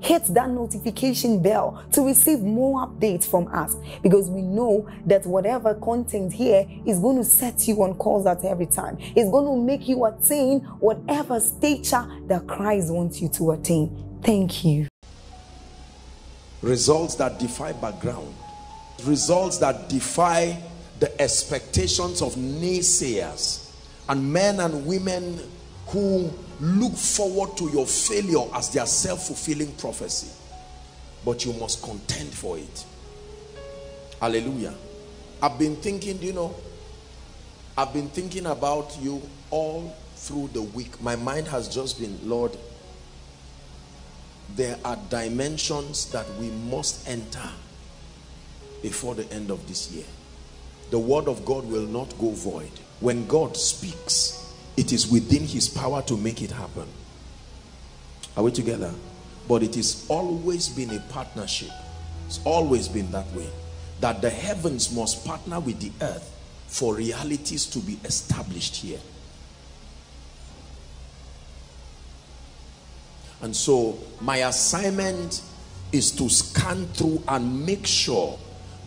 hit that notification bell to receive more updates from us because we know that whatever content here is going to set you on course at every time. It's going to make you attain whatever stature that Christ wants you to attain. Thank you. Results that defy background, results that defy the expectations of naysayers and men and women who look forward to your failure as their self-fulfilling prophecy but you must contend for it. Hallelujah. I've been thinking you know i've been thinking about you all through the week. My mind has just been lord there are dimensions that we must enter before the end of this year. The word of god will not go void. When god speaks it is within his power to make it happen. Are we together? But it has always been a partnership. It's always been that way. That the heavens must partner with the earth for realities to be established here. And so my assignment is to scan through and make sure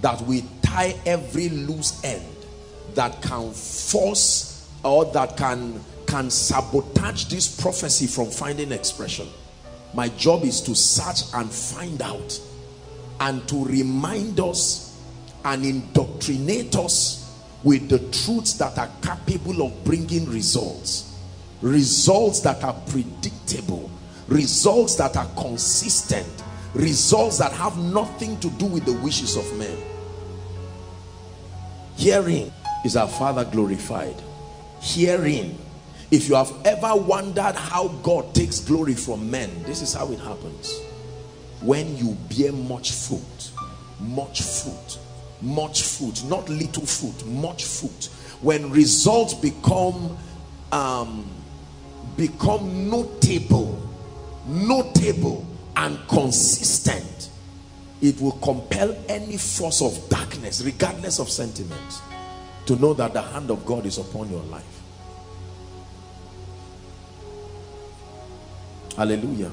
that we tie every loose end that can force or that can can sabotage this prophecy from finding expression. My job is to search and find out and to remind us and indoctrinate us with the truths that are capable of bringing results. Results that are predictable. Results that are consistent. Results that have nothing to do with the wishes of men. Hearing is our father glorified hearing. If you have ever wondered how God takes glory from men this is how it happens. When you bear much fruit much fruit much fruit not little fruit much fruit when results become um become notable notable and consistent it will compel any force of darkness regardless of sentiments to know that the hand of God is upon your life. Hallelujah.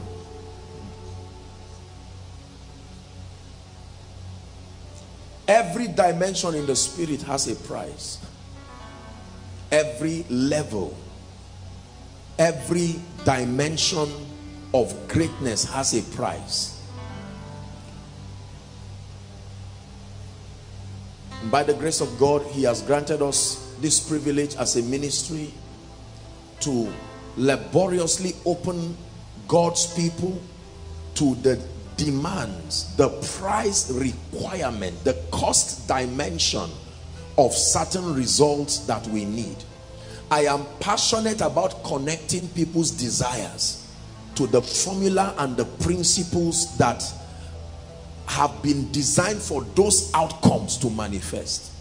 Every dimension in the spirit has a price. Every level, every dimension of greatness has a price. By the grace of God he has granted us this privilege as a ministry to laboriously open God's people to the demands the price requirement the cost dimension of certain results that we need. I am passionate about connecting people's desires to the formula and the principles that have been designed for those outcomes to manifest.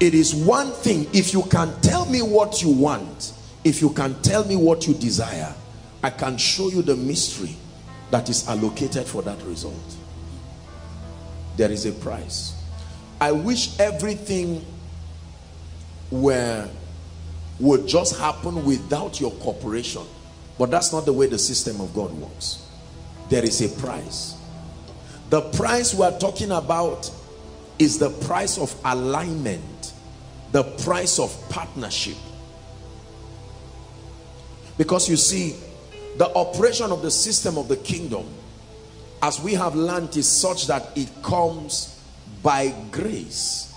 It is one thing if you can tell me what you want if you can tell me what you desire I can show you the mystery that is allocated for that result. There is a price. I wish everything were would just happen without your cooperation but that's not the way the system of God works. There is a price the price we are talking about is the price of alignment, the price of partnership. Because you see, the operation of the system of the kingdom as we have learned is such that it comes by grace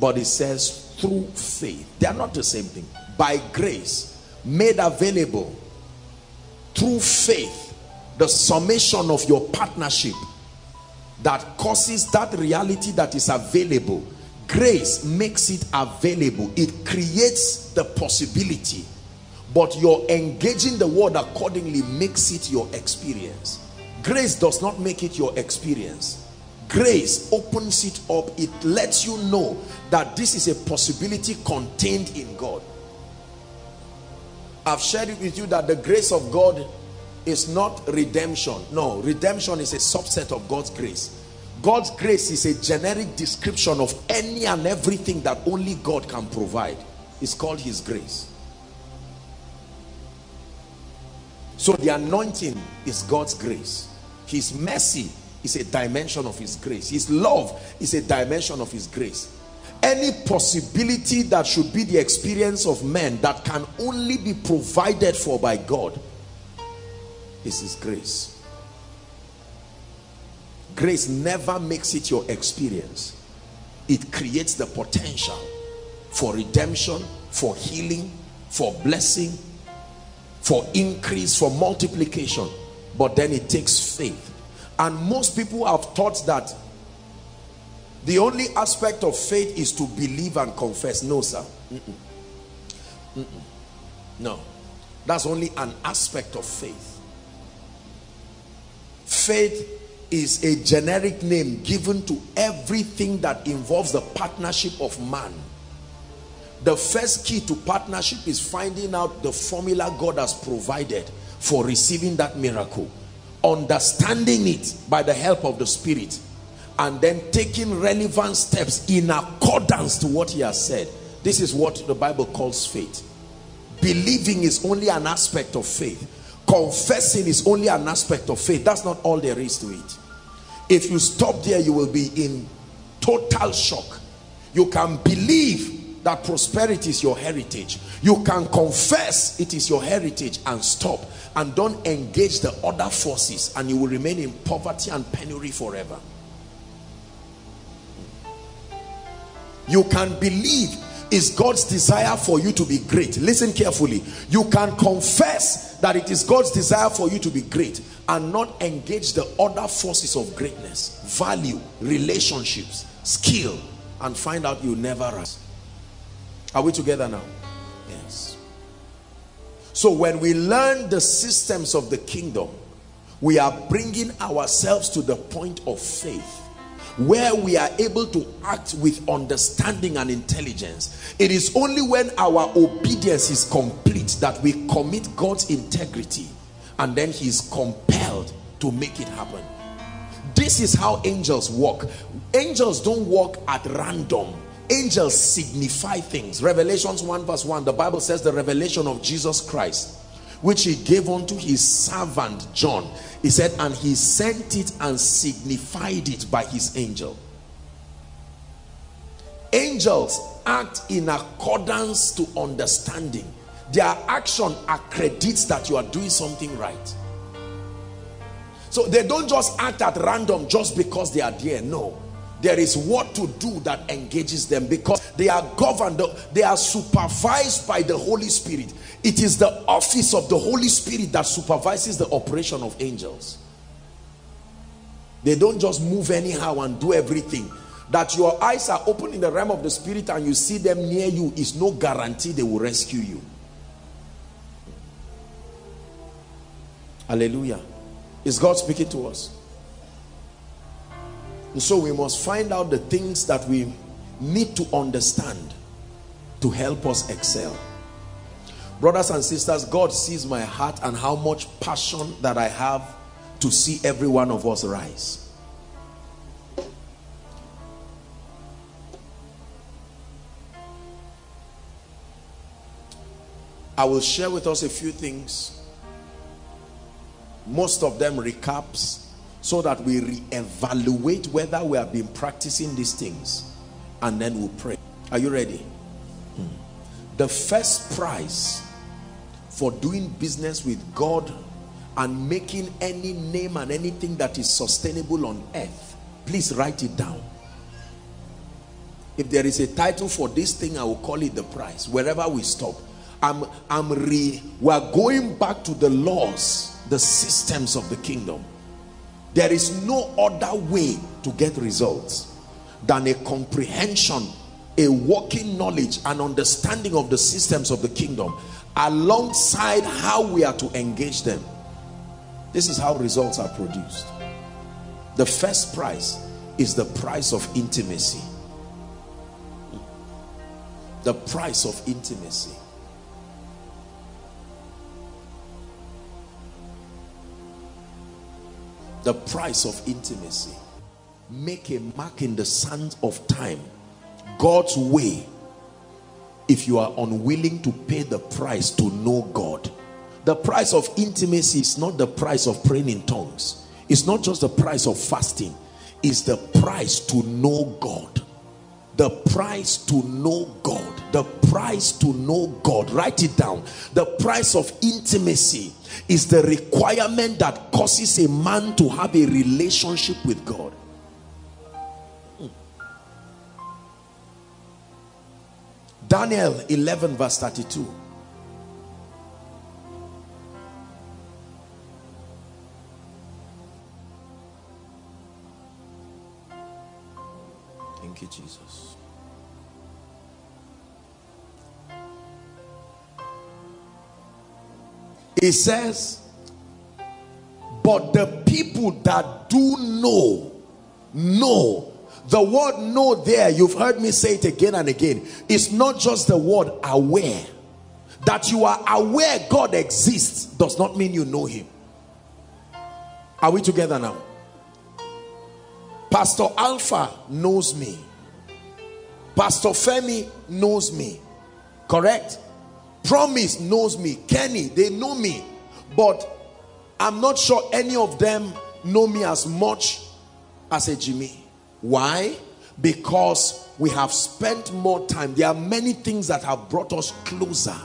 but it says through faith. They are not the same thing. By grace made available through faith the summation of your partnership that causes that reality that is available. Grace makes it available. It creates the possibility. But your engaging the word accordingly makes it your experience. Grace does not make it your experience. Grace opens it up. It lets you know that this is a possibility contained in god. I've shared it with you that the grace of god is not redemption. No redemption is a subset of god's grace. God's grace is a generic description of any and everything that only god can provide. It's called his grace. So the anointing is god's grace. His mercy is a dimension of his grace. His love is a dimension of his grace. Any possibility that should be the experience of men that can only be provided for by God is his grace. Grace never makes it your experience. It creates the potential for redemption, for healing, for blessing, for increase, for multiplication. But then it takes faith. And most people have thought that the only aspect of faith is to believe and confess. No sir. Mm -mm. Mm no. That's only an aspect of faith faith is a generic name given to everything that involves the partnership of man. The first key to partnership is finding out the formula God has provided for receiving that miracle. Understanding it by the help of the spirit. And then taking relevant steps in accordance to what he has said. This is what the bible calls faith. Believing is only an aspect of faith confessing is only an aspect of faith. That's not all there is to it. If you stop there you will be in total shock. You can believe that prosperity is your heritage. You can confess it is your heritage and stop. And don't engage the other forces and you will remain in poverty and penury forever. You can believe is God's desire for you to be great. Listen carefully. You can confess that it is God's desire for you to be great and not engage the other forces of greatness value relationships skill and find out you never rise are we together now? Yes. So when we learn the systems of the kingdom, we are bringing ourselves to the point of faith where we are able to act with understanding and intelligence. It is only when our obedience is complete that we commit God's integrity and then he is compelled to make it happen. This is how angels walk. Angels don't walk at random angels signify things revelations 1 verse 1 the bible says the revelation of jesus christ which he gave unto his servant john. He said and he sent it and signified it by his angel. Angels act in accordance to understanding. Their action accredits that you are doing something right. So they don't just act at random just because they are there. No there is what to do that engages them because they are governed they are supervised by the Holy Spirit. It is the office of the Holy Spirit that supervises the operation of angels. They don't just move anyhow and do everything. That your eyes are open in the realm of the spirit and you see them near you is no guarantee they will rescue you. Hallelujah. Is God speaking to us and so we must find out the things that we need to understand to help us excel. Brothers and sisters, God sees my heart and how much passion that I have to see every one of us rise. I will share with us a few things. Most of them recaps so that we re-evaluate whether we have been practicing these things and then we'll pray. Are you ready? Hmm. the first prize for doing business with God and making any name and anything that is sustainable on earth please write it down. If there is a title for this thing i will call it the price wherever we stop. I'm i'm re we are going back to the laws the systems of the kingdom there is no other way to get results than a comprehension a working knowledge and understanding of the systems of the kingdom alongside how we are to engage them. This is how results are produced. The first price is the price of intimacy. The price of intimacy the price of intimacy. Make a mark in the sand of time. God's way. If you are unwilling to pay the price to know God. The price of intimacy is not the price of praying in tongues. It's not just the price of fasting. It's the price to know God. The price to know God. The price to know God. Write it down. The price of intimacy is the requirement that causes a man to have a relationship with God. Daniel 11 verse 32 Thank you Jesus It says, but the people that do know, know. The word know there, you've heard me say it again and again. It's not just the word aware. That you are aware God exists does not mean you know him. Are we together now? Pastor Alpha knows me. Pastor Femi knows me. Correct? Promise knows me. Kenny, they know me. But I'm not sure any of them know me as much as a Jimmy. Why? Because we have spent more time. There are many things that have brought us closer.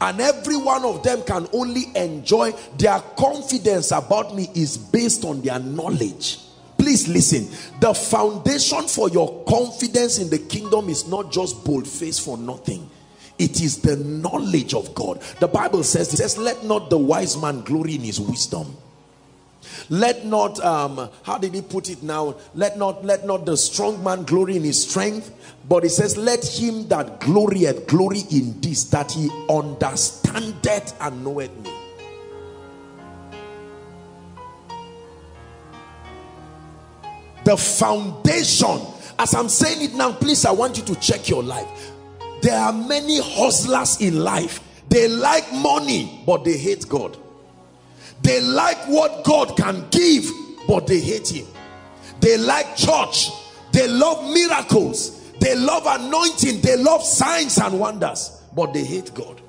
And every one of them can only enjoy their confidence about me is based on their knowledge. Please listen. The foundation for your confidence in the kingdom is not just bold face for nothing it is the knowledge of God. The Bible says, it says, let not the wise man glory in his wisdom. Let not, um, how did he put it now? Let not, let not the strong man glory in his strength. But he says, let him that glorieth glory in this, that he understandeth and knoweth me. The foundation, as I'm saying it now, please, I want you to check your life there are many hustlers in life. They like money, but they hate God. They like what God can give, but they hate him. They like church. They love miracles. They love anointing. They love signs and wonders, but they hate God.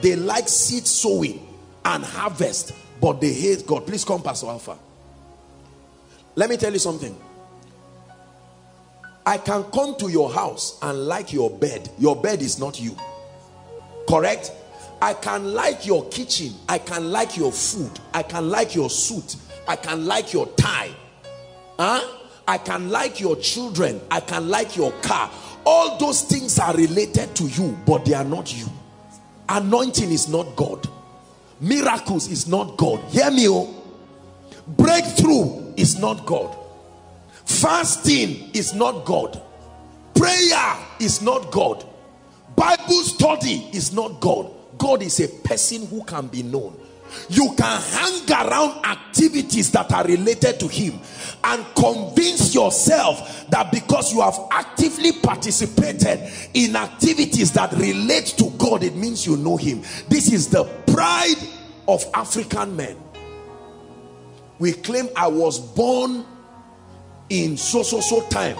They like seed sowing and harvest, but they hate God. Please come, Pastor Alpha. Let me tell you something. I can come to your house and like your bed. Your bed is not you. Correct? I can like your kitchen. I can like your food. I can like your suit. I can like your tie. Huh? I can like your children. I can like your car. All those things are related to you, but they are not you. Anointing is not God. Miracles is not God. Hear me, oh. Breakthrough is not God. Fasting is not God. Prayer is not God. Bible study is not God. God is a person who can be known. You can hang around activities that are related to him and convince yourself that because you have actively participated in activities that relate to God, it means you know him. This is the pride of African men. We claim I was born in so so so time.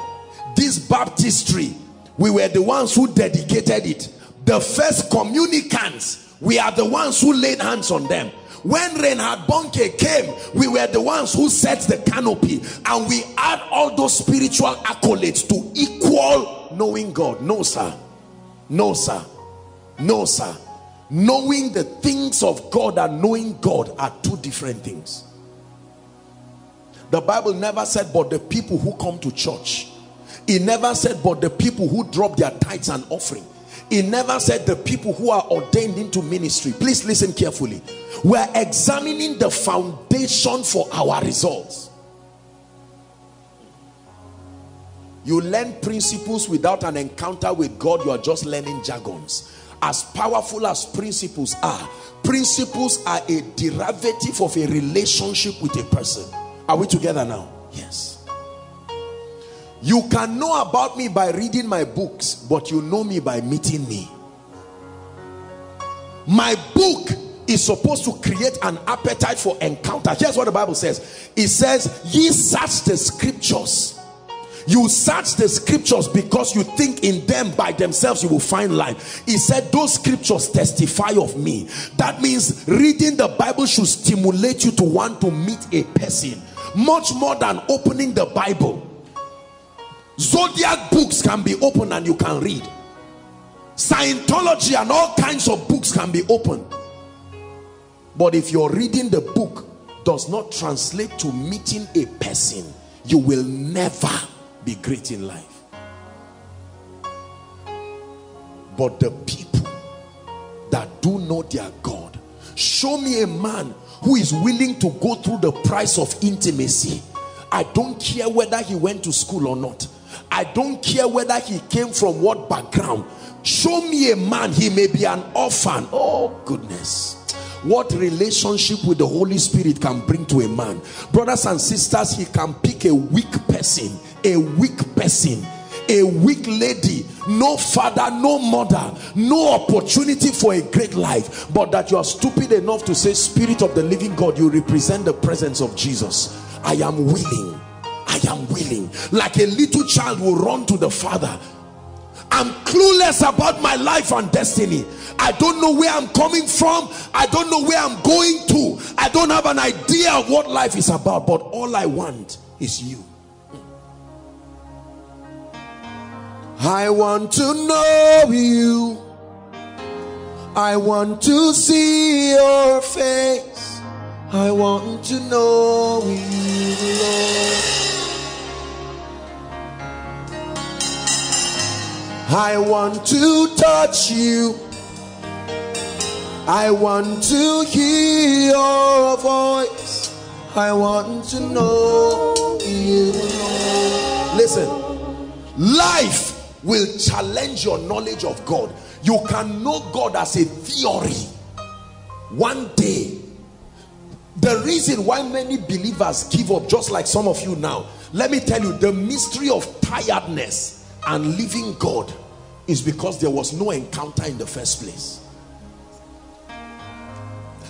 This baptistry we were the ones who dedicated it. The first communicants we are the ones who laid hands on them. When Reinhard Bonnke came we were the ones who set the canopy and we add all those spiritual accolades to equal knowing God. No sir. No sir. No sir. Knowing the things of God and knowing God are two different things the Bible never said but the people who come to church. It never said but the people who drop their tithes and offering. It never said the people who are ordained into ministry. Please listen carefully. We're examining the foundation for our results. You learn principles without an encounter with God. You are just learning jargons. As powerful as principles are principles are a derivative of a relationship with a person are we together now? Yes. You can know about me by reading my books but you know me by meeting me. My book is supposed to create an appetite for encounter. Here's what the bible says. It says ye search the scriptures. You search the scriptures because you think in them by themselves you will find life. He said those scriptures testify of me. That means reading the bible should stimulate you to want to meet a person much more than opening the bible. Zodiac books can be opened and you can read. Scientology and all kinds of books can be opened but if you're reading the book does not translate to meeting a person you will never be great in life. But the people that do know their God, show me a man who is willing to go through the price of intimacy. I don't care whether he went to school or not. I don't care whether he came from what background. Show me a man, he may be an orphan. Oh, goodness what relationship with the Holy Spirit can bring to a man. Brothers and sisters, he can pick a weak person, a weak person, a weak lady, no father, no mother, no opportunity for a great life, but that you are stupid enough to say, Spirit of the living God, you represent the presence of Jesus. I am willing. I am willing. Like a little child will run to the father. I'm clueless about my life and destiny. I don't know where I'm coming from. I don't know where I'm going to. I don't have an idea of what life is about, but all I want is you. I want to know you. I want to see your face. I want to know you, Lord. I want to touch you. I want to hear your voice. I want to know you. Listen, life will challenge your knowledge of God. You can know God as a theory. One day, the reason why many believers give up, just like some of you now, let me tell you the mystery of tiredness and living God is because there was no encounter in the first place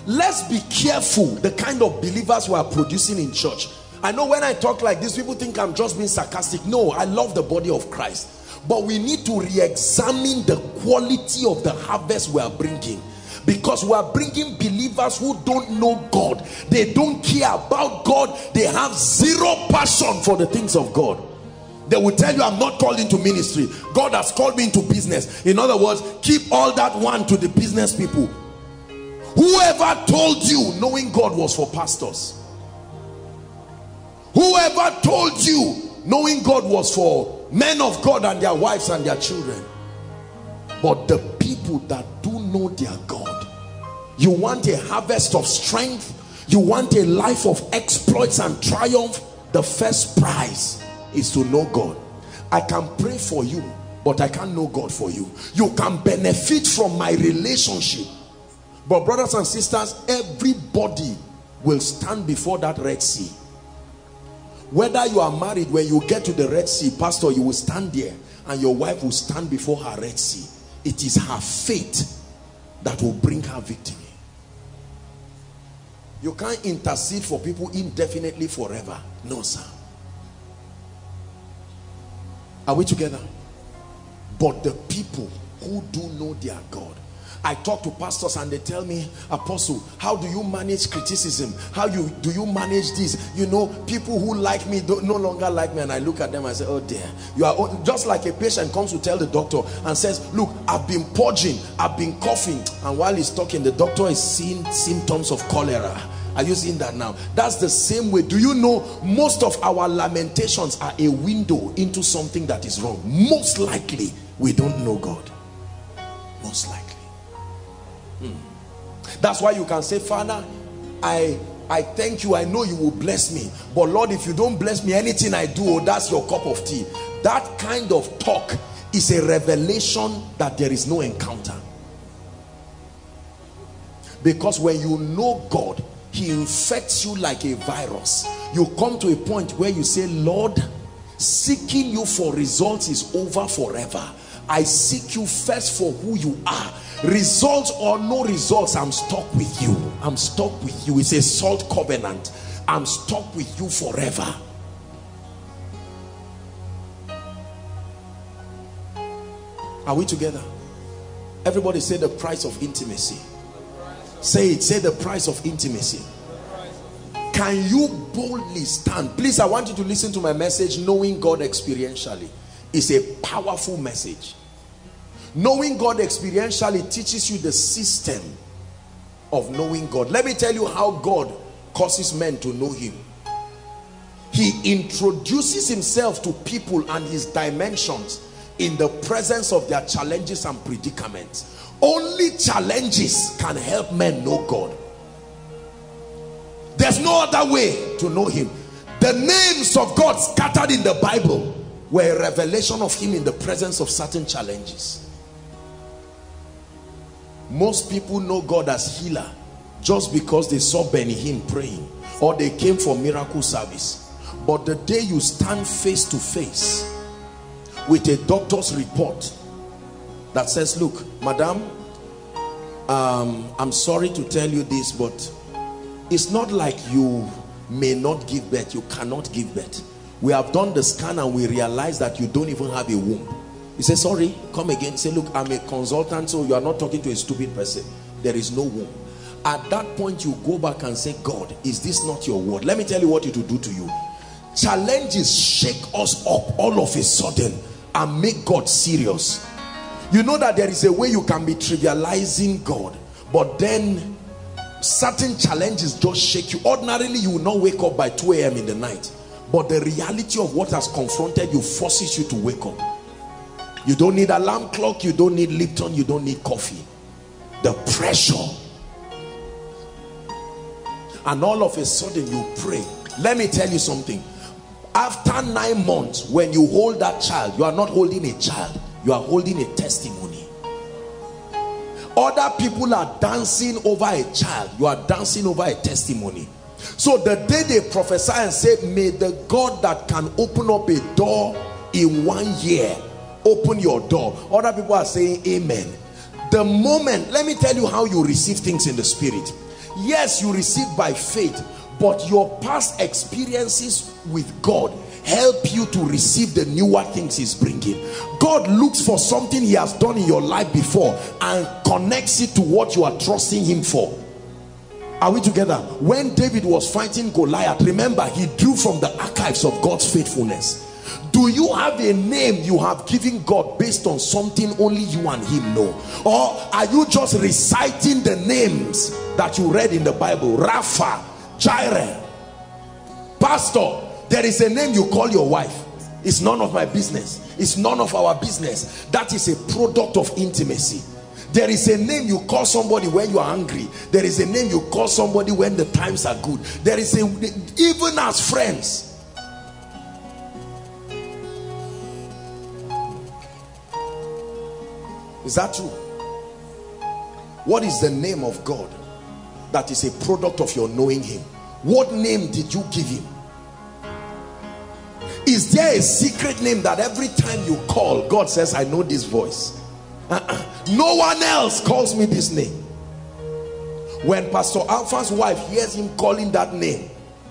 let's be careful the kind of believers we are producing in church i know when i talk like this people think i'm just being sarcastic no i love the body of christ but we need to re-examine the quality of the harvest we are bringing. Because we are bringing believers who don't know God. They don't care about God. They have zero passion for the things of God. They will tell you I'm not called into ministry. God has called me into business. In other words keep all that one to the business people. Whoever told you knowing God was for pastors? Whoever told you knowing God was for men of God and their wives and their children? But the people that do know their God, you want a harvest of strength, you want a life of exploits and triumph, the first prize is to know God. I can pray for you, but I can't know God for you. You can benefit from my relationship but brothers and sisters, everybody will stand before that Red Sea. Whether you are married, when you get to the Red Sea, pastor, you will stand there and your wife will stand before her Red Sea. It is her faith that will bring her victory. You can't intercede for people indefinitely forever. No, sir. Are we together? But the people who do know their God I talk to pastors and they tell me, Apostle, how do you manage criticism? How you do you manage this? You know, people who like me don't, no longer like me. And I look at them and say, Oh dear, you are just like a patient comes to tell the doctor and says, Look, I've been purging, I've been coughing. And while he's talking, the doctor is seeing symptoms of cholera. Are you seeing that now? That's the same way. Do you know most of our lamentations are a window into something that is wrong? Most likely, we don't know God. Most likely. Hmm. That's why you can say, Father, I I thank you. I know you will bless me. But Lord, if you don't bless me, anything I do, oh, that's your cup of tea. That kind of talk is a revelation that there is no encounter. Because when you know God, he infects you like a virus. You come to a point where you say, Lord, seeking you for results is over forever. I seek you first for who you are results or no results i'm stuck with you. I'm stuck with you. It's a salt covenant. I'm stuck with you forever. Are we together? Everybody say the price of intimacy. Say it. Say the price of intimacy. Can you boldly stand? Please i want you to listen to my message knowing god experientially. Is a powerful message Knowing God experientially teaches you the system of knowing God. Let me tell you how God causes men to know him. He introduces himself to people and his dimensions in the presence of their challenges and predicaments. Only challenges can help men know God. There's no other way to know him. The names of God scattered in the Bible were a revelation of him in the presence of certain challenges. Most people know God as healer just because they saw Benny Hinn praying or they came for miracle service. But the day you stand face to face with a doctor's report that says, look, madam, um, I'm sorry to tell you this, but it's not like you may not give birth. You cannot give birth. We have done the scan and we realize that you don't even have a womb he said, sorry, come again. Say, look, I'm a consultant, so you are not talking to a stupid person. There is no womb. At that point, you go back and say, God, is this not your word? Let me tell you what it will do to you. Challenges shake us up all of a sudden and make God serious. You know that there is a way you can be trivializing God, but then certain challenges just shake you. Ordinarily, you will not wake up by 2 a.m. in the night, but the reality of what has confronted you forces you to wake up. You don't need alarm clock. You don't need Lipton. You don't need coffee. The pressure. And all of a sudden you pray. Let me tell you something. After nine months, when you hold that child, you are not holding a child. You are holding a testimony. Other people are dancing over a child. You are dancing over a testimony. So the day they prophesy and say, may the God that can open up a door in one year open your door. Other people are saying amen. The moment let me tell you how you receive things in the spirit. Yes you receive by faith but your past experiences with God help you to receive the newer things he's bringing. God looks for something he has done in your life before and connects it to what you are trusting him for. Are we together? When David was fighting Goliath remember he drew from the archives of God's faithfulness do you have a name you have given God based on something only you and him know? Or are you just reciting the names that you read in the Bible? Rapha Jireh pastor there is a name you call your wife. It's none of my business. It's none of our business. That is a product of intimacy. There is a name you call somebody when you are angry. There is a name you call somebody when the times are good. There is a even as friends Is that true? What is the name of God that is a product of your knowing him? What name did you give him? Is there a secret name that every time you call, God says, I know this voice? Uh -uh. No one else calls me this name. When Pastor Alpha's wife hears him calling that name,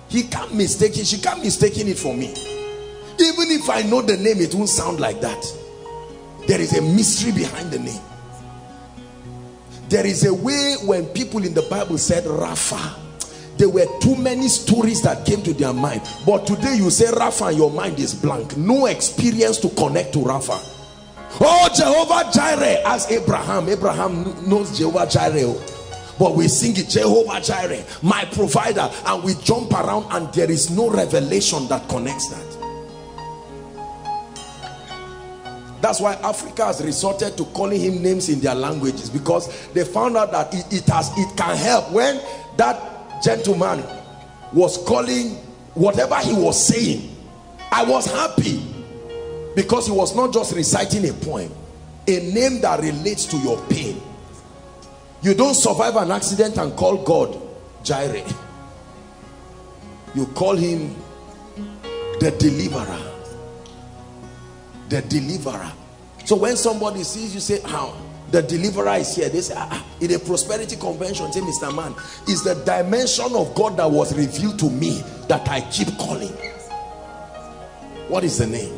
he can't mistake it. She can't mistake it for me. Even if I know the name, it won't sound like that there is a mystery behind the name. There is a way when people in the Bible said Rapha there were too many stories that came to their mind. But today you say Rapha and your mind is blank. No experience to connect to Rapha. Oh Jehovah Jireh as Abraham. Abraham knows Jehovah Jireh. But we sing it Jehovah Jireh my provider. And we jump around and there is no revelation that connects that That's why Africa has resorted to calling him names in their languages because they found out that it, it has it can help when that gentleman was calling whatever he was saying. I was happy because he was not just reciting a poem, a name that relates to your pain. You don't survive an accident and call God Jireh. You call him the deliverer the deliverer. So when somebody sees you say how? The deliverer is here. They say ah, ah, in a prosperity convention say mr man is the dimension of god that was revealed to me that i keep calling. What is the name?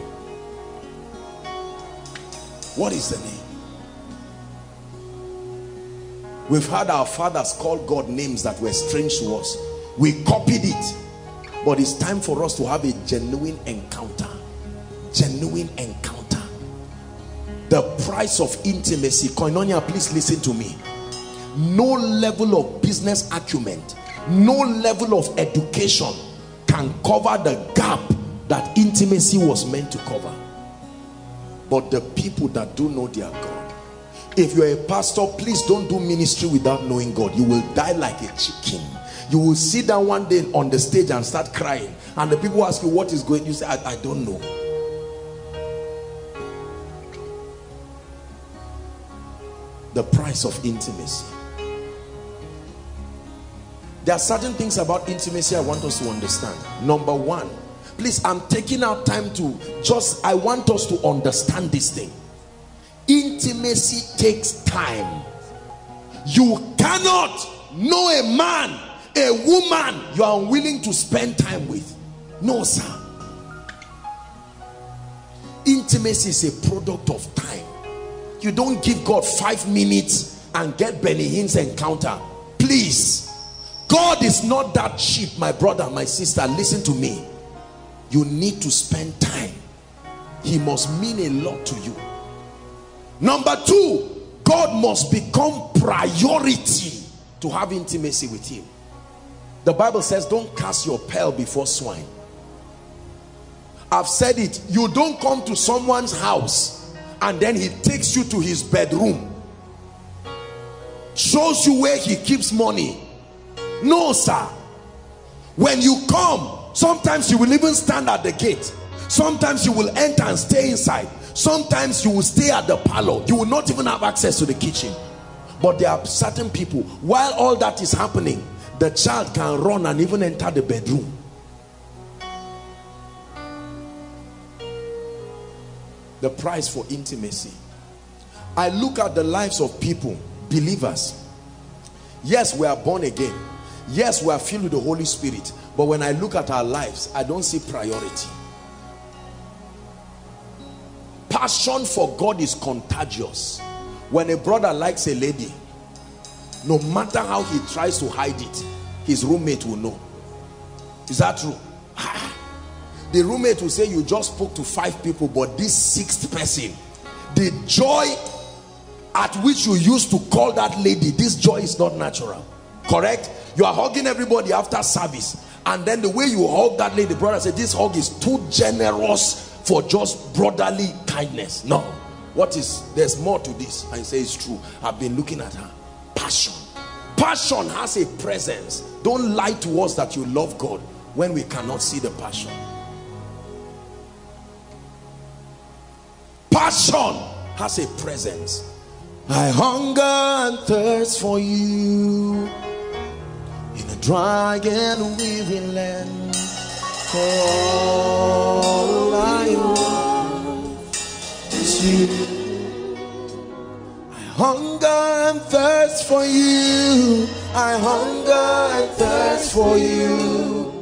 What is the name? We've had our fathers call god names that were strange to us. We copied it. But it's time for us to have a genuine encounter genuine encounter. The price of intimacy. Koinonia please listen to me. No level of business acumen no level of education can cover the gap that intimacy was meant to cover. But the people that do know their God. If you're a pastor please don't do ministry without knowing God. You will die like a chicken. You will sit down one day on the stage and start crying. And the people ask you what is going? You say I, I don't know the price of intimacy. There are certain things about intimacy I want us to understand. Number one please I'm taking out time to just I want us to understand this thing. Intimacy takes time. You cannot know a man a woman you are unwilling to spend time with. No sir. Intimacy is a product of time you don't give God five minutes and get Benny Hinn's encounter please. God is not that cheap my brother my sister. Listen to me. You need to spend time. He must mean a lot to you. Number two God must become priority to have intimacy with him. The Bible says don't cast your pearl before swine. I've said it. You don't come to someone's house and then he takes you to his bedroom. Shows you where he keeps money. No sir. When you come sometimes you will even stand at the gate. Sometimes you will enter and stay inside. Sometimes you will stay at the parlor. You will not even have access to the kitchen. But there are certain people while all that is happening the child can run and even enter the bedroom the price for intimacy. I look at the lives of people believers. Yes we are born again. Yes we are filled with the Holy Spirit. But when I look at our lives I don't see priority. Passion for God is contagious. When a brother likes a lady no matter how he tries to hide it his roommate will know. Is that true the roommate will say you just spoke to five people but this sixth person the joy at which you used to call that lady this joy is not natural. Correct? You are hugging everybody after service and then the way you hug that lady brother said this hug is too generous for just brotherly kindness. No. What is there's more to this. And say it's true. I've been looking at her. Passion. Passion has a presence. Don't lie to us that you love god when we cannot see the passion passion. Has a presence. I hunger and thirst for you. In a dry and weary land. For all I want is you. I hunger and thirst for you. I hunger and thirst for you.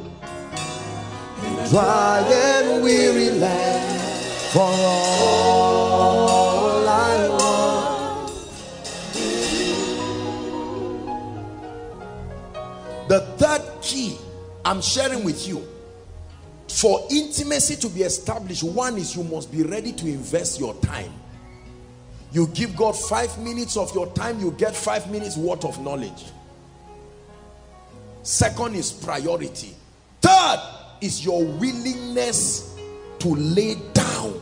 In a dry and weary land for all I want. The third key I'm sharing with you. For intimacy to be established, one is you must be ready to invest your time. You give God five minutes of your time, you get five minutes worth of knowledge. Second is priority. Third is your willingness to lay down.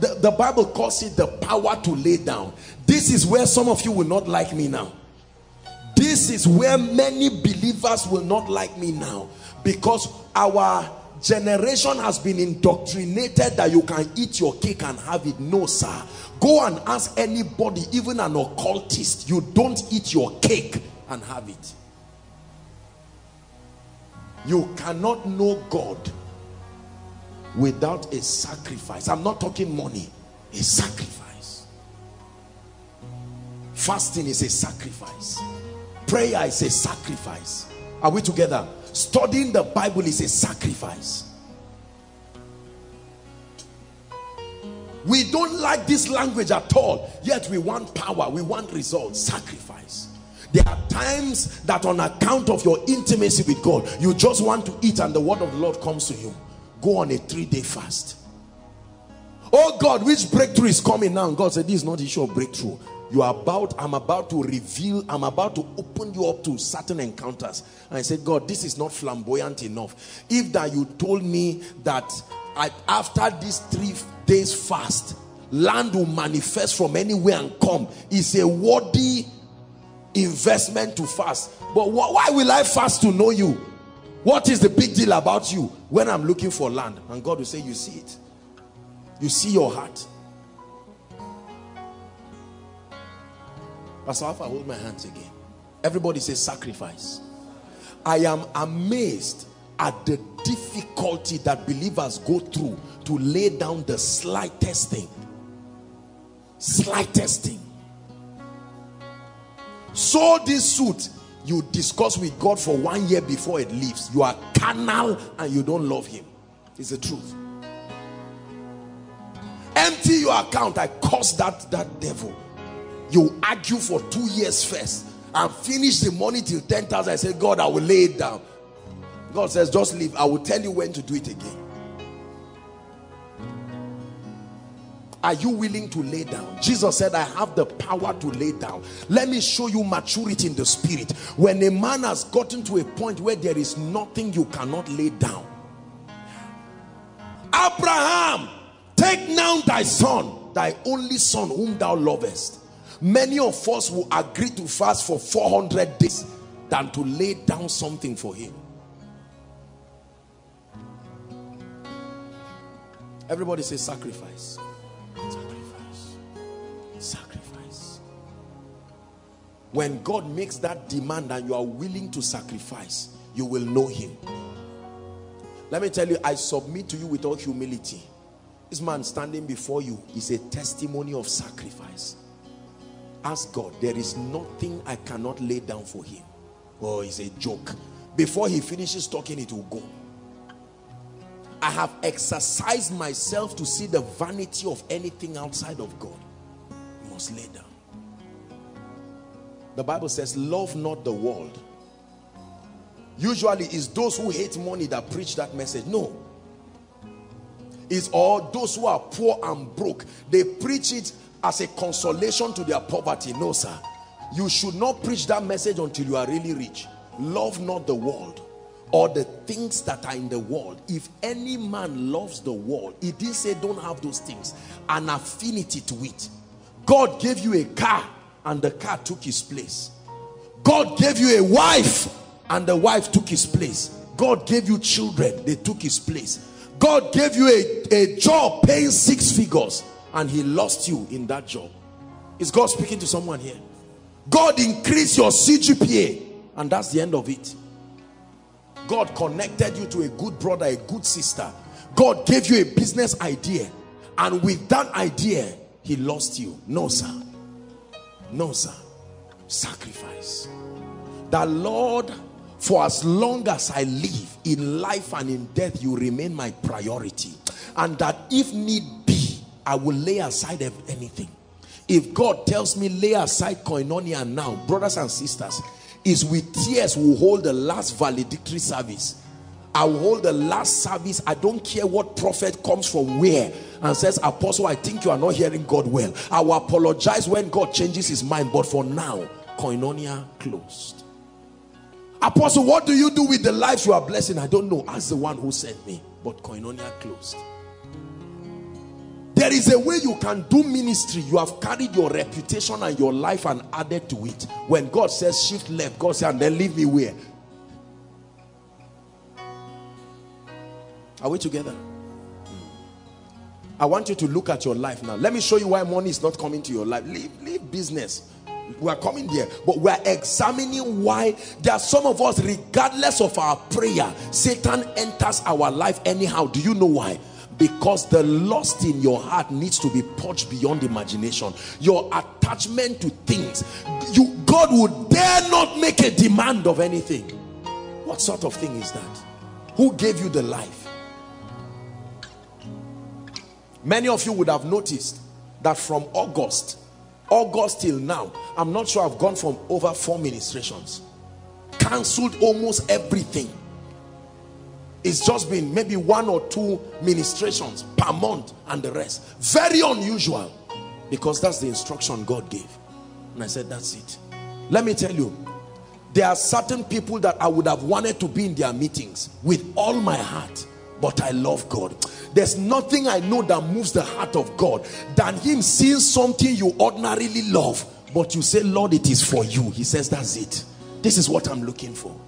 The, the Bible calls it the power to lay down. This is where some of you will not like me now. This is where many believers will not like me now because our generation has been indoctrinated that you can eat your cake and have it. No, sir. Go and ask anybody, even an occultist, you don't eat your cake and have it. You cannot know God without a sacrifice. I'm not talking money, a sacrifice. Fasting is a sacrifice. Prayer is a sacrifice. Are we together? Studying the Bible is a sacrifice. We don't like this language at all, yet we want power, we want results, sacrifice. There are times that on account of your intimacy with God, you just want to eat and the word of the Lord comes to you. Go on a three-day fast. Oh God, which breakthrough is coming now? And God said, this is not issue of breakthrough. You are about, I'm about to reveal, I'm about to open you up to certain encounters. And I said, God, this is not flamboyant enough. If that you told me that I, after these three days fast, land will manifest from anywhere and come, it's a worthy investment to fast. But wh why will I fast to know you? What is the big deal about you when I'm looking for land? And God will say, you see it. You see your heart. Pastor Alpha, hold my hands again. Everybody says sacrifice. I am amazed at the difficulty that believers go through to lay down the slightest thing. Slightest thing. So this suit you discuss with God for one year before it leaves. You are carnal and you don't love him. It's the truth. Empty your account. I curse that, that devil. You argue for two years first and finish the money till 10,000. I say, God, I will lay it down. God says, just leave. I will tell you when to do it again. Are you willing to lay down? Jesus said, I have the power to lay down. Let me show you maturity in the spirit. When a man has gotten to a point where there is nothing you cannot lay down. Abraham, take now thy son, thy only son whom thou lovest. Many of us will agree to fast for 400 days than to lay down something for him. Everybody say sacrifice. Sacrifice. When God makes that demand and you are willing to sacrifice, you will know him. Let me tell you, I submit to you with all humility. This man standing before you is a testimony of sacrifice. Ask God, there is nothing I cannot lay down for him. Oh, it's a joke. Before he finishes talking, it will go. I have exercised myself to see the vanity of anything outside of God. You must lay down. The Bible says, love not the world. Usually it's those who hate money that preach that message. No. It's all those who are poor and broke. They preach it as a consolation to their poverty. No, sir. You should not preach that message until you are really rich. Love not the world or the things that are in the world. If any man loves the world, he didn't say don't have those things. An affinity to it. God gave you a car and the car took his place. God gave you a wife and the wife took his place. God gave you children, they took his place. God gave you a, a job paying six figures and he lost you in that job. Is God speaking to someone here? God increased your CGPA and that's the end of it. God connected you to a good brother, a good sister. God gave you a business idea and with that idea, he lost you. No, sir. No, sir. Sacrifice. The Lord, for as long as I live in life and in death, you remain my priority. And that if need be, I will lay aside anything. If God tells me lay aside koinonia now, brothers and sisters, is with tears we hold the last valedictory service I will hold the last service. I don't care what prophet comes from where and says, Apostle, I think you are not hearing God well. I will apologize when God changes his mind. But for now, koinonia closed. Apostle, what do you do with the lives you are blessing? I don't know. As the one who sent me. But koinonia closed. There is a way you can do ministry. You have carried your reputation and your life and added to it. When God says shift left, God says, and then leave me where? Are we together? I want you to look at your life now. Let me show you why money is not coming to your life. Leave, leave business. We are coming there, but we are examining why there are some of us, regardless of our prayer, Satan enters our life anyhow. Do you know why? because the lust in your heart needs to be purged beyond imagination your attachment to things you god would dare not make a demand of anything what sort of thing is that who gave you the life many of you would have noticed that from august august till now i'm not sure i've gone from over four ministrations cancelled almost everything it's just been maybe one or two ministrations per month and the rest. Very unusual because that's the instruction God gave. And I said, that's it. Let me tell you, there are certain people that I would have wanted to be in their meetings with all my heart, but I love God. There's nothing I know that moves the heart of God than him seeing something you ordinarily love, but you say, Lord, it is for you. He says, that's it. This is what I'm looking for.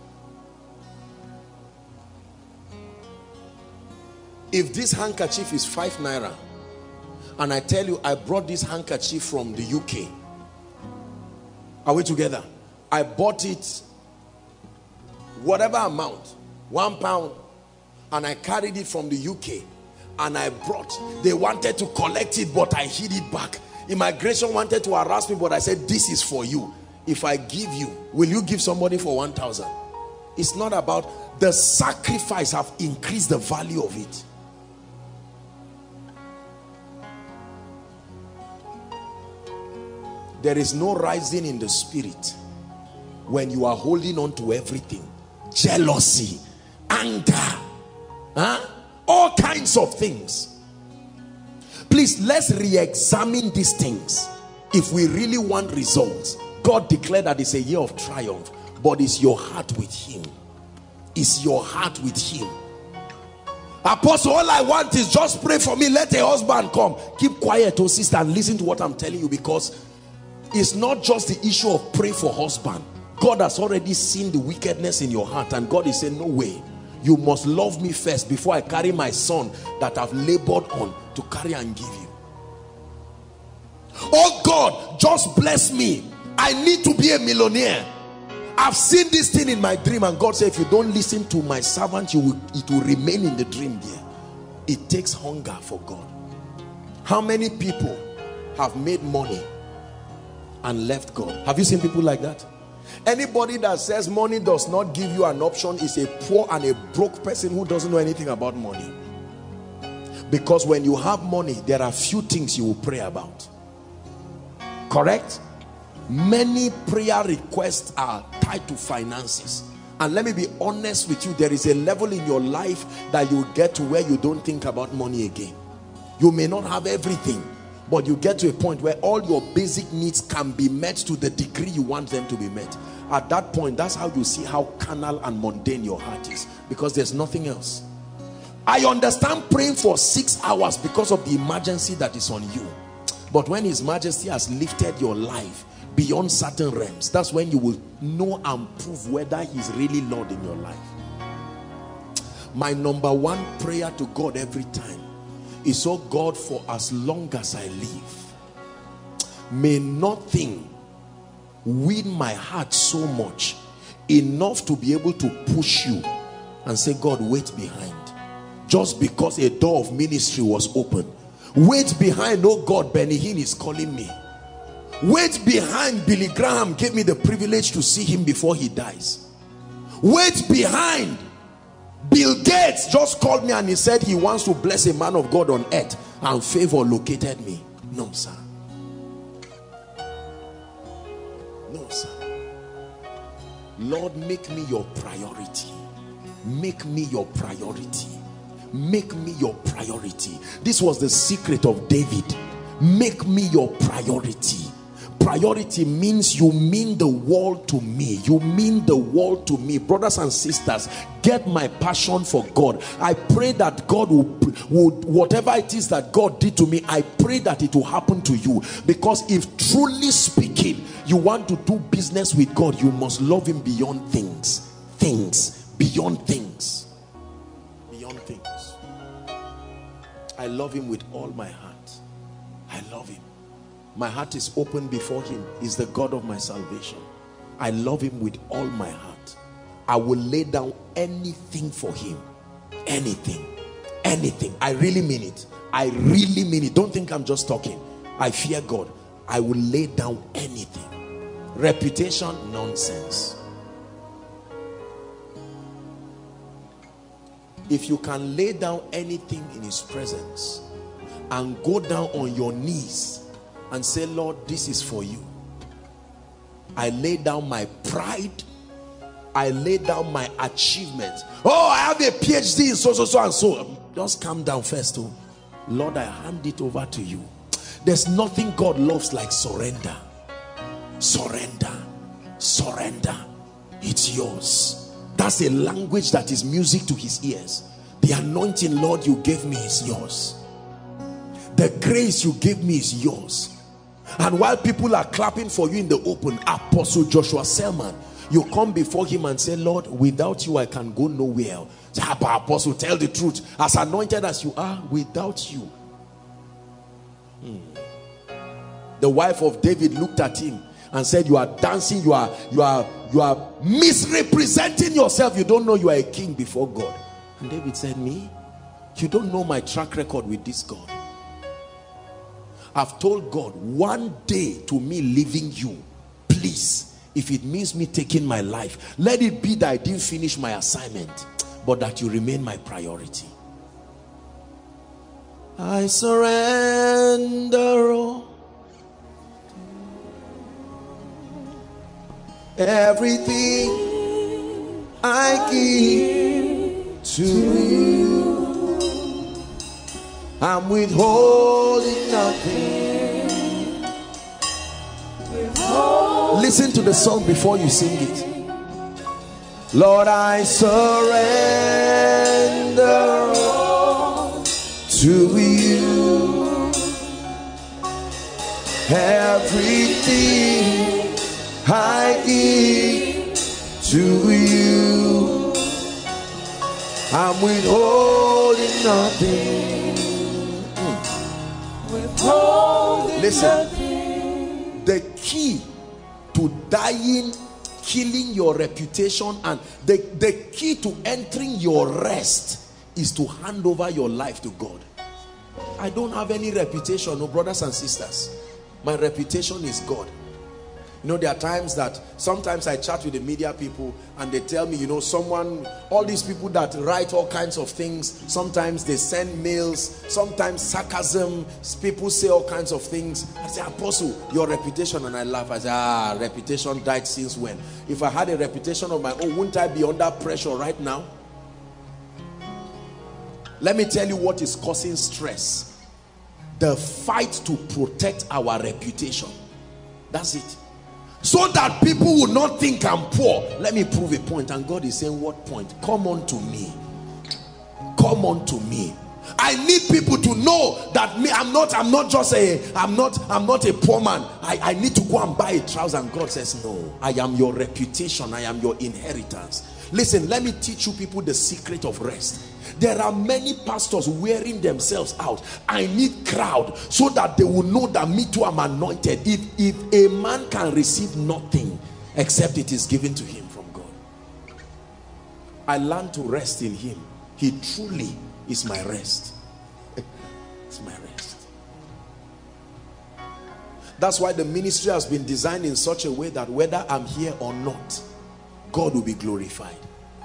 if this handkerchief is five naira and I tell you I brought this handkerchief from the UK are we together I bought it whatever amount one pound and I carried it from the UK and I brought they wanted to collect it but I hid it back. Immigration wanted to harass me but I said this is for you. If I give you will you give somebody for 1,000 it's not about the sacrifice have increased the value of it. There is no rising in the spirit when you are holding on to everything. Jealousy anger huh? all kinds of things. Please let's re-examine these things. If we really want results god declared that it's a year of triumph but is your heart with him. Is your heart with him. Apostle all i want is just pray for me. Let a husband come. Keep quiet oh sister and listen to what i'm telling you because it's not just the issue of pray for husband. God has already seen the wickedness in your heart and God is saying no way you must love me first before I carry my son that I've labored on to carry and give you. Oh God just bless me. I need to be a millionaire. I've seen this thing in my dream and God said if you don't listen to my servant you will it will remain in the dream there. It takes hunger for God. How many people have made money and left God. Have you seen people like that? Anybody that says money does not give you an option is a poor and a broke person who doesn't know anything about money. Because when you have money, there are few things you will pray about. Correct? Many prayer requests are tied to finances. And let me be honest with you, there is a level in your life that you get to where you don't think about money again. You may not have everything, but you get to a point where all your basic needs can be met to the degree you want them to be met. At that point that's how you see how carnal and mundane your heart is because there's nothing else. I understand praying for six hours because of the emergency that is on you. But when his majesty has lifted your life beyond certain realms that's when you will know and prove whether he's really lord in your life. My number one prayer to god every time is oh God for as long as I live. May nothing win my heart so much enough to be able to push you and say God wait behind. Just because a door of ministry was open. Wait behind oh God Benny Hinn is calling me. Wait behind Billy Graham gave me the privilege to see him before he dies. Wait behind Bill Gates just called me and he said he wants to bless a man of God on earth and favor located me. No, sir. No, sir. Lord, make me your priority. make me your priority make me your priority this was the secret of david make me your priority priority means you mean the world to me. You mean the world to me. Brothers and sisters get my passion for god. I pray that god will, would whatever it is that god did to me i pray that it will happen to you. Because if truly speaking you want to do business with god you must love him beyond things. Things. Beyond things. Beyond things. I love him with all my heart. I love him my heart is open before him. He's the god of my salvation. I love him with all my heart. I will lay down anything for him. Anything. Anything. I really mean it. I really mean it. Don't think i'm just talking. I fear god. I will lay down anything. Reputation nonsense. If you can lay down anything in his presence and go down on your knees and say, Lord, this is for you. I lay down my pride. I lay down my achievements. Oh, I have a PhD in so, so, so, and so. Just calm down first. Oh. Lord, I hand it over to you. There's nothing God loves like surrender. Surrender. Surrender. It's yours. That's a language that is music to his ears. The anointing, Lord, you gave me is yours. The grace you gave me is yours. And while people are clapping for you in the open, Apostle Joshua Selman, you come before him and say, Lord, without you, I can go nowhere. Say, Apostle, tell the truth. As anointed as you are, without you. Hmm. The wife of David looked at him and said, You are dancing, you are, you are, you are misrepresenting yourself. You don't know you are a king before God. And David said, Me? You don't know my track record with this God. I've told God one day to me leaving you, please, if it means me taking my life, let it be that I didn't finish my assignment, but that you remain my priority. I surrender all. Everything I give to you. I'm withholding nothing. Listen to the song before you sing it. Lord, I surrender to you. Everything I give to you. I'm withholding nothing. Listen, the key to dying, killing your reputation, and the, the key to entering your rest is to hand over your life to God. I don't have any reputation, no brothers and sisters. My reputation is God. You know, there are times that sometimes I chat with the media people and they tell me, you know, someone, all these people that write all kinds of things, sometimes they send mails, sometimes sarcasm, people say all kinds of things. I say, Apostle, your reputation, and I laugh. I say, ah, reputation died since when? If I had a reputation of my own, wouldn't I be under pressure right now? Let me tell you what is causing stress. The fight to protect our reputation. That's it so that people will not think I'm poor. Let me prove a point. And God is saying, What point? Come on to me. Come on to me. I need people to know that me, I'm not, I'm not just a, I'm not, I'm not a poor man. I, I need to go and buy a trouser. And God says, No, I am your reputation, I am your inheritance. Listen, let me teach you people the secret of rest. There are many pastors wearing themselves out. I need crowd so that they will know that me too am anointed. If, if a man can receive nothing except it is given to him from God. I learn to rest in him. He truly is my rest. it's my rest. That's why the ministry has been designed in such a way that whether I'm here or not, God will be glorified.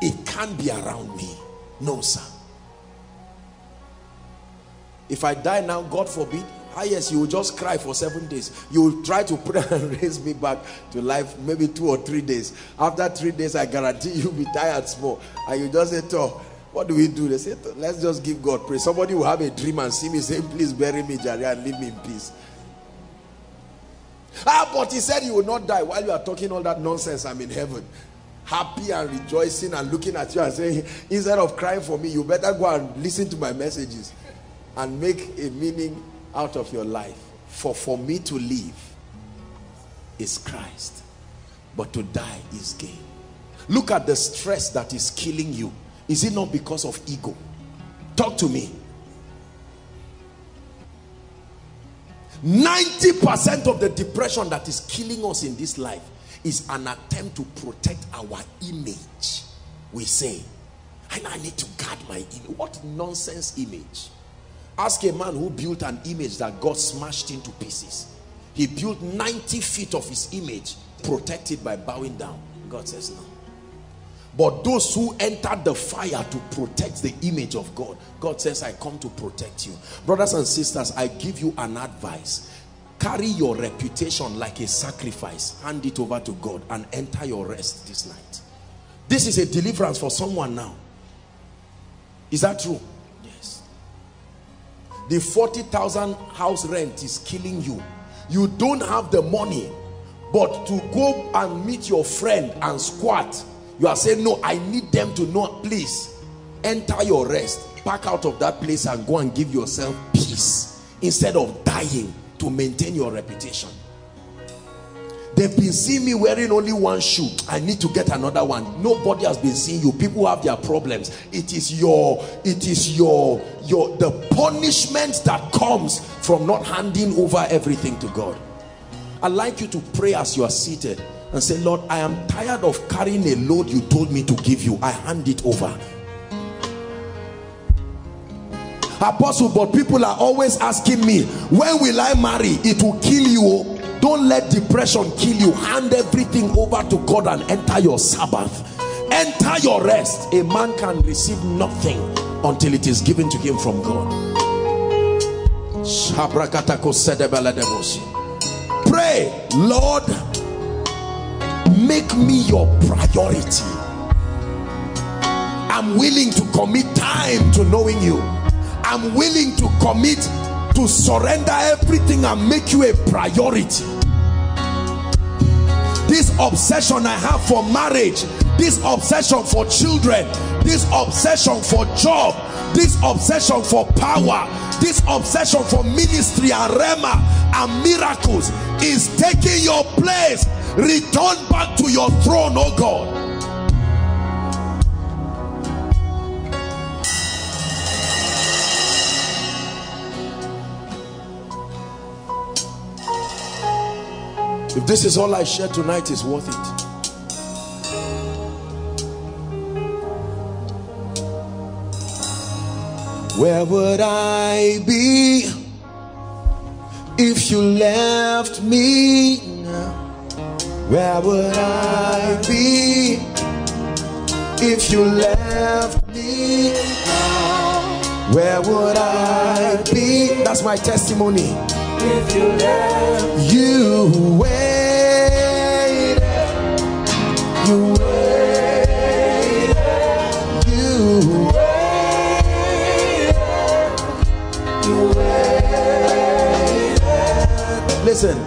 It can't be around me. No, sir. If I die now, God forbid, highest you will just cry for seven days. You will try to pray and raise me back to life maybe two or three days. After three days i guarantee you'll be tired small. And you just say oh what do we do? They say let's just give god praise. Somebody will have a dream and see me saying please bury me Jerry, and leave me in peace. Ah but he said he will not die while you are talking all that nonsense i'm in heaven happy and rejoicing and looking at you and saying instead of crying for me you better go and listen to my messages and make a meaning out of your life. For for me to live is Christ, but to die is gain. Look at the stress that is killing you. Is it not because of ego? Talk to me. 90% of the depression that is killing us in this life is an attempt to protect our image. We say, I need to guard my image. What nonsense image? Ask a man who built an image that God smashed into pieces. He built 90 feet of his image protected by bowing down. God says no. But those who entered the fire to protect the image of God, God says, I come to protect you. Brothers and sisters, I give you an advice. Carry your reputation like a sacrifice. Hand it over to God and enter your rest this night. This is a deliverance for someone now. Is that true? Yes the 40,000 house rent is killing you you don't have the money but to go and meet your friend and squat you are saying no i need them to know please enter your rest pack out of that place and go and give yourself peace instead of dying to maintain your reputation They've been seeing me wearing only one shoe. I need to get another one. Nobody has been seeing you. People have their problems. It is your, it is your, your, the punishment that comes from not handing over everything to God. I'd like you to pray as you are seated and say, Lord, I am tired of carrying a load you told me to give you. I hand it over. Apostle, but people are always asking me, when will I marry? It will kill you. Don't let depression kill you. Hand everything over to god and enter your sabbath. Enter your rest. A man can receive nothing until it is given to him from god. Pray lord make me your priority. I'm willing to commit time to knowing you i'm willing to commit to surrender everything and make you a priority. This obsession I have for marriage this obsession for children this obsession for job this obsession for power this obsession for ministry and rhema and miracles is taking your place. Return back to your throne oh God If this is all I share tonight, is worth it. Where would I be if you left me now? Where would I be if you left me now? Where would I be? That's my testimony You waited. You waited. You waited. You waited. Listen.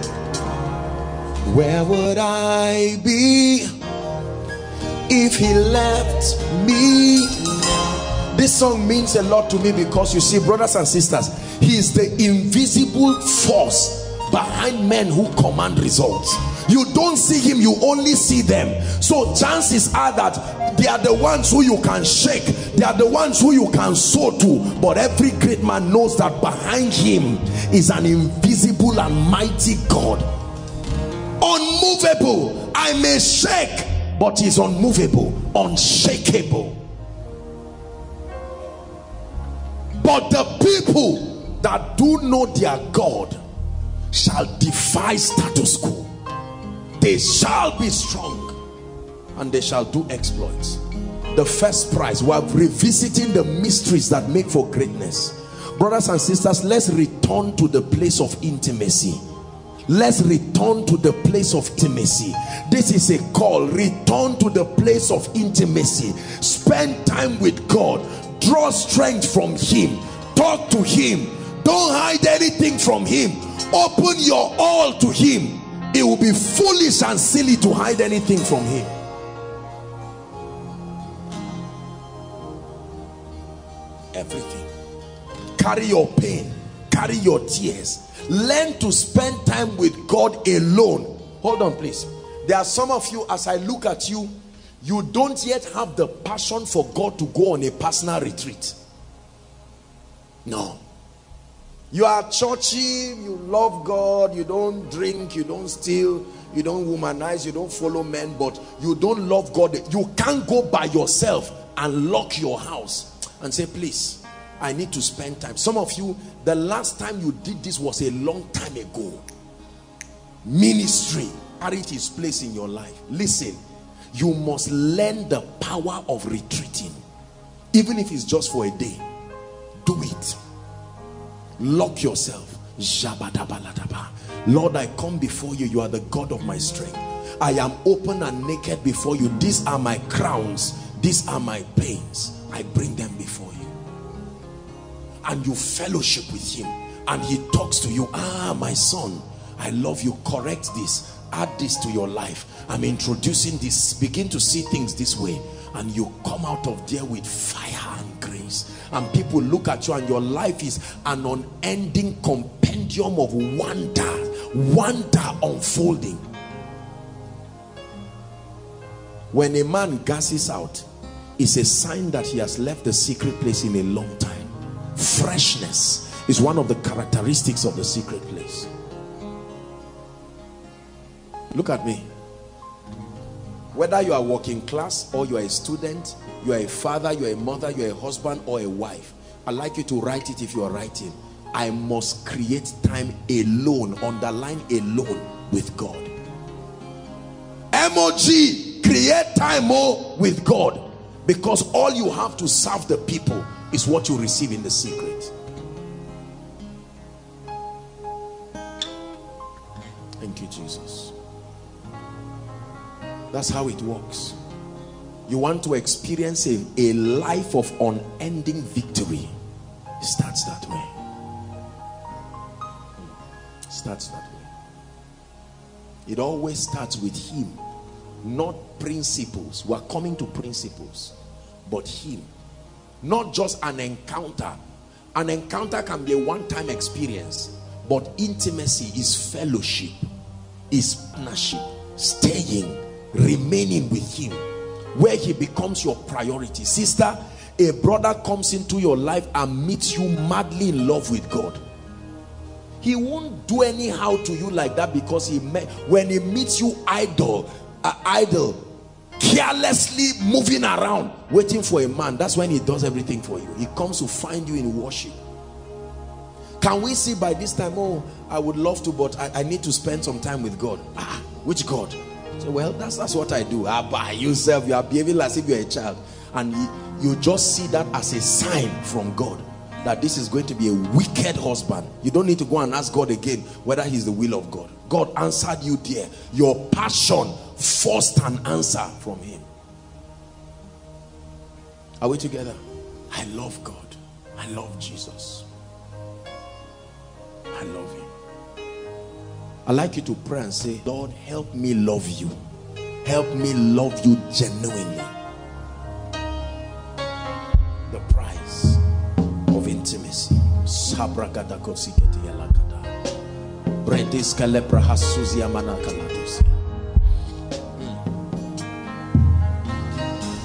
Where would I be if he left me? This song means a lot to me because you see, brothers and sisters, he is the invisible force behind men who command results. You don't see him you only see them. So chances are that they are the ones who you can shake they are the ones who you can sow to. But every great man knows that behind him is an invisible and mighty god. Unmovable. I may shake but he's unmovable unshakable. But the people that do know their God shall defy status quo. They shall be strong and they shall do exploits. The first prize, are revisiting the mysteries that make for greatness. brothers and sisters let's return to the place of intimacy. Let's return to the place of intimacy. This is a call. Return to the place of intimacy. Spend time with god. Draw strength from him. Talk to him don't hide anything from him. Open your all to him. It will be foolish and silly to hide anything from him. Everything. Carry your pain. Carry your tears. Learn to spend time with god alone. Hold on please. There are some of you as i look at you you don't yet have the passion for god to go on a personal retreat. No you are churchy you love god you don't drink you don't steal you don't womanize you don't follow men but you don't love god. You can't go by yourself and lock your house and say please i need to spend time. Some of you the last time you did this was a long time ago. Ministry carried its place in your life. Listen you must learn the power of retreating. Even if it's just for a day do it lock yourself. Lord i come before you. You are the god of my strength. I am open and naked before you. These are my crowns. These are my pains. I bring them before you. And you fellowship with him. And he talks to you. Ah my son i love you. Correct this. Add this to your life. I'm introducing this. Begin to see things this way. And you come out of there with fire and grace and people look at you and your life is an unending compendium of wonder wonder unfolding. When a man gasses out it's a sign that he has left the secret place in a long time. Freshness is one of the characteristics of the secret place. Look at me. Whether you are working class or you are a student you are a father you are a mother you are a husband or a wife. I'd like you to write it if you are writing. I must create time alone underline alone with god. Mog create time more with god. Because all you have to serve the people is what you receive in the secret. Thank you jesus. That's how it works you want to experience a, a life of unending victory. It starts that way. Starts that way. It always starts with him not principles. We're coming to principles but him. Not just an encounter. An encounter can be a one-time experience but intimacy is fellowship is partnership staying remaining with him where he becomes your priority. Sister a brother comes into your life and meets you madly in love with god. He won't do anyhow to you like that because he met when he meets you idle uh, idle carelessly moving around waiting for a man that's when he does everything for you. He comes to find you in worship. Can we see by this time oh i would love to but i, I need to spend some time with god. Ah which god so well that's that's what i do. By yourself you are behaving as if you're a child. And you, you just see that as a sign from god that this is going to be a wicked husband. You don't need to go and ask god again whether he's the will of god. God answered you there. Your passion forced an answer from him. Are we together? I love god. I love jesus. I love him i like you to pray and say lord help me love you. Help me love you genuinely. The price of intimacy.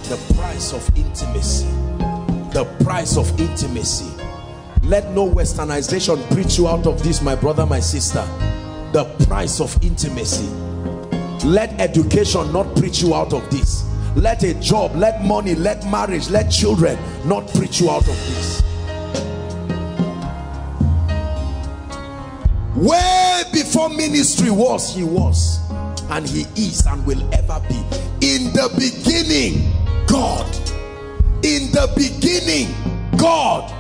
The price of intimacy. The price of intimacy. Let no westernization preach you out of this my brother my sister the price of intimacy. Let education not preach you out of this. Let a job let money let marriage let children not preach you out of this. Way before ministry was he was and he is and will ever be. In the beginning God. In the beginning God.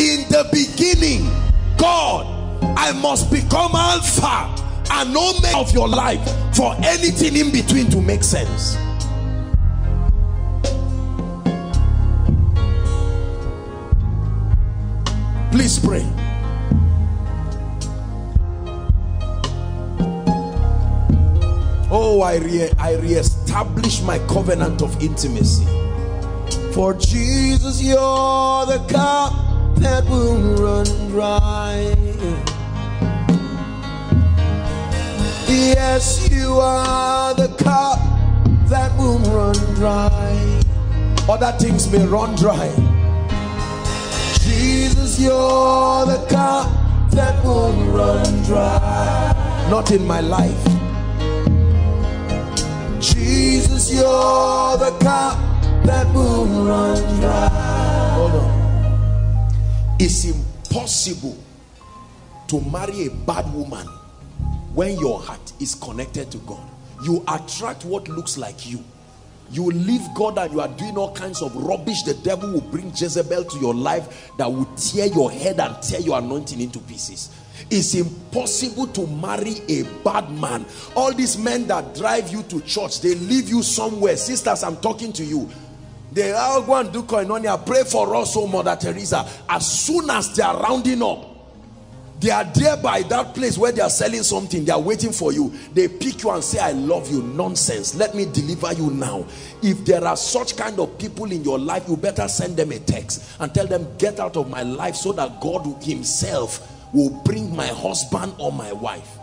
In the beginning, God, I must become Alpha and Omega of your life for anything in between to make sense. Please pray. Oh, I re I re-establish my covenant of intimacy. For Jesus, you're the cup that will run dry. Yes, you are the cup that will run dry. Other things may run dry. Jesus, you're the cup that will run dry. Not in my life. Jesus, you're the cup that will run dry. Hold on. It's impossible to marry a bad woman when your heart is connected to God. You attract what looks like you. You leave God and you are doing all kinds of rubbish. The devil will bring Jezebel to your life that will tear your head and tear your anointing into pieces. It's impossible to marry a bad man. All these men that drive you to church, they leave you somewhere. Sisters, I'm talking to you. They all go and do koinonia. Pray for us, oh Mother Teresa. As soon as they are rounding up, they are there by that place where they are selling something. They are waiting for you. They pick you and say, I love you. Nonsense. Let me deliver you now. If there are such kind of people in your life, you better send them a text and tell them, get out of my life so that God himself will bring my husband or my wife.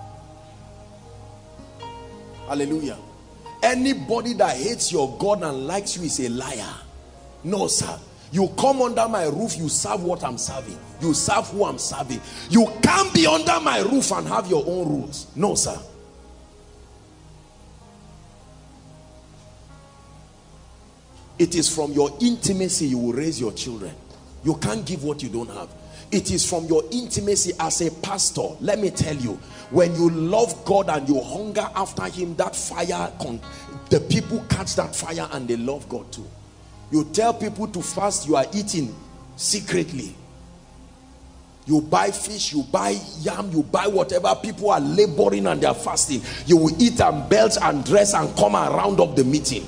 Hallelujah. Anybody that hates your God and likes you is a liar. No, sir. You come under my roof, you serve what I'm serving. You serve who I'm serving. You can't be under my roof and have your own rules. No, sir. It is from your intimacy you will raise your children. You can't give what you don't have. It is from your intimacy as a pastor. Let me tell you, when you love God and you hunger after him, that fire, the people catch that fire and they love God too. You tell people to fast, you are eating secretly. You buy fish, you buy yam, you buy whatever. People are laboring and they are fasting. You will eat and belt and dress and come and round up the meeting.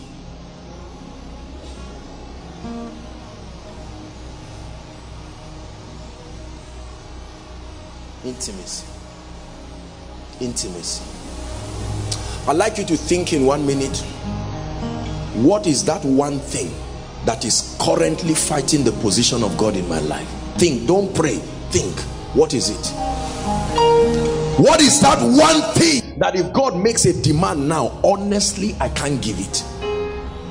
Intimacy. Intimacy. I'd like you to think in one minute what is that one thing that is currently fighting the position of God in my life? Think, don't pray, think. What is it? What is that one thing that if God makes a demand now, honestly, I can't give it?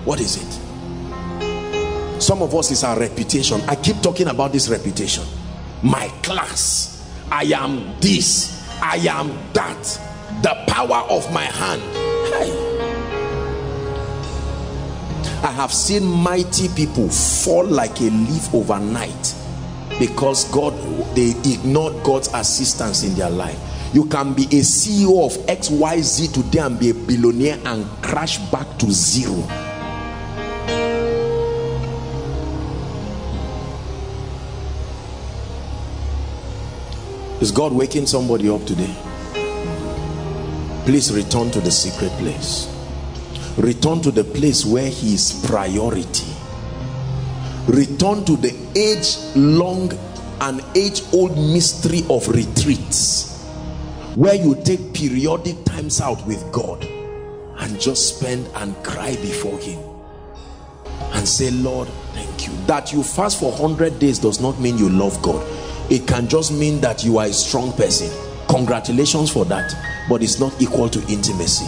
What is it? Some of us is our reputation. I keep talking about this reputation. My class I am this, I am that. The power of my hand. Hey. I have seen mighty people fall like a leaf overnight because God they ignored God's assistance in their life. You can be a CEO of XYZ today and be a billionaire and crash back to zero Is God waking somebody up today? Please return to the secret place. Return to the place where he is priority. Return to the age-long and age-old mystery of retreats where you take periodic times out with God and just spend and cry before him and say Lord thank you. That you fast for 100 days does not mean you love God. It can just mean that you are a strong person. Congratulations for that but it's not equal to intimacy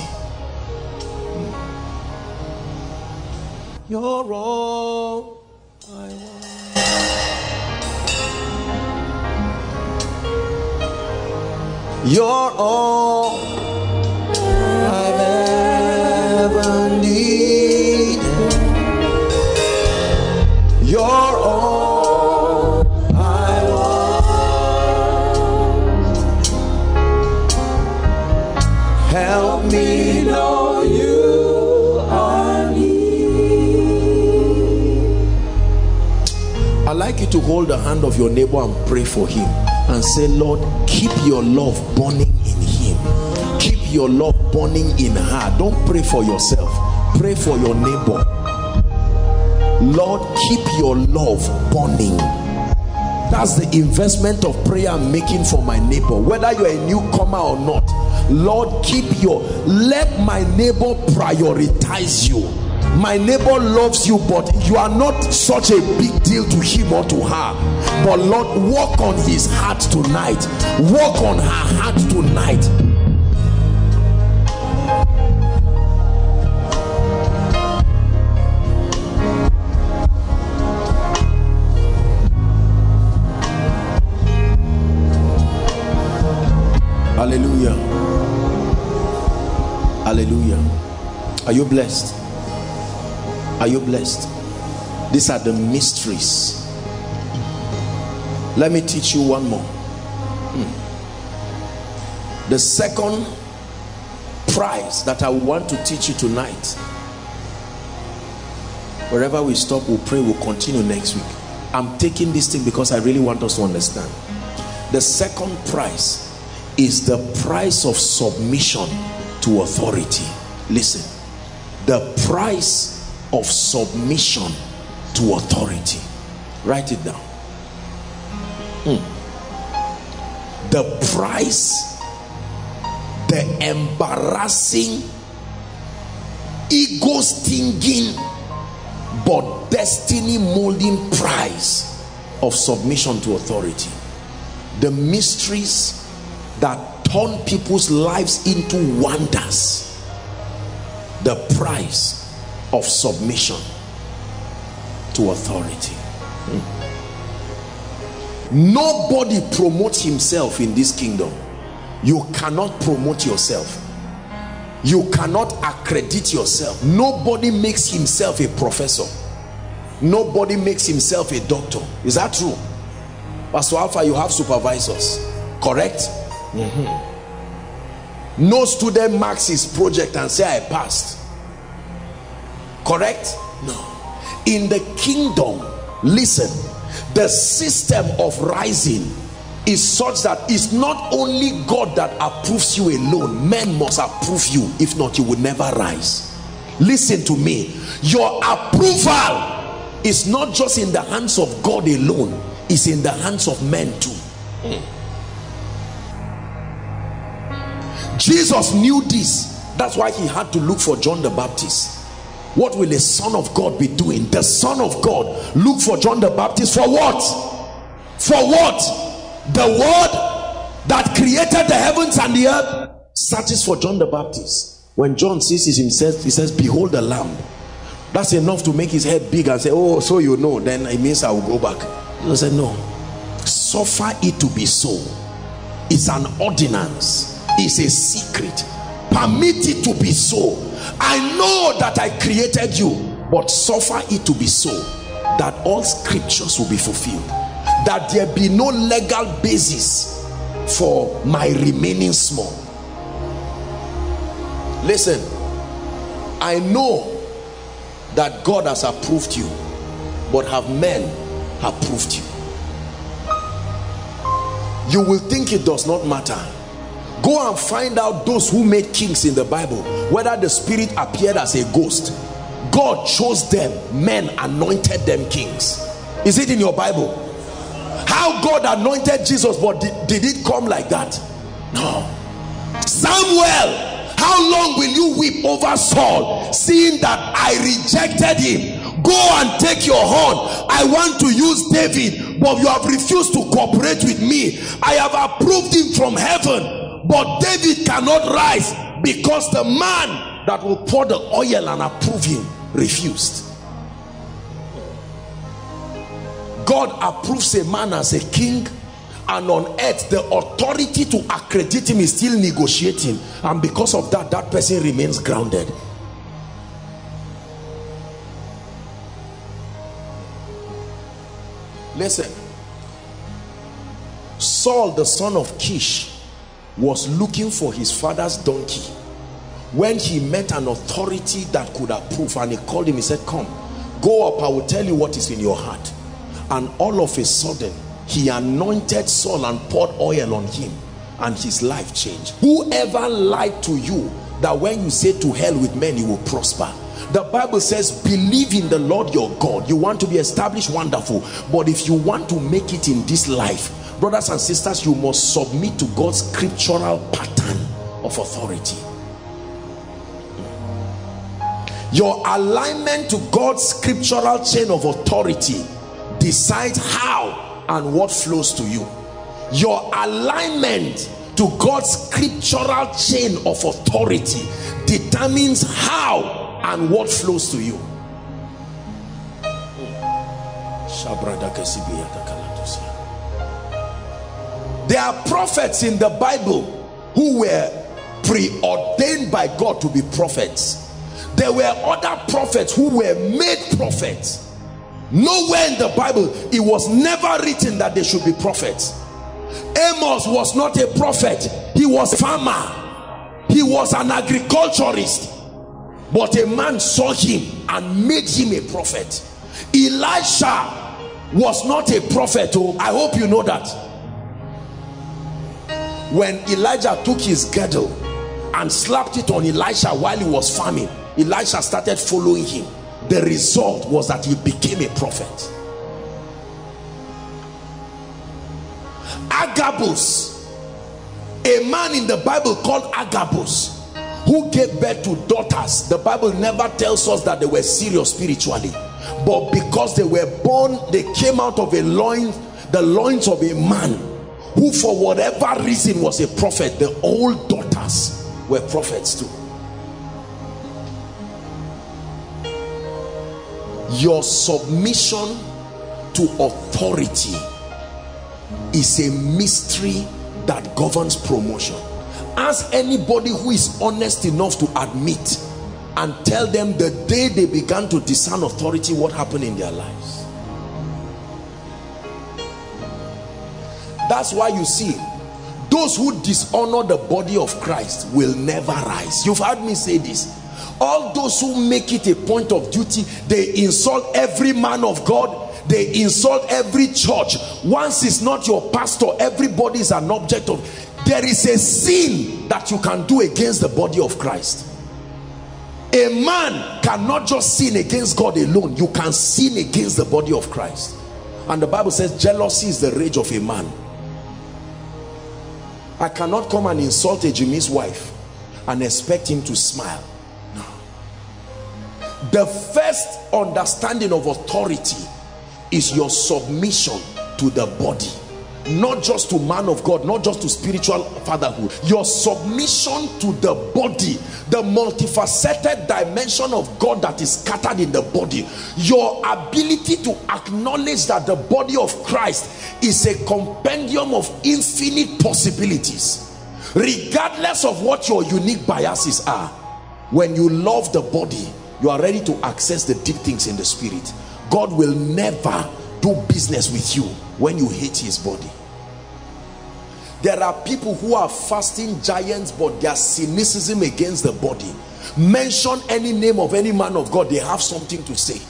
you're all I want. You're all I've ever to hold the hand of your neighbor and pray for him and say, Lord, keep your love burning in him. Keep your love burning in her. Don't pray for yourself. Pray for your neighbor. Lord, keep your love burning. That's the investment of prayer I'm making for my neighbor. Whether you're a newcomer or not. Lord, keep your, let my neighbor prioritize you my neighbor loves you but you are not such a big deal to him or to her. But lord work on his heart tonight. Work on her heart tonight. Hallelujah. Hallelujah. Are you blessed are you blessed? These are the mysteries. Let me teach you one more. Hmm. The second prize that I want to teach you tonight. Wherever we stop, we'll pray, we'll continue next week. I'm taking this thing because I really want us to understand. The second prize is the price of submission to authority. Listen, the price of submission to authority. Write it down. Hmm. the price the embarrassing ego stinging but destiny molding price of submission to authority. The mysteries that turn people's lives into wonders. The price of submission to authority. Hmm. Nobody promotes himself in this kingdom. You cannot promote yourself. You cannot accredit yourself. Nobody makes himself a professor. Nobody makes himself a doctor. Is that true? Pastor Alpha, you have supervisors. Correct? Mm -hmm. No student marks his project and say, I passed correct? No. In the kingdom listen the system of rising is such that it's not only God that approves you alone men must approve you. If not you will never rise. Listen to me. Your approval is not just in the hands of God alone it's in the hands of men too. Jesus knew this. That's why he had to look for John the Baptist what will a son of God be doing? The son of God look for John the Baptist for what? For what? The word that created the heavens and the earth searches for John the Baptist. When John sees himself, he says, Behold the lamb. That's enough to make his head big and say, Oh, so you know, then it means I will go back. He said, No, suffer it to be so. It's an ordinance, it's a secret. Permit it to be so I know that I created you, but suffer it to be so that all scriptures will be fulfilled. That there be no legal basis for my remaining small. Listen, I know that God has approved you, but have men approved you? You will think it does not matter go and find out those who made kings in the bible whether the spirit appeared as a ghost. God chose them. Men anointed them kings. Is it in your bible? How god anointed jesus but did, did it come like that? No. Samuel how long will you weep over saul seeing that i rejected him? Go and take your horn. I want to use david but you have refused to cooperate with me. I have approved him from heaven but David cannot rise because the man that will pour the oil and approve him refused. God approves a man as a king and on earth the authority to accredit him is still negotiating and because of that that person remains grounded listen Saul the son of Kish was looking for his father's donkey. When he met an authority that could approve and he called him he said come go up. I will tell you what is in your heart. And all of a sudden he anointed Saul and poured oil on him and his life changed. Whoever lied to you that when you say to hell with men you will prosper. The bible says believe in the lord your god. You want to be established wonderful. But if you want to make it in this life brothers and sisters you must submit to god's scriptural pattern of authority. Your alignment to god's scriptural chain of authority decides how and what flows to you. Your alignment to god's scriptural chain of authority determines how and what flows to you hmm. There are prophets in the bible who were preordained by god to be prophets. There were other prophets who were made prophets. Nowhere in the bible it was never written that they should be prophets. Amos was not a prophet. He was farmer. He was an agriculturist. But a man saw him and made him a prophet. Elisha was not a prophet oh. I hope you know that when elijah took his girdle and slapped it on elisha while he was farming elisha started following him. The result was that he became a prophet. Agabus. A man in the bible called agabus who gave birth to daughters. The bible never tells us that they were serious spiritually but because they were born they came out of a loin the loins of a man who for whatever reason was a prophet the old daughters were prophets too. Your submission to authority is a mystery that governs promotion. Ask anybody who is honest enough to admit and tell them the day they began to discern authority what happened in their lives that's why you see those who dishonor the body of Christ will never rise. You've heard me say this. All those who make it a point of duty they insult every man of God. They insult every church. Once it's not your pastor everybody is an object of there is a sin that you can do against the body of Christ. A man cannot just sin against God alone. You can sin against the body of Christ. And the Bible says jealousy is the rage of a man I cannot come and insult Ejimi's wife and expect him to smile No. the first understanding of authority is your submission to the body not just to man of God not just to spiritual fatherhood. Your submission to the body the multifaceted dimension of God that is scattered in the body. Your ability to acknowledge that the body of Christ is a compendium of infinite possibilities regardless of what your unique biases are. When you love the body you are ready to access the deep things in the spirit. God will never do business with you when you hate his body there are people who are fasting giants but their cynicism against the body. Mention any name of any man of God they have something to say.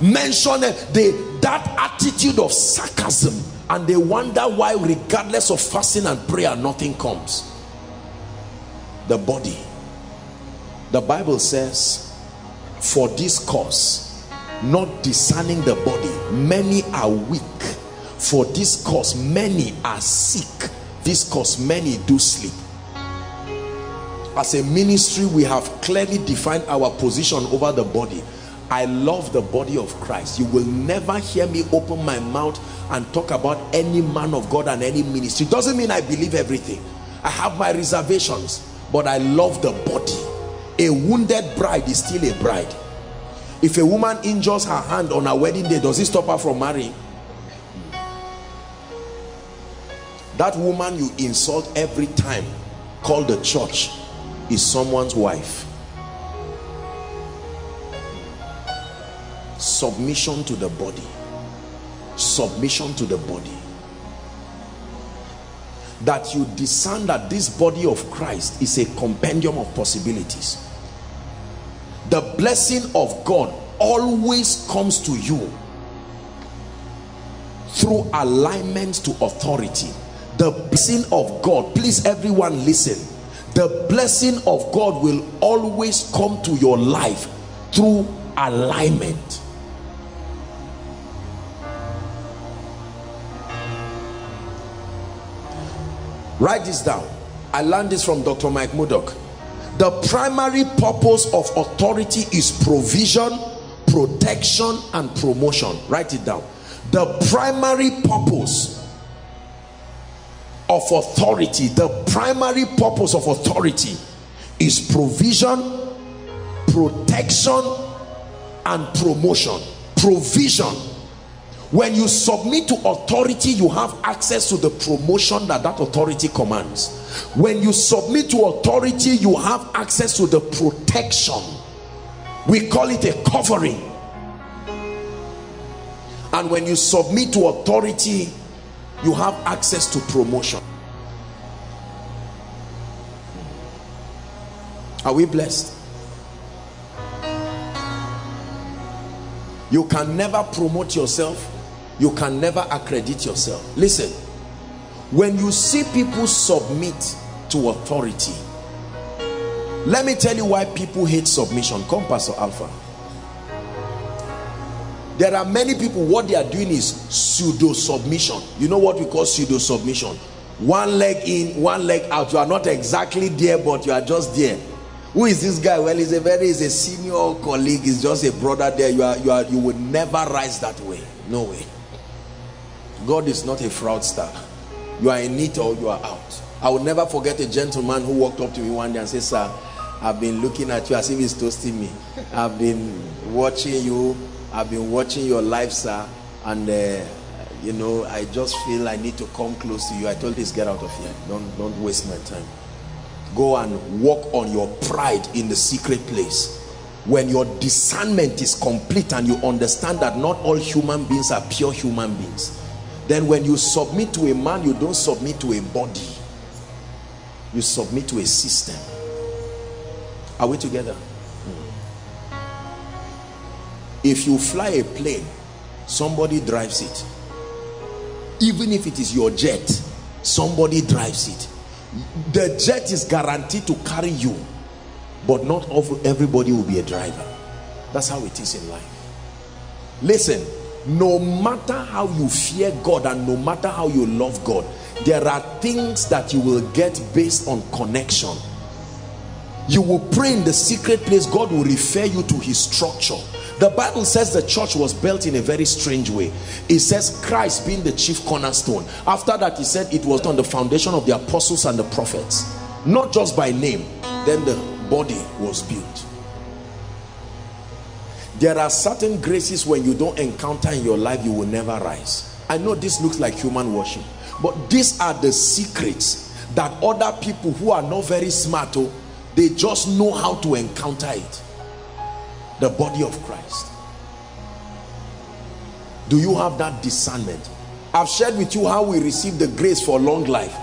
Mention eh, the that attitude of sarcasm and they wonder why regardless of fasting and prayer nothing comes. The body. The bible says for this cause not discerning the body many are weak for this cause many are sick. This cause many do sleep. As a ministry we have clearly defined our position over the body. I love the body of Christ. You will never hear me open my mouth and talk about any man of God and any ministry. Doesn't mean I believe everything. I have my reservations but I love the body. A wounded bride is still a bride. If a woman injures her hand on her wedding day does it stop her from marrying that woman you insult every time called the church is someone's wife. Submission to the body. Submission to the body. That you discern that this body of Christ is a compendium of possibilities. The blessing of God always comes to you through alignment to authority the blessing of God please everyone listen. The blessing of God will always come to your life through alignment. Write this down. I learned this from Dr. Mike Murdock the primary purpose of authority is provision protection and promotion. Write it down. The primary purpose of authority the primary purpose of authority is provision protection and promotion. Provision. When you submit to authority you have access to the promotion that that authority commands. When you submit to authority you have access to the protection. We call it a covering. And when you submit to authority you have access to promotion. Are we blessed? You can never promote yourself. You can never accredit yourself. Listen when you see people submit to authority let me tell you why people hate submission. Come pastor alpha there are many people what they are doing is pseudo submission you know what we call pseudo submission one leg in one leg out. You are not exactly there but you are just there. Who is this guy? Well he's a very he's a senior colleague. He's just a brother there. You are you are you would never rise that way. No way. God is not a fraudster. You are in it or you are out. I will never forget a gentleman who walked up to me one day and said sir i've been looking at you as if he's toasting me. I've been watching you i've been watching your life sir and uh, you know i just feel i need to come close to you. I told this get out of here. Don't don't waste my time. Go and work on your pride in the secret place. When your discernment is complete and you understand that not all human beings are pure human beings then when you submit to a man you don't submit to a body. You submit to a system. Are we together. If you fly a plane somebody drives it. Even if it is your jet somebody drives it. The jet is guaranteed to carry you but not everybody will be a driver. That's how it is in life. Listen no matter how you fear God and no matter how you love God there are things that you will get based on connection. You will pray in the secret place God will refer you to his structure the Bible says the church was built in a very strange way. It says Christ being the chief cornerstone. After that, he said it was on the foundation of the apostles and the prophets. Not just by name. Then the body was built. There are certain graces when you don't encounter in your life, you will never rise. I know this looks like human worship. But these are the secrets that other people who are not very smart, oh, they just know how to encounter it the body of Christ. Do you have that discernment? I've shared with you how we received the grace for long life.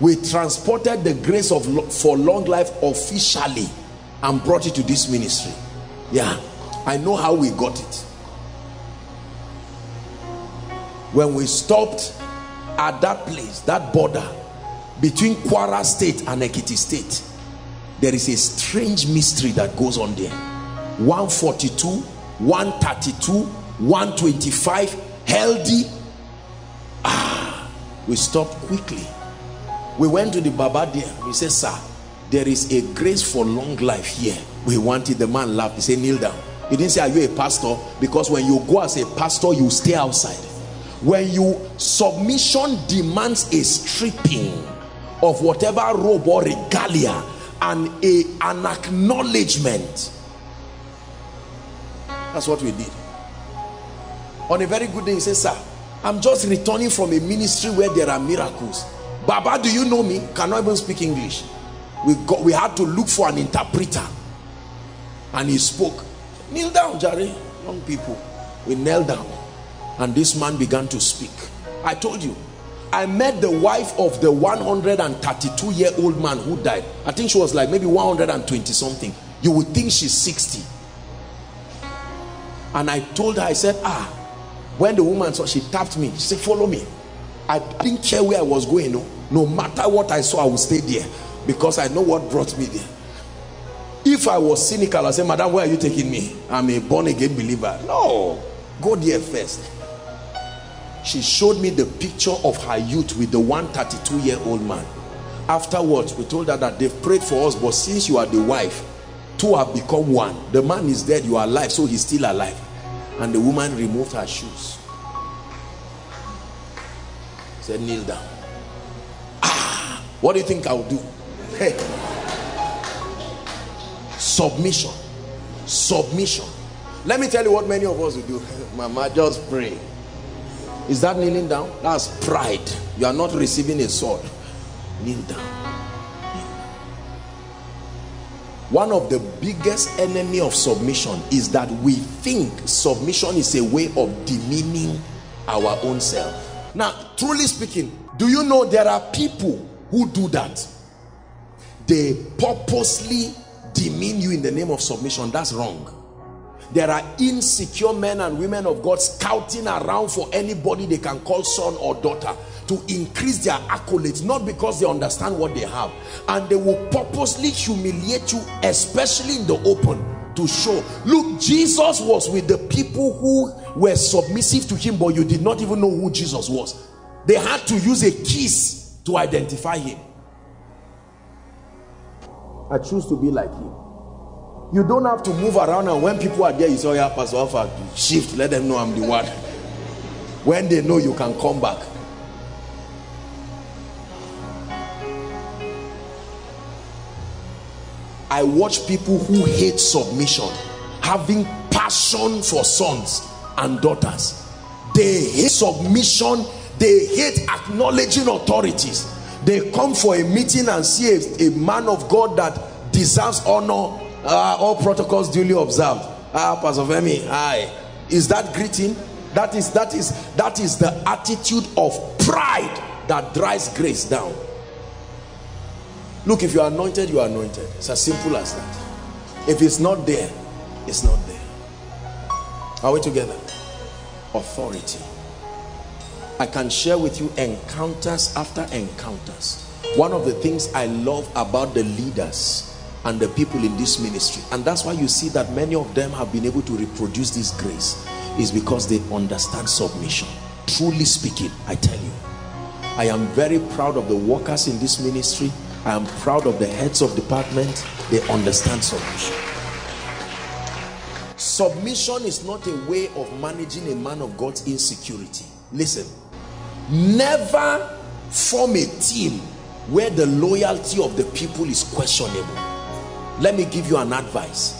We transported the grace of for long life officially and brought it to this ministry. Yeah I know how we got it. When we stopped at that place that border between Kwara state and Ekiti state there is a strange mystery that goes on there 142 132 125 healthy. Ah we stopped quickly. We went to the baba there. We said sir there is a grace for long life here. We wanted the man laughed. He said kneel down. He didn't say are you a pastor? Because when you go as a pastor you stay outside. When you submission demands a stripping of whatever robe or regalia and a an acknowledgement that's what we did. On a very good day, he said, Sir, I'm just returning from a ministry where there are miracles. Baba, do you know me? Cannot even speak English. We got we had to look for an interpreter. And he spoke. Kneel down, Jerry. Young people. We knelt down. And this man began to speak. I told you, I met the wife of the 132 year old man who died. I think she was like maybe 120 something. You would think she's 60 and I told her I said ah when the woman saw she tapped me. She said follow me. I didn't care where i was going no. No matter what i saw i would stay there because i know what brought me there. If i was cynical i say madam where are you taking me? I'm a born-again believer. No. Go there first. She showed me the picture of her youth with the 132 year old man. Afterwards we told her that they've prayed for us but since you are the wife two have become one. The man is dead you are alive so he's still alive. And the woman removed her shoes. Said kneel down. Ah what do you think i'll do? Hey. Submission. Submission. Let me tell you what many of us will do. Mama just pray. Is that kneeling down? That's pride. You are not receiving a sword. Kneel down one of the biggest enemy of submission is that we think submission is a way of demeaning our own self. Now truly speaking do you know there are people who do that? They purposely demean you in the name of submission. That's wrong there are insecure men and women of God scouting around for anybody they can call son or daughter to increase their accolades not because they understand what they have. And they will purposely humiliate you especially in the open to show look Jesus was with the people who were submissive to him but you did not even know who Jesus was. They had to use a kiss to identify him. I choose to be like him you don't have to move around and when people are there you say oh yeah pastor alpha shift let them know i'm the one. When they know you can come back. I watch people who hate submission having passion for sons and daughters. They hate submission they hate acknowledging authorities. They come for a meeting and see a, a man of god that deserves honor uh, all protocols duly observed. Ah pastor femi hi is that greeting? That is that is that is the attitude of pride that drives grace down. Look if you are anointed you are anointed. It's as simple as that. If it's not there it's not there. Are we together? Authority. I can share with you encounters after encounters. One of the things i love about the leaders and the people in this ministry. And that's why you see that many of them have been able to reproduce this grace is because they understand submission. Truly speaking i tell you i am very proud of the workers in this ministry. I am proud of the heads of department. They understand submission. Submission is not a way of managing a man of god's insecurity. Listen never form a team where the loyalty of the people is questionable let me give you an advice.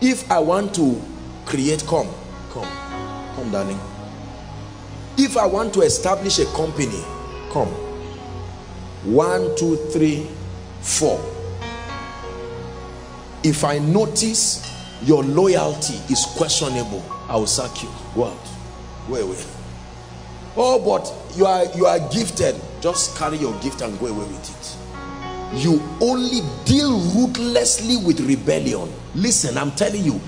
If i want to create come come come darling. If i want to establish a company come. One two three four. If i notice your loyalty is questionable i will sack you. Go out wait wait. Oh but you are you are gifted. Just carry your gift and go away with it you only deal ruthlessly with rebellion. Listen i'm telling you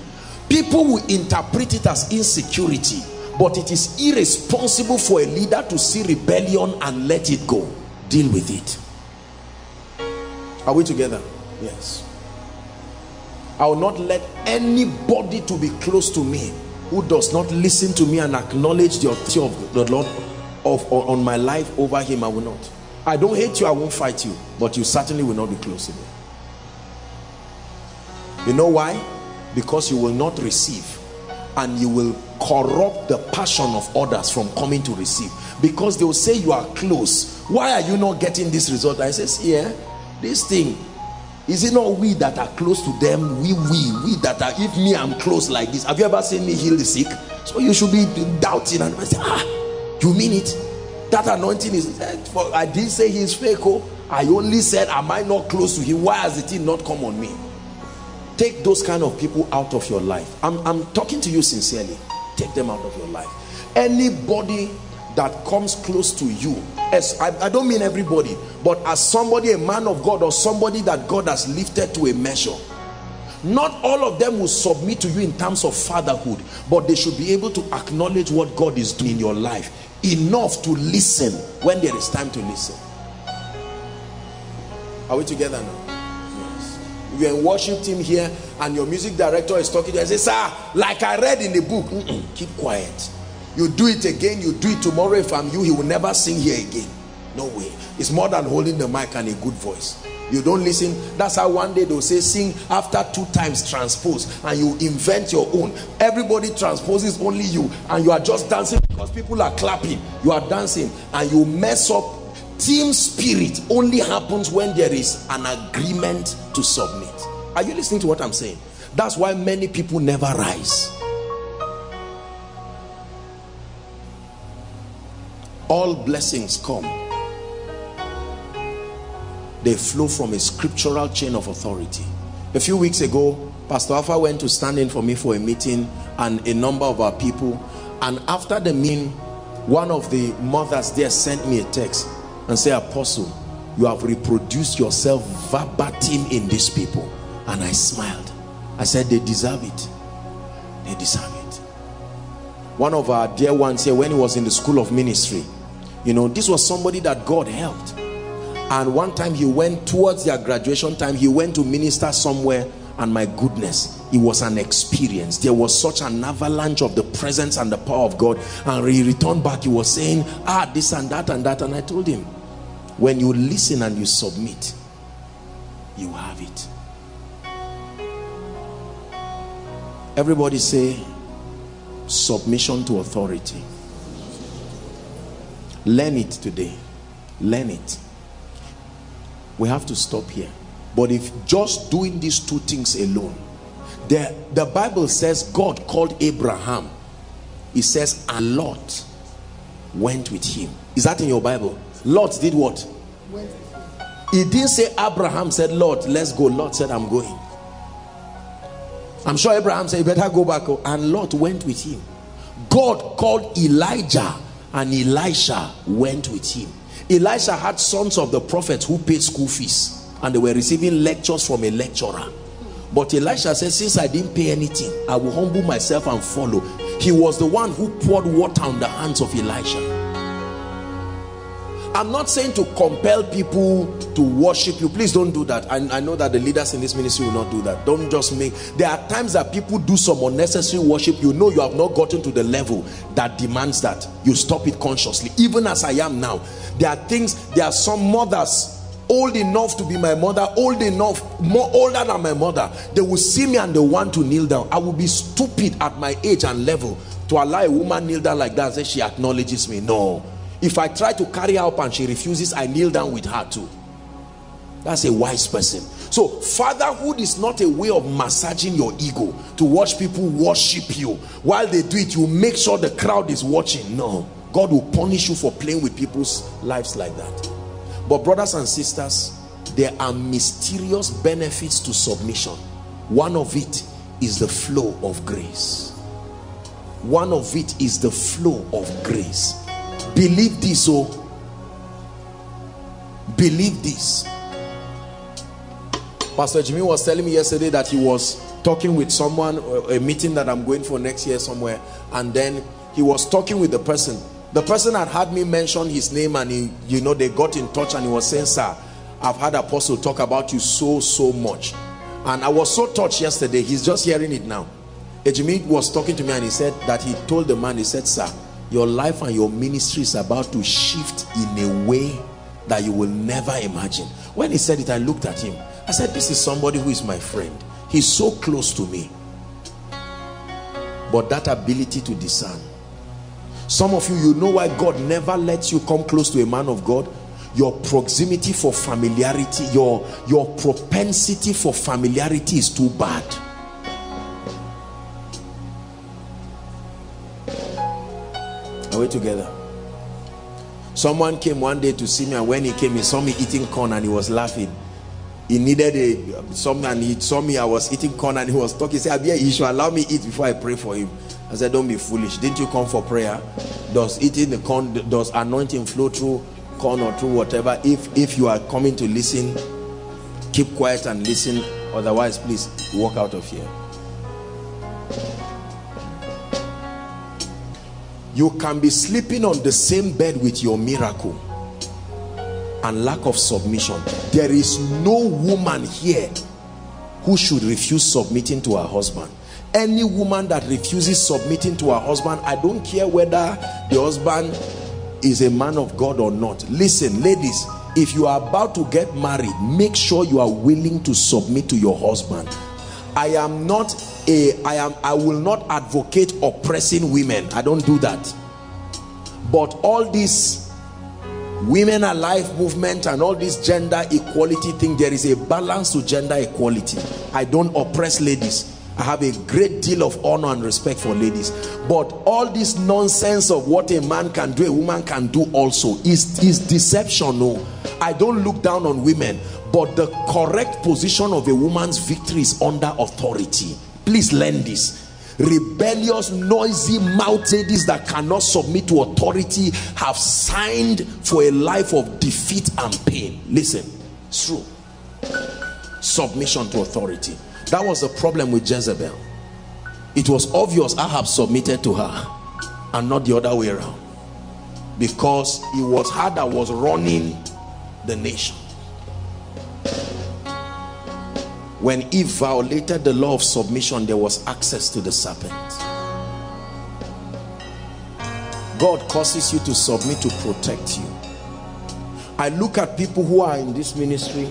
people will interpret it as insecurity but it is irresponsible for a leader to see rebellion and let it go. Deal with it. Are we together? Yes. I will not let anybody to be close to me who does not listen to me and acknowledge the authority of the lord of on my life over him. I will not I don't hate you, I won't fight you, but you certainly will not be close to me. You know why? Because you will not receive and you will corrupt the passion of others from coming to receive because they will say you are close. Why are you not getting this result? I says, yeah, this thing is it not we that are close to them? We, we, we that are, if me, I'm close like this. Have you ever seen me heal the sick? So you should be doubting and I say, ah, you mean it? That anointing is for i didn't say he's fake oh. I only said am i not close to him? Why has it not come on me? Take those kind of people out of your life. I'm, I'm talking to you sincerely. Take them out of your life. Anybody that comes close to you as I, I don't mean everybody but as somebody a man of god or somebody that god has lifted to a measure not all of them will submit to you in terms of fatherhood but they should be able to acknowledge what god is doing in your life enough to listen when there is time to listen. Are we together now? Yes. You're in worship team here and your music director is talking to you and say sir like i read in the book. Mm -mm, keep quiet. You do it again you do it tomorrow. If i'm you he will never sing here again. No way. It's more than holding the mic and a good voice you don't listen. That's how one day they'll say sing after two times transpose and you invent your own. Everybody transposes only you and you are just dancing because people are clapping. You are dancing and you mess up. Team spirit only happens when there is an agreement to submit. Are you listening to what i'm saying? That's why many people never rise. All blessings come they flow from a scriptural chain of authority. A few weeks ago pastor alpha went to stand in for me for a meeting and a number of our people. And after the meeting one of the mothers there sent me a text and say apostle you have reproduced yourself verbatim in these people. And i smiled. I said they deserve it. They deserve it. One of our dear ones here when he was in the school of ministry you know this was somebody that god helped and one time he went towards their graduation time he went to minister somewhere. And my goodness it was an experience. There was such an avalanche of the presence and the power of God. And he returned back. He was saying ah this and that and that. And I told him when you listen and you submit you have it. Everybody say submission to authority. Learn it today. Learn it we have to stop here. But if just doing these two things alone the, the bible says god called abraham. He says a lot went with him. Is that in your bible? Lot did what? He didn't say abraham said lord let's go. Lot said i'm going. I'm sure abraham said you better go back and lot went with him. God called elijah and elisha went with him Elisha had sons of the prophets who paid school fees and they were receiving lectures from a lecturer. But Elisha said, since I didn't pay anything, I will humble myself and follow. He was the one who poured water on the hands of Elisha. I'm not saying to compel people to worship you. Please don't do that. I, I, know that the leaders in this ministry will not do that. Don't just make. There are times that people do some unnecessary worship. You know you have not gotten to the level that demands that. You stop it consciously. Even as I am now. There are things, there are some mothers old enough to be my mother, old enough, more older than my mother. They will see me and they want to kneel down. I will be stupid at my age and level to allow a woman kneel down like that and say she acknowledges me. No if I try to carry her up and she refuses, I kneel down with her too. That's a wise person. So fatherhood is not a way of massaging your ego to watch people worship you. While they do it, you make sure the crowd is watching. No. God will punish you for playing with people's lives like that. But brothers and sisters, there are mysterious benefits to submission. One of it is the flow of grace. One of it is the flow of grace believe this oh. Believe this. Pastor jimmy was telling me yesterday that he was talking with someone uh, a meeting that i'm going for next year somewhere and then he was talking with the person. The person had had me mention his name and he you know they got in touch and he was saying sir i've had apostle talk about you so so much. And i was so touched yesterday. He's just hearing it now. Ejimi was talking to me and he said that he told the man he said sir your life and your ministry is about to shift in a way that you will never imagine. When he said it i looked at him. I said this is somebody who is my friend. He's so close to me. But that ability to discern. Some of you you know why god never lets you come close to a man of god? Your proximity for familiarity your your propensity for familiarity is too bad Are we together? Someone came one day to see me, and when he came, he saw me eating corn and he was laughing. He needed a something, and he saw me. I was eating corn and he was talking. He said, Abia, you should allow me eat before I pray for him. I said, Don't be foolish. Didn't you come for prayer? Does eating the corn, does anointing flow through corn or through whatever? If if you are coming to listen, keep quiet and listen Otherwise, please walk out of here. You can be sleeping on the same bed with your miracle and lack of submission. There is no woman here who should refuse submitting to her husband. Any woman that refuses submitting to her husband, I don't care whether the husband is a man of God or not. Listen, ladies, if you are about to get married, make sure you are willing to submit to your husband. I am not a, I am, I will not advocate oppressing women. I don't do that. But all these women alive movement and all this gender equality thing there is a balance to gender equality. I don't oppress ladies. I have a great deal of honor and respect for ladies. But all this nonsense of what a man can do a woman can do also is is deception no. I don't look down on women but the correct position of a woman's victory is under authority please learn this. Rebellious noisy mouth ladies that cannot submit to authority have signed for a life of defeat and pain. Listen it's true. Submission to authority. That was the problem with Jezebel. It was obvious I have submitted to her and not the other way around. Because it was her that was running the nation when Eve violated the law of submission there was access to the serpent. God causes you to submit to protect you. I look at people who are in this ministry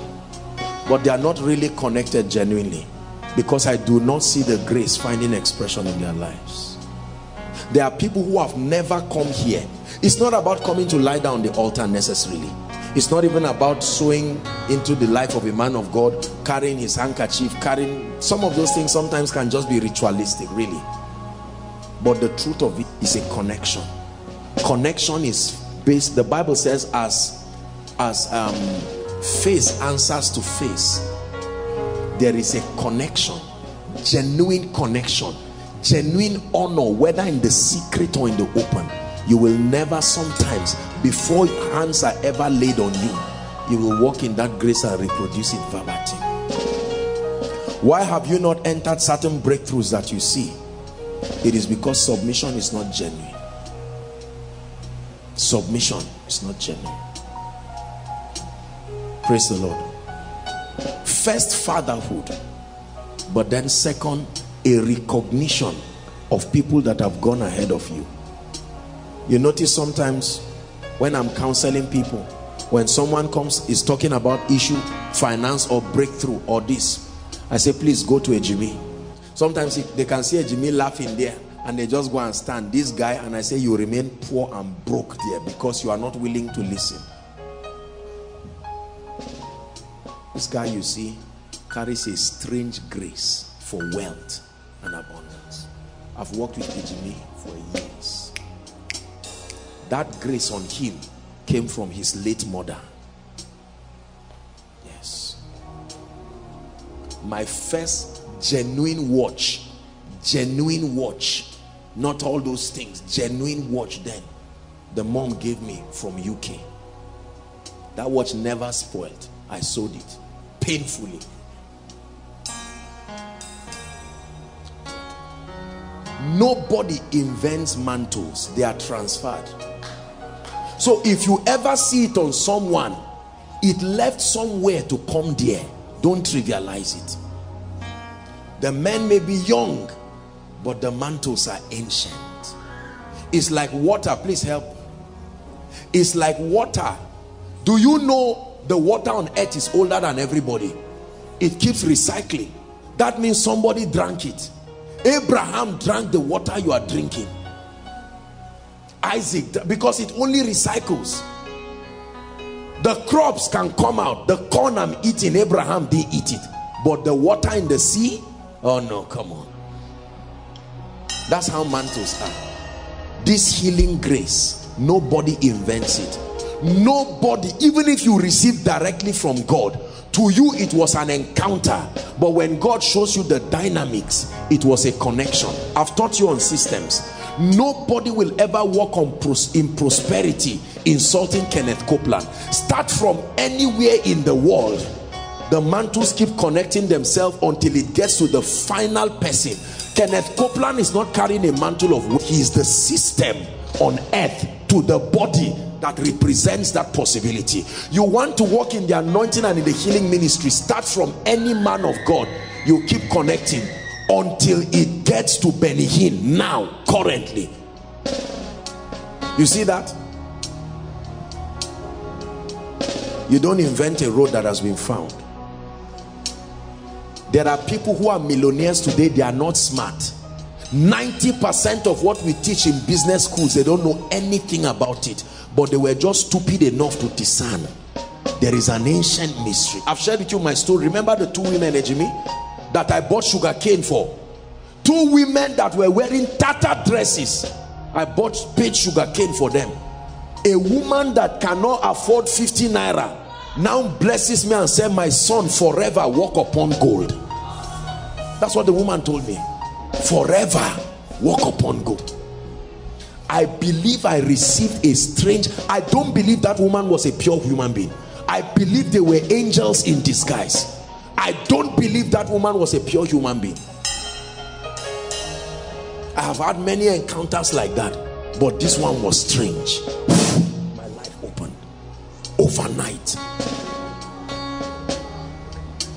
but they are not really connected genuinely because I do not see the grace finding expression in their lives. There are people who have never come here. It's not about coming to lie down the altar necessarily it's not even about sowing into the life of a man of God, carrying his handkerchief, carrying some of those things sometimes can just be ritualistic, really. But the truth of it is a connection. Connection is based, the Bible says, as as um, face answers to face, there is a connection, genuine connection, genuine honor, whether in the secret or in the open. You will never sometimes before hands are ever laid on you you will walk in that grace and reproduce it verbatim. Why have you not entered certain breakthroughs that you see? It is because submission is not genuine. Submission is not genuine. Praise the lord. First fatherhood but then second a recognition of people that have gone ahead of you you notice sometimes when I'm counseling people when someone comes is talking about issue finance or breakthrough or this I say please go to Ejimi. Sometimes they can see Ejimi laughing there and they just go and stand this guy and I say you remain poor and broke there because you are not willing to listen. This guy you see carries a strange grace for wealth and abundance. I've worked with Ejimi for years that grace on him came from his late mother. Yes. My first genuine watch genuine watch not all those things genuine watch then the mom gave me from UK that watch never spoiled. I sold it painfully. Nobody invents mantles. They are transferred so if you ever see it on someone, it left somewhere to come there. Don't trivialize it. The men may be young, but the mantles are ancient. It's like water. Please help. It's like water. Do you know the water on earth is older than everybody? It keeps recycling. That means somebody drank it. Abraham drank the water you are drinking. Isaac because it only recycles. The crops can come out. The corn I'm eating Abraham did eat it. But the water in the sea? Oh no come on. That's how mantles are. This healing grace nobody invents it. Nobody even if you receive directly from God to you it was an encounter. But when God shows you the dynamics it was a connection. I've taught you on systems nobody will ever walk on pros in prosperity insulting Kenneth Copeland. Start from anywhere in the world the mantles keep connecting themselves until it gets to the final person. Kenneth copeland is not carrying a mantle of wood he is the system on earth to the body that represents that possibility. You want to walk in the anointing and in the healing ministry? Start from any man of god. You keep connecting until it gets to Benny Hinn now currently. You see that? You don't invent a road that has been found. There are people who are millionaires today they are not smart. 90 percent of what we teach in business schools they don't know anything about it. But they were just stupid enough to discern. There is an ancient mystery. I've shared with you my story. Remember the two women ejimi that i bought sugar cane for. Two women that were wearing tattered dresses i bought paid sugar cane for them. A woman that cannot afford 50 naira now blesses me and said my son forever walk upon gold. That's what the woman told me. Forever walk upon gold. I believe i received a strange i don't believe that woman was a pure human being. I believe they were angels in disguise i don't believe that woman was a pure human being. I have had many encounters like that but this one was strange. My life opened overnight.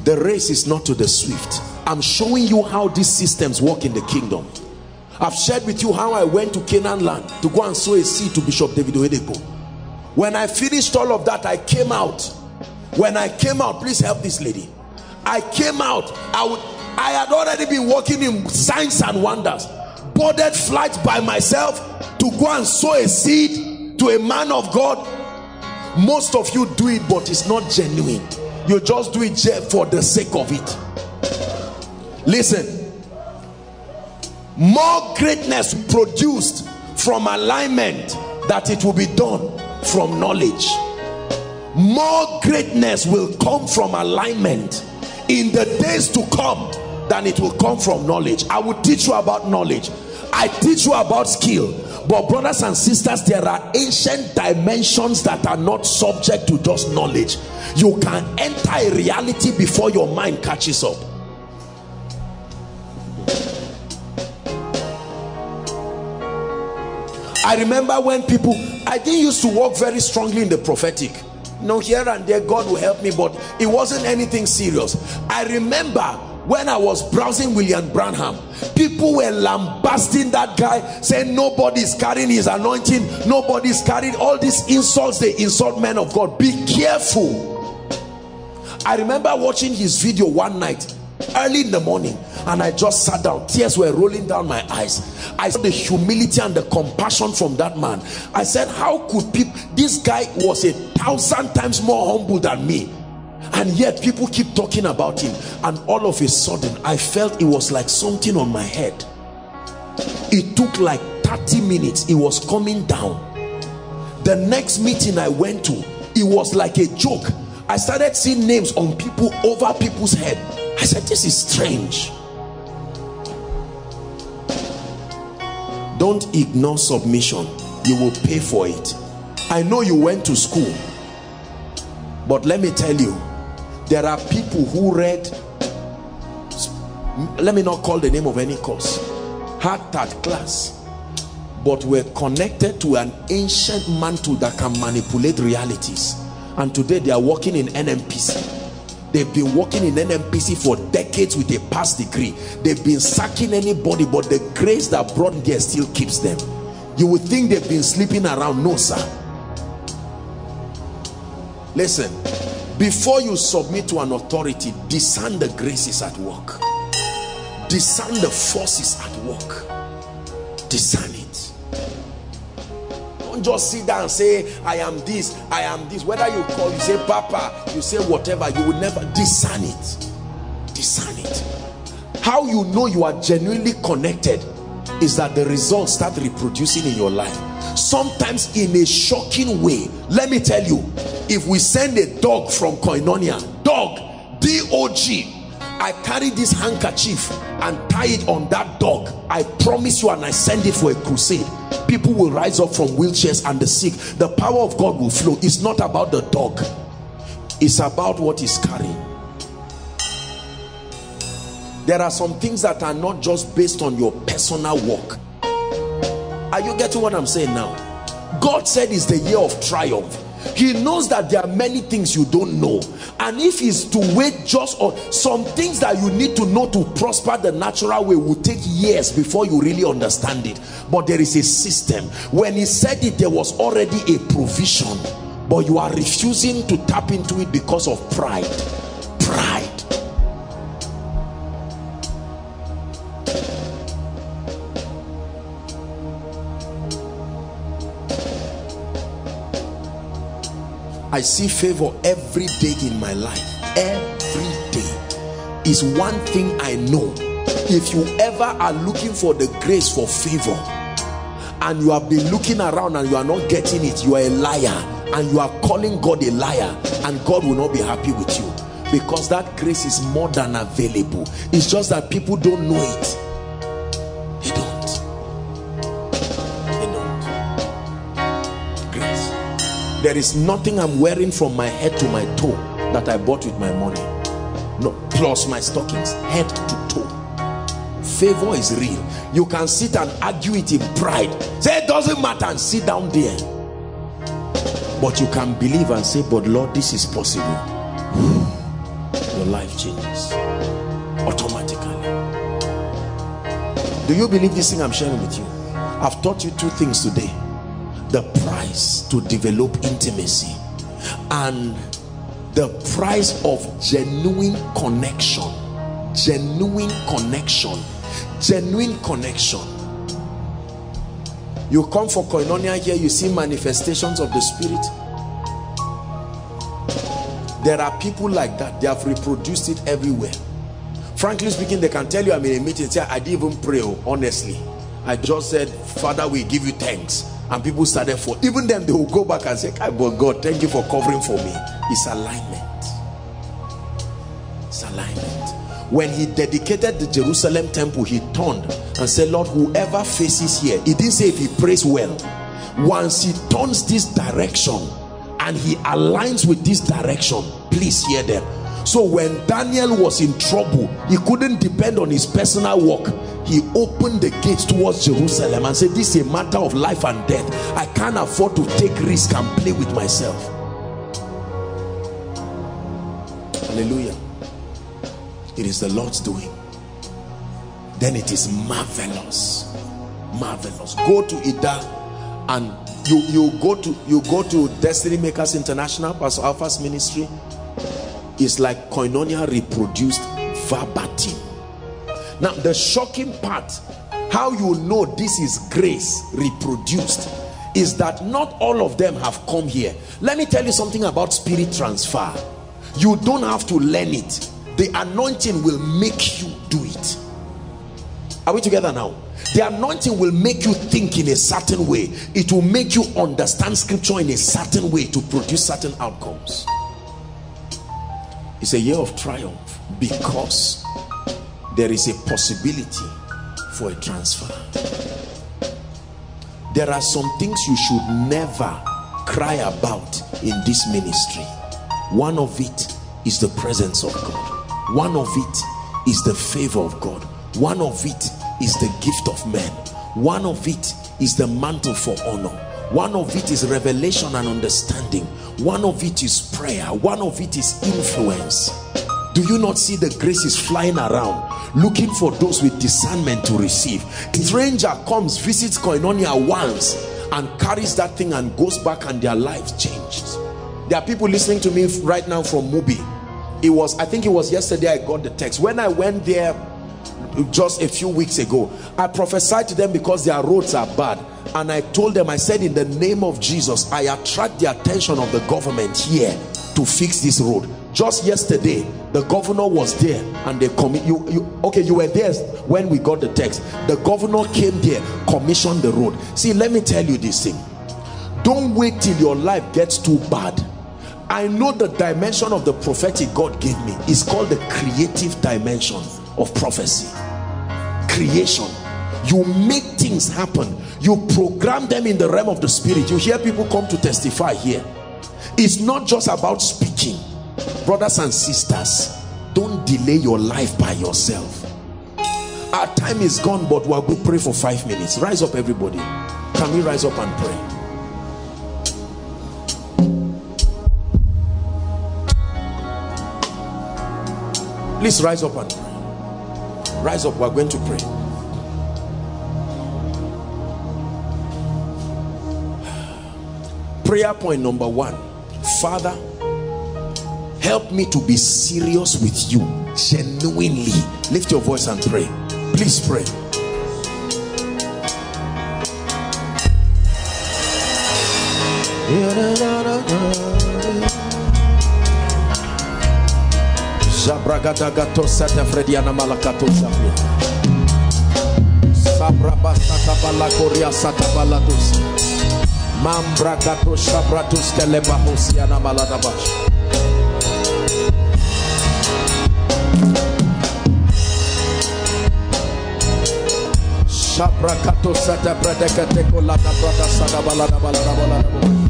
The race is not to the swift. I'm showing you how these systems work in the kingdom. I've shared with you how i went to canaan land to go and sow a seed to bishop david oyedepo. When i finished all of that i came out. When i came out please help this lady i came out. I would i had already been working in signs and wonders. Boarded flights by myself to go and sow a seed to a man of god. Most of you do it but it's not genuine. You just do it for the sake of it. Listen. More greatness produced from alignment that it will be done from knowledge. More greatness will come from alignment in the days to come than it will come from knowledge. I will teach you about knowledge. I teach you about skill. But brothers and sisters there are ancient dimensions that are not subject to just knowledge. You can enter a reality before your mind catches up. I remember when people I didn't used to walk very strongly in the prophetic know here and there God will help me but it wasn't anything serious. I remember when I was browsing William Branham people were lambasting that guy saying nobody's carrying his anointing nobody's carrying all these insults they insult men of God. Be careful. I remember watching his video one night early in the morning and I just sat down. Tears were rolling down my eyes. I saw the humility and the compassion from that man. I said how could people this guy was a thousand times more humble than me and yet people keep talking about him. And all of a sudden I felt it was like something on my head. It took like 30 minutes. It was coming down. The next meeting I went to it was like a joke. I started seeing names on people over people's head I said this is strange. Don't ignore submission. You will pay for it. I know you went to school but let me tell you there are people who read let me not call the name of any course had that class but were connected to an ancient mantle that can manipulate realities. And today they are working in NNPC they've been working in NNPC for decades with a past degree. They've been sacking anybody but the grace that brought there still keeps them. You would think they've been sleeping around. No sir. Listen before you submit to an authority discern the graces at work. Discern the forces at work. Discern it don't just sit down and say i am this i am this. Whether you call you say papa you say whatever you will never discern it. Discern it. How you know you are genuinely connected is that the results start reproducing in your life. Sometimes in a shocking way. Let me tell you if we send a dog from koinonia dog d-o-g i carry this handkerchief and tie it on that dog. I promise you and i send it for a crusade people will rise up from wheelchairs and the sick. The power of god will flow. It's not about the dog. It's about what is carrying. There are some things that are not just based on your personal work. Are you getting what i'm saying now? God said it's the year of triumph he knows that there are many things you don't know. And if he's to wait just on some things that you need to know to prosper the natural way will take years before you really understand it. But there is a system. When he said it there was already a provision. But you are refusing to tap into it because of pride pride I see favor every day in my life. Every day is one thing I know. If you ever are looking for the grace for favor and you have been looking around and you are not getting it, you are a liar and you are calling God a liar and God will not be happy with you because that grace is more than available. It's just that people don't know it. There is nothing i'm wearing from my head to my toe that i bought with my money. No plus my stockings head to toe. Favor is real. You can sit and argue it in pride. Say it doesn't matter and sit down there. But you can believe and say but lord this is possible. Your life changes automatically. Do you believe this thing i'm sharing with you? I've taught you two things today the price to develop intimacy and the price of genuine connection genuine connection genuine connection. You come for koinonia here you see manifestations of the spirit. There are people like that. They have reproduced it everywhere. Frankly speaking they can tell you i'm in a meeting say i didn't even pray oh, honestly. I just said father we give you thanks and people started for even then they will go back and say but god thank you for covering for me. It's alignment. It's alignment. When he dedicated the jerusalem temple he turned and said lord whoever faces here he didn't say if he prays well. Once he turns this direction and he aligns with this direction please hear them so when daniel was in trouble he couldn't depend on his personal work. He opened the gates towards Jerusalem and said this is a matter of life and death. I can't afford to take risk and play with myself. Hallelujah. It is the Lord's doing. Then it is marvelous. Marvelous. Go to Ida and you you go to you go to Destiny Makers International Pastor Alpha's ministry it's like koinonia reproduced verbatim. Now the shocking part how you know this is grace reproduced is that not all of them have come here. Let me tell you something about spirit transfer. You don't have to learn it. The anointing will make you do it. Are we together now? The anointing will make you think in a certain way. It will make you understand scripture in a certain way to produce certain outcomes it's a year of triumph because there is a possibility for a transfer. There are some things you should never cry about in this ministry. One of it is the presence of God. One of it is the favor of God. One of it is the gift of men. One of it is the mantle for honor. One of it is revelation and understanding one of it is prayer one of it is influence. Do you not see the graces flying around looking for those with discernment to receive? Stranger comes visits koinonia once and carries that thing and goes back and their lives changed there are people listening to me right now from mubi. It was i think it was yesterday i got the text. When i went there just a few weeks ago i prophesied to them because their roads are bad. And i told them i said in the name of jesus i attract the attention of the government here to fix this road. Just yesterday the governor was there and they commit you, you okay you were there when we got the text. The governor came there commissioned the road. See let me tell you this thing. Don't wait till your life gets too bad. I know the dimension of the prophetic god gave me. It's called the creative dimension of prophecy creation you make things happen you program them in the realm of the spirit you hear people come to testify here it's not just about speaking brothers and sisters don't delay your life by yourself Our time is gone, but going to pray for five minutes. Rise up, everybody. Can we rise up and pray? Please rise up and pray. Rise up, we're going to pray. Prayer point number one Father, help me to be serious with you genuinely. Lift your voice and pray. Please pray. Zabragata gato sata frediana malakato zabia. Sabrabasata balakoria sata balatus. Mambragato shabratus kelebahosiana maladabash. Shabrakato sata predekate kolata brada sada balada balada balada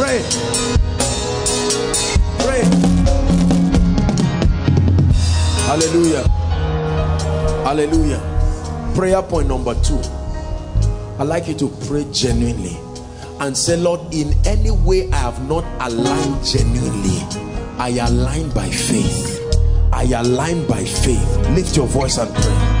Pray. Pray. Hallelujah. Hallelujah. Prayer point number two. i like you to pray genuinely and say, Lord, in any way I have not aligned genuinely, I align by faith. I align by faith. Lift your voice and pray.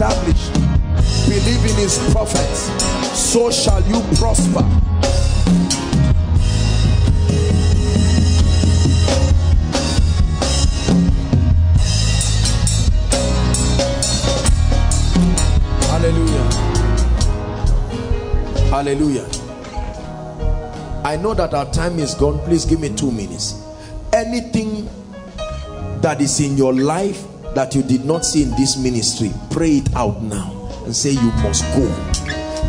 established. Believe in his prophets, so shall you prosper. Hallelujah. Hallelujah. I know that our time is gone. Please give me two minutes. Anything that is in your life that you did not see in this ministry pray it out now and say you must go.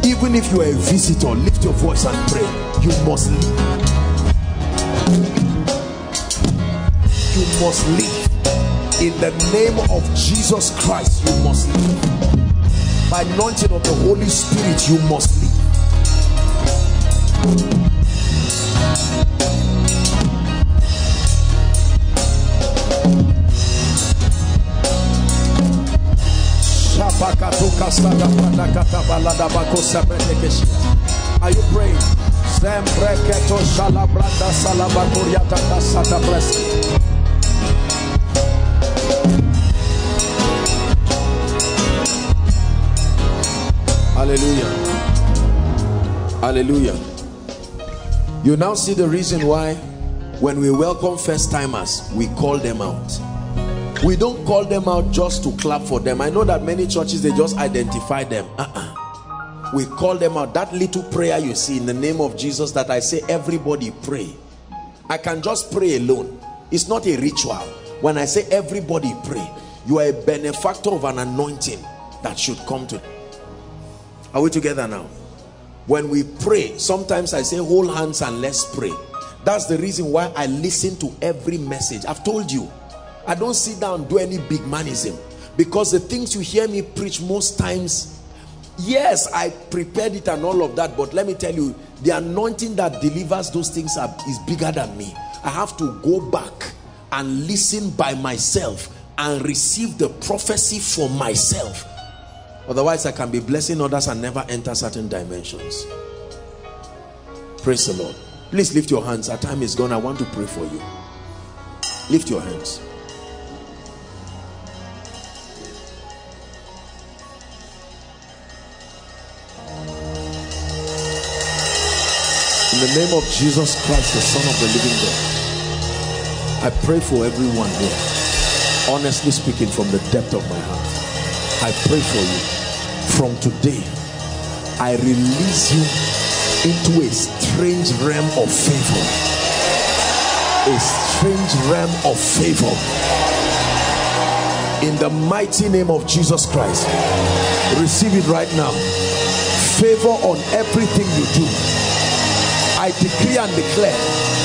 Even if you are a visitor lift your voice and pray. You must leave. You must leave. In the name of jesus christ you must leave. By anointing of the holy spirit you must leave Are you praying? Zembreketo shalabranda salabakuriata kasata breski. Hallelujah. Hallelujah. You now see the reason why when we welcome first timers, we call them out we don't call them out just to clap for them. I know that many churches they just identify them. Uh-uh. we call them out. That little prayer you see in the name of jesus that i say everybody pray. I can just pray alone. It's not a ritual. When i say everybody pray you are a benefactor of an anointing that should come to are we together now? When we pray sometimes i say hold hands and let's pray. That's the reason why i listen to every message. I've told you I don't sit down do any big manism because the things you hear me preach most times yes I prepared it and all of that but let me tell you the anointing that delivers those things are, is bigger than me. I have to go back and listen by myself and receive the prophecy for myself. Otherwise I can be blessing others and never enter certain dimensions. Praise the Lord. Please lift your hands. Our time is gone. I want to pray for you. Lift your hands In the name of Jesus Christ, the Son of the living God, I pray for everyone here. Honestly speaking, from the depth of my heart, I pray for you. From today I release you into a strange realm of favor. A strange realm of favor. In the mighty name of Jesus Christ receive it right now. Favor on everything you do I decree and declare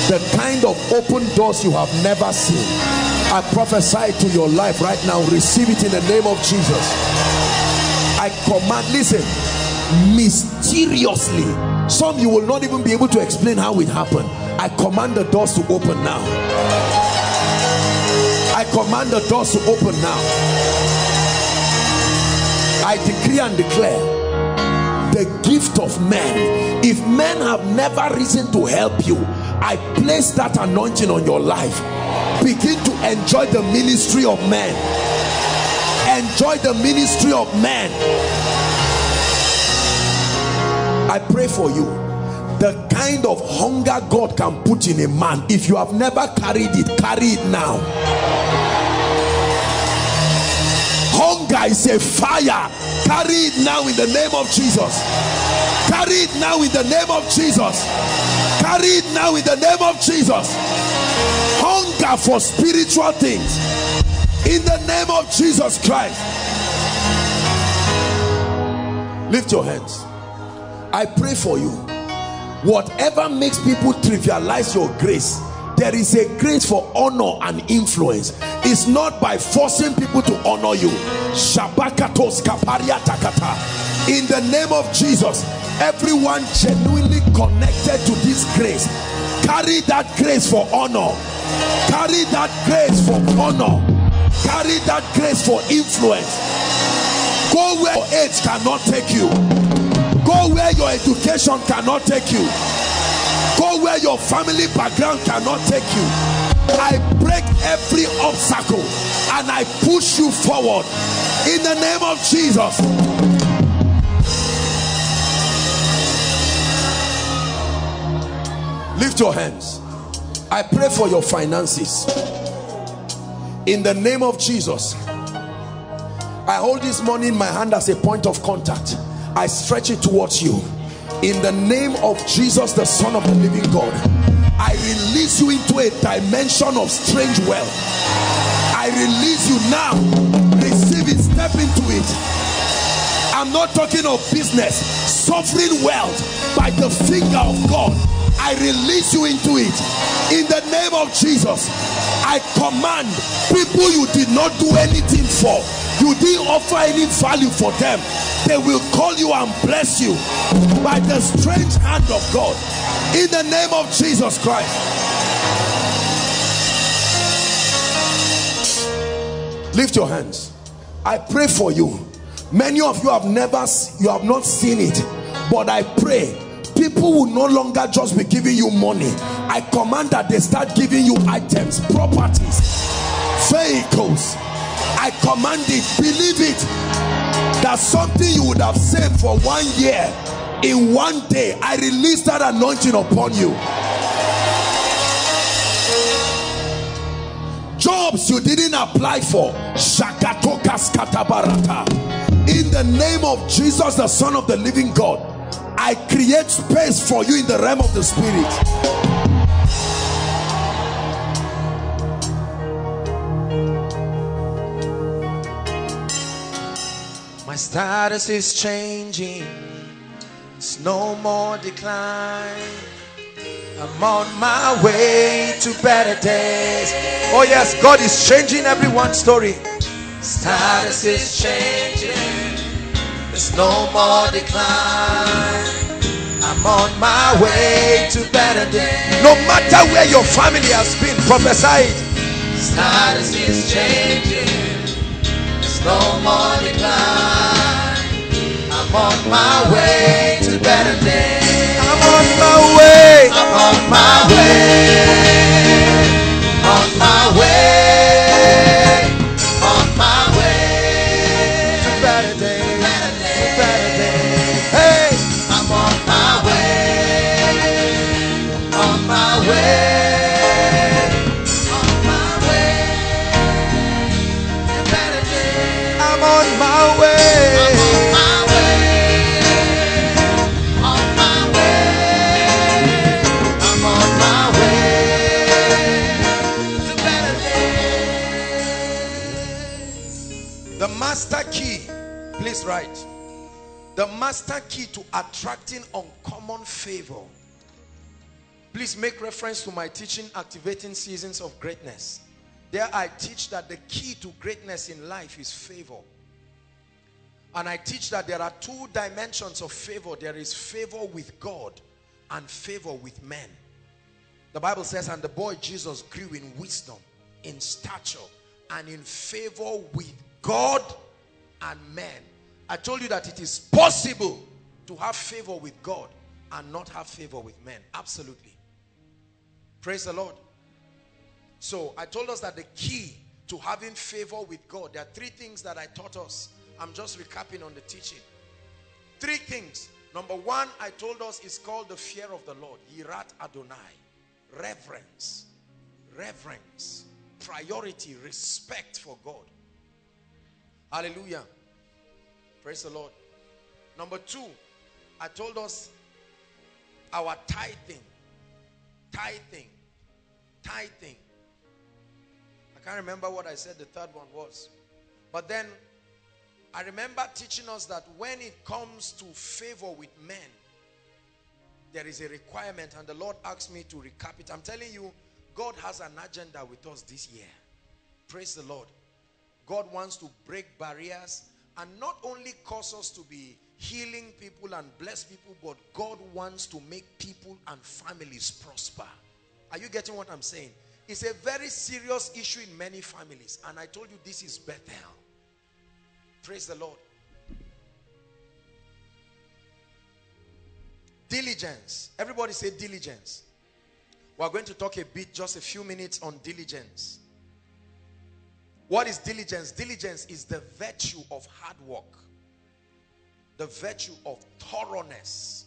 the kind of open doors you have never seen. I prophesy to your life right now. Receive it in the name of Jesus. I command listen mysteriously. Some you will not even be able to explain how it happened. I command the doors to open now. I command the doors to open now. I decree and declare the gift of men. If men have never risen to help you I place that anointing on your life. Begin to enjoy the ministry of men. Enjoy the ministry of men. I pray for you. The kind of hunger God can put in a man if you have never carried it carry it now hunger is a fire. Carry it now in the name of Jesus. Carry it now in the name of Jesus. Carry it now in the name of Jesus. Hunger for spiritual things. In the name of Jesus Christ. Lift your hands. I pray for you. Whatever makes people trivialize your grace there is a grace for honor and influence. It's not by forcing people to honor you. In the name of Jesus everyone genuinely connected to this grace carry that grace for honor. Carry that grace for honor. Carry that grace for influence. Go where your age cannot take you. Go where your education cannot take you go where your family background cannot take you. I break every obstacle and I push you forward. In the name of Jesus. Lift your hands. I pray for your finances. In the name of Jesus. I hold this money in my hand as a point of contact. I stretch it towards you in the name of Jesus the son of the living God I release you into a dimension of strange wealth. I release you now. Receive it. Step into it. I'm not talking of business. Suffering wealth by the finger of God. I release you into it. In the name of Jesus I command people you did not do anything for you didn't offer any value for them? They will call you and bless you by the strange hand of God. In the name of Jesus Christ. Lift your hands. I pray for you. Many of you have never you have not seen it but I pray people will no longer just be giving you money. I command that they start giving you items properties vehicles I command it. Believe it. That something you would have saved for one year in one day I release that anointing upon you. Jobs you didn't apply for. In the name of Jesus the son of the living God I create space for you in the realm of the spirit My status is changing. It's no more decline. I'm on my way to better days. Oh, yes, God is changing everyone's story. Status is changing. There's no more decline. I'm on my way to better days. no matter where your family has been prophesied Status is changing. There's no more decline. On my way to better days. I'm on my way I'm on my way. On my way. The master key to attracting uncommon favor. Please make reference to my teaching, Activating Seasons of Greatness. There I teach that the key to greatness in life is favor. And I teach that there are two dimensions of favor. There is favor with God and favor with men. The Bible says, and the boy Jesus grew in wisdom, in stature, and in favor with God and men. I told you that it is possible to have favor with God and not have favor with men. Absolutely. Praise the Lord. So I told us that the key to having favor with God, there are three things that I taught us I'm just recapping on the teaching. Three things. Number one, I told us is called the fear of the Lord. Yirat Adonai. Reverence. Reverence. Priority. Respect for God. Hallelujah. Praise the Lord. Number two, I told us our tithing. Tithing. Tithing. I can't remember what I said the third one was. But then I remember teaching us that when it comes to favor with men, there is a requirement and the Lord asked me to recap it. I'm telling you, God has an agenda with us this year. Praise the Lord. God wants to break barriers and not only cause us to be healing people and bless people, but God wants to make people and families prosper. Are you getting what I'm saying? It's a very serious issue in many families. And I told you this is Bethel. Praise the Lord. Diligence. Everybody say diligence. We're going to talk a bit, just a few minutes on diligence. What is diligence? Diligence is the virtue of hard work. The virtue of thoroughness.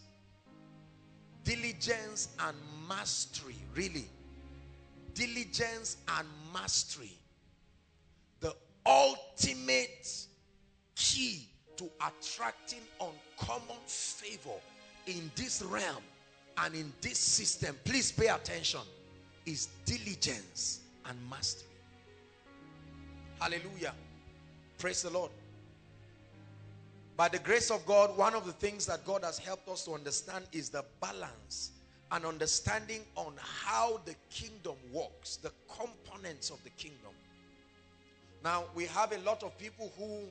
Diligence and mastery. Really. Diligence and mastery. The ultimate key to attracting uncommon favor in this realm and in this system, please pay attention, is diligence and mastery. Hallelujah. Praise the Lord. By the grace of God, one of the things that God has helped us to understand is the balance and understanding on how the kingdom works, the components of the kingdom. Now, we have a lot of people who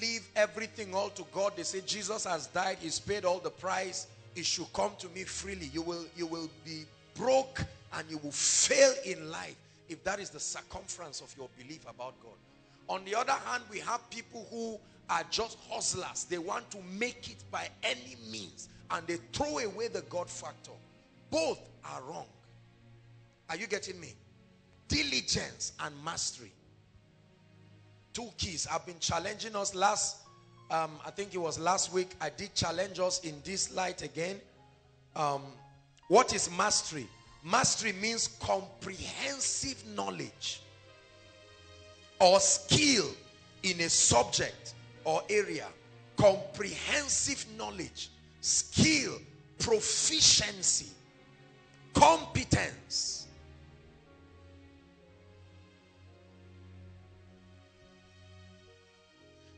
leave everything all to God. They say Jesus has died, he's paid all the price. It should come to me freely. You will, you will be broke and you will fail in life if that is the circumference of your belief about God. On the other hand, we have people who are just hustlers. They want to make it by any means and they throw away the God factor. Both are wrong. Are you getting me? Diligence and mastery two keys. I've been challenging us last, um, I think it was last week, I did challenge us in this light again. Um, what is mastery? Mastery means comprehensive knowledge or skill in a subject or area. Comprehensive knowledge, skill, proficiency, competence.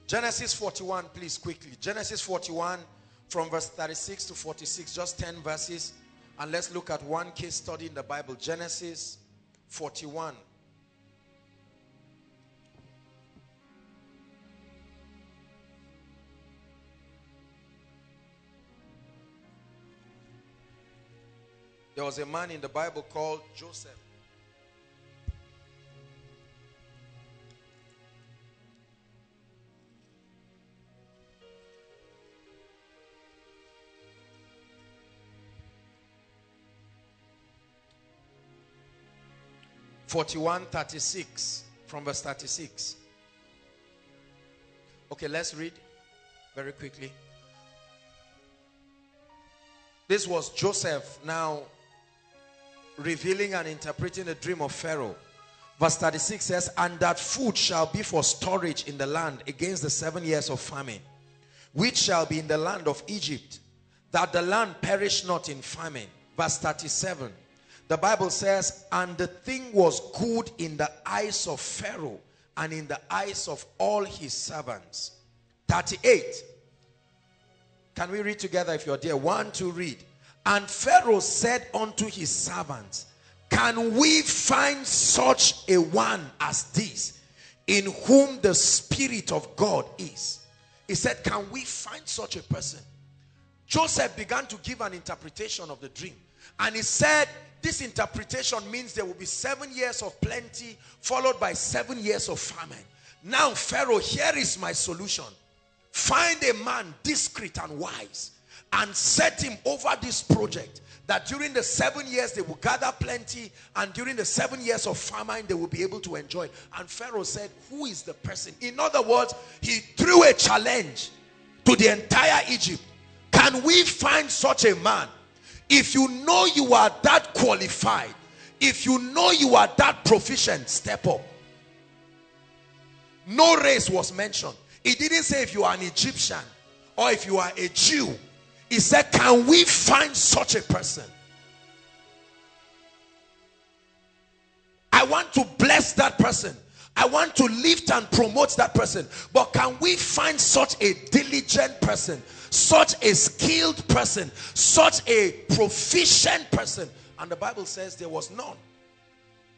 Genesis 41, please, quickly. Genesis 41 from verse 36 to 46, just 10 verses. And let's look at one case study in the Bible. Genesis 41. There was a man in the Bible called Joseph. 41 36 from verse 36 okay let's read very quickly. This was joseph now revealing and interpreting the dream of pharaoh. Verse 36 says and that food shall be for storage in the land against the seven years of famine which shall be in the land of egypt that the land perish not in famine. Verse 37 the Bible says, and the thing was good in the eyes of Pharaoh and in the eyes of all his servants. 38. Can we read together if you're there? One, two, read. And Pharaoh said unto his servants, Can we find such a one as this, in whom the Spirit of God is? He said, Can we find such a person? Joseph began to give an interpretation of the dream. And he said, This interpretation means there will be seven years of plenty, followed by seven years of famine. Now, Pharaoh, here is my solution. Find a man discreet and wise and set him over this project that during the seven years they will gather plenty and during the seven years of famine they will be able to enjoy and Pharaoh said who is the person in other words he threw a challenge to the entire Egypt can we find such a man if you know you are that qualified if you know you are that proficient step up no race was mentioned he didn't say if you are an Egyptian or if you are a Jew. He said, can we find such a person? I want to bless that person. I want to lift and promote that person. But can we find such a diligent person, such a skilled person, such a proficient person? And the Bible says there was none.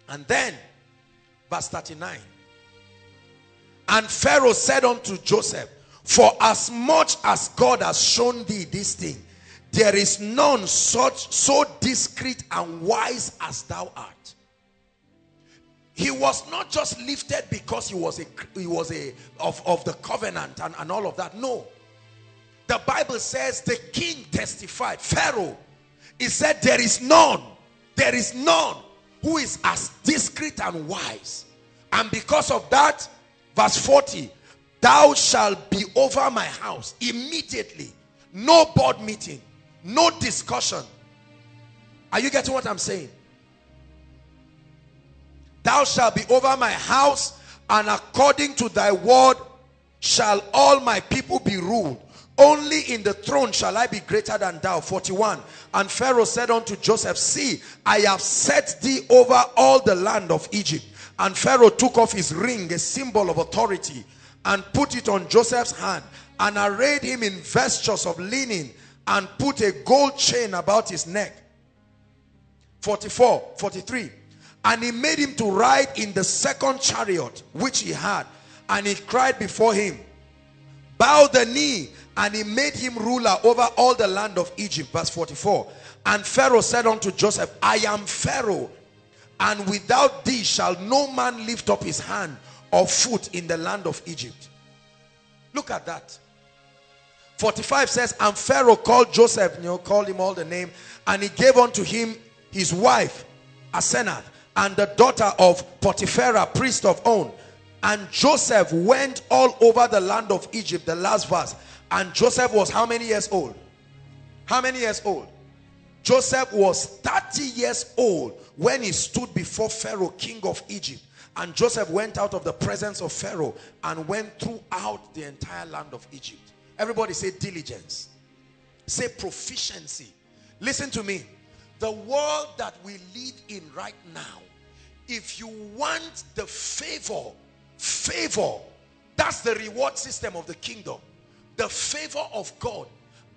And then, verse 39. And Pharaoh said unto Joseph, For as much as God has shown thee this thing, there is none such so discreet and wise as thou art. He was not just lifted because he was a he was a of, of the covenant and, and all of that. No. The Bible says the king testified, Pharaoh. He said, There is none, there is none who is as discreet and wise. And because of that, Verse 40, thou shalt be over my house immediately. No board meeting, no discussion. Are you getting what I'm saying? Thou shalt be over my house, and according to thy word shall all my people be ruled. Only in the throne shall I be greater than thou. 41. And Pharaoh said unto Joseph, See, I have set thee over all the land of Egypt. And Pharaoh took off his ring, a symbol of authority, and put it on Joseph's hand, and arrayed him in vestures of linen, and put a gold chain about his neck. 44, 43. And he made him to ride in the second chariot which he had. And he cried before him, Bow the knee. And he made him ruler over all the land of Egypt. Verse 44. And Pharaoh said unto Joseph, I am Pharaoh and without thee shall no man lift up his hand or foot in the land of Egypt. Look at that. 45 says, And Pharaoh called Joseph, you know, called him all the name, and he gave unto him his wife, Asenath, and the daughter of Potiphar, priest of On. And Joseph went all over the land of Egypt, the last verse. And Joseph was how many years old? How many years old? Joseph was 30 years old when he stood before Pharaoh, king of Egypt. And Joseph went out of the presence of Pharaoh and went throughout the entire land of Egypt. Everybody say diligence. Say proficiency. Listen to me. The world that we live in right now, if you want the favor, favor, that's the reward system of the kingdom. The favor of God.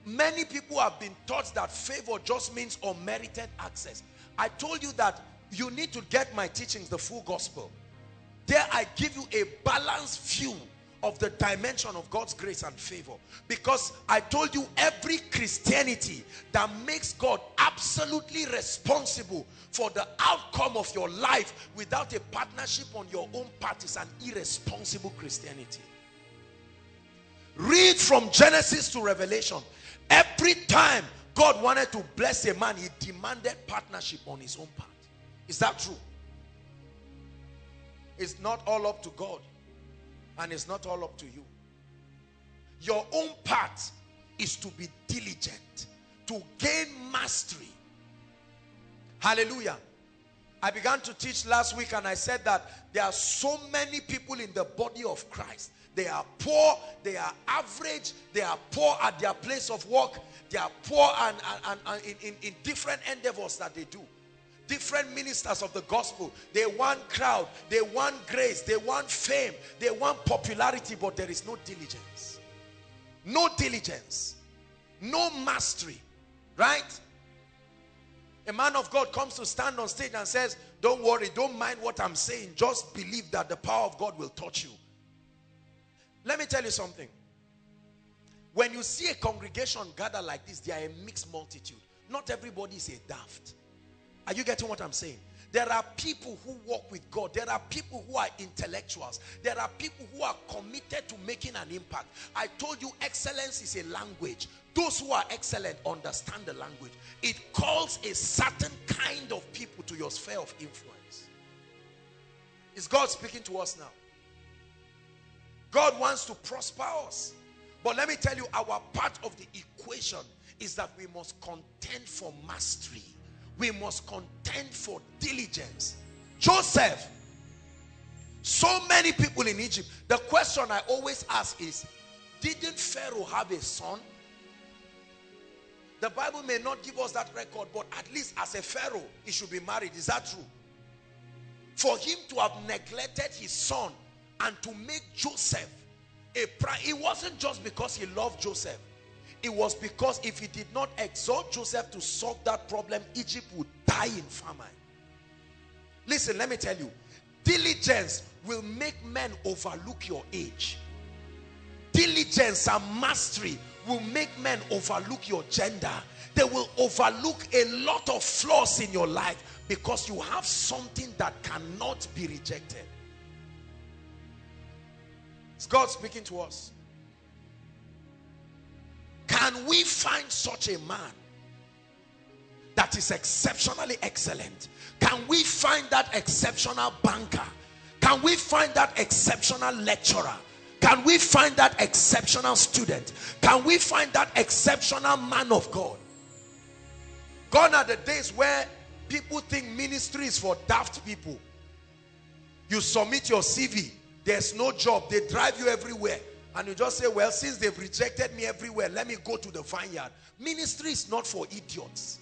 Many people have been taught that favor just means unmerited access. I told you that you need to get my teachings, the full gospel. There I give you a balanced view of the dimension of God's grace and favor. Because I told you every Christianity that makes God absolutely responsible for the outcome of your life without a partnership on your own part is an irresponsible Christianity. Read from Genesis to Revelation. Every time God wanted to bless a man, he demanded partnership on his own part. Is that true? It's not all up to God and it's not all up to you. Your own part is to be diligent, to gain mastery. Hallelujah. I began to teach last week and I said that there are so many people in the body of Christ. They are poor, they are average, they are poor at their place of work, they are poor and, and, and in, in, in different endeavors that they do. Different ministers of the gospel. They want crowd, they want grace, they want fame, they want popularity, but there is no diligence. No diligence. No mastery. Right? A man of God comes to stand on stage and says, don't worry, don't mind what I'm saying. Just believe that the power of God will touch you. Let me tell you something. When you see a congregation gather like this, they are a mixed multitude. Not everybody is a daft. Are you getting what I'm saying? There are people who walk with God. There are people who are intellectuals. There are people who are committed to making an impact. I told you excellence is a language. Those who are excellent understand the language. It calls a certain kind of people to your sphere of influence. Is God speaking to us now? God wants to prosper us. But let me tell you, our part of the equation is that we must contend for mastery. We must contend for diligence. Joseph, so many people in Egypt. The question I always ask is, didn't Pharaoh have a son? The Bible may not give us that record, but at least as a Pharaoh, he should be married. Is that true? For him to have neglected his son and to make Joseph a pride. It wasn't just because he loved Joseph. It was because if he did not exhort Joseph to solve that problem, Egypt would die in famine. Listen, let me tell you. Diligence will make men overlook your age. Diligence and mastery will make men overlook your gender. They will overlook a lot of flaws in your life because you have something that cannot be rejected. Is God speaking to us? Can we find such a man that is exceptionally excellent? Can we find that exceptional banker? Can we find that exceptional lecturer? Can we find that exceptional student? Can we find that exceptional man of God? Gone are the days where people think ministry is for daft people. You submit your CV, there's no job, they drive you everywhere. And you just say, well, since they've rejected me everywhere, let me go to the vineyard. Ministry is not for idiots.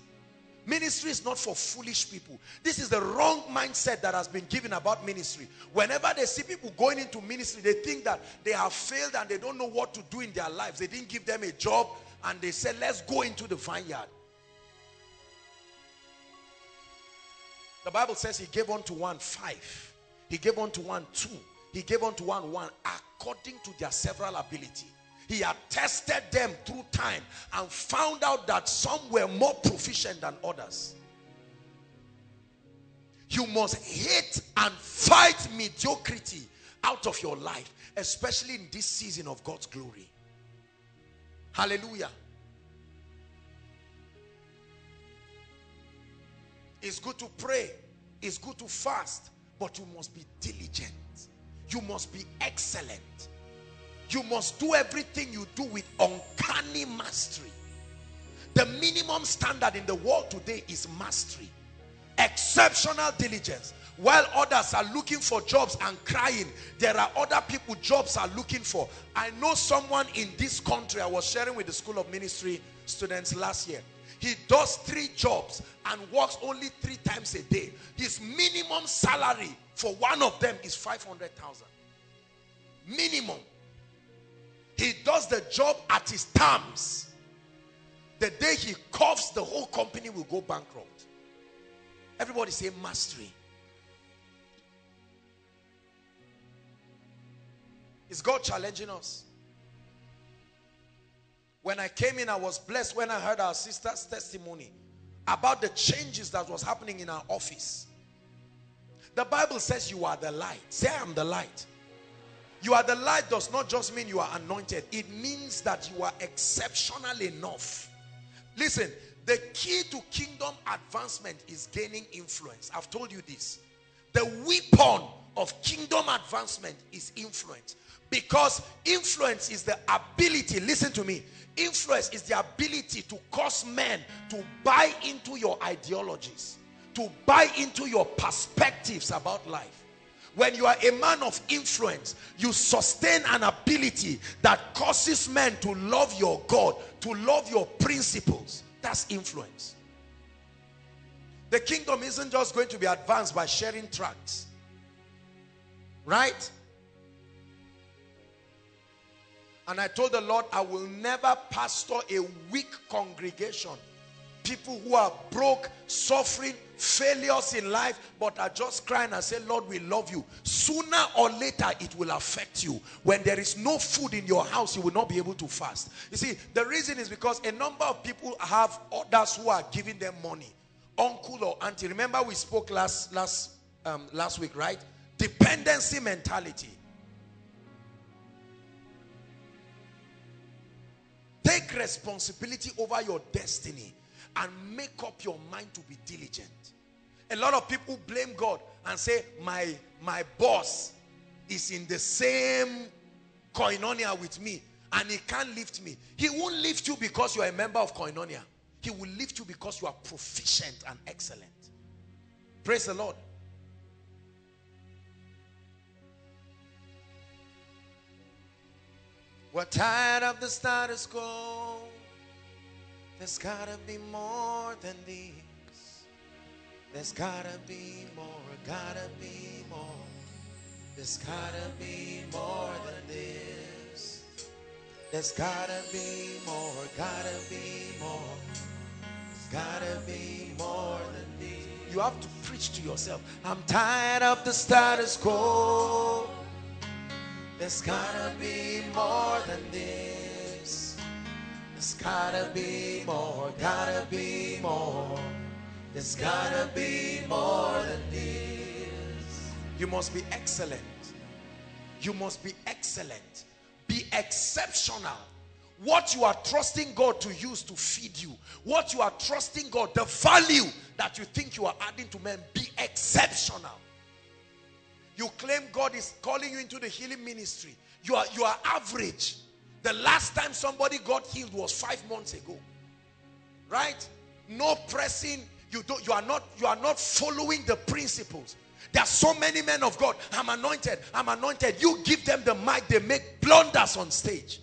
Ministry is not for foolish people. This is the wrong mindset that has been given about ministry. Whenever they see people going into ministry, they think that they have failed and they don't know what to do in their lives. They didn't give them a job and they said, let's go into the vineyard. The Bible says he gave unto one five. He gave unto one two. He gave unto one one according to their several ability. He had tested them through time and found out that some were more proficient than others. You must hate and fight mediocrity out of your life, especially in this season of God's glory. Hallelujah. It's good to pray. It's good to fast. But you must be diligent. You must be excellent. You must do everything you do with uncanny mastery. The minimum standard in the world today is mastery. Exceptional diligence. While others are looking for jobs and crying, there are other people jobs are looking for. I know someone in this country, I was sharing with the School of Ministry students last year. He does three jobs and works only three times a day. His minimum salary for one of them is 500,000. Minimum. He does the job at his terms. The day he coughs, the whole company will go bankrupt. Everybody say mastery. Is God challenging us? When I came in, I was blessed when I heard our sister's testimony about the changes that was happening in our office. The Bible says you are the light. Say I am the light. You are the light does not just mean you are anointed. It means that you are exceptional enough. Listen, the key to kingdom advancement is gaining influence. I've told you this. The weapon of kingdom advancement is influence. Because influence is the ability, listen to me, influence is the ability to cause men to buy into your ideologies, to buy into your perspectives about life. When you are a man of influence, you sustain an ability that causes men to love your God, to love your principles. That's influence. The kingdom isn't just going to be advanced by sharing tracts. Right? And I told the Lord, I will never pastor a weak congregation. People who are broke, suffering, failures in life, but are just crying and say, Lord, we love you. Sooner or later, it will affect you. When there is no food in your house, you will not be able to fast. You see, the reason is because a number of people have others who are giving them money. Uncle or auntie. Remember we spoke last, last, um, last week, right? Dependency mentality. Take responsibility over your destiny and make up your mind to be diligent. A lot of people blame God and say, my, my boss is in the same koinonia with me and he can't lift me. He won't lift you because you are a member of koinonia. He will lift you because you are proficient and excellent. Praise the Lord. We're tired of the status quo. There's gotta be more than this. There's gotta be more, gotta be more. There's gotta be more than this. There's gotta be more, gotta be more. There's gotta be more than this. You have to preach to yourself. I'm tired of the status quo. There's gotta be more than this. There's gotta be more, gotta be more. There's gotta be more than this. You must be excellent. You must be excellent. Be exceptional. What you are trusting God to use to feed you, what you are trusting God, the value that you think you are adding to men, be exceptional. You claim God is calling you into the healing ministry. You are, you are average. The last time somebody got healed was five months ago. Right? No pressing. You, don't, you, are not, you are not following the principles. There are so many men of God. I'm anointed. I'm anointed. You give them the mic. They make blunders on stage.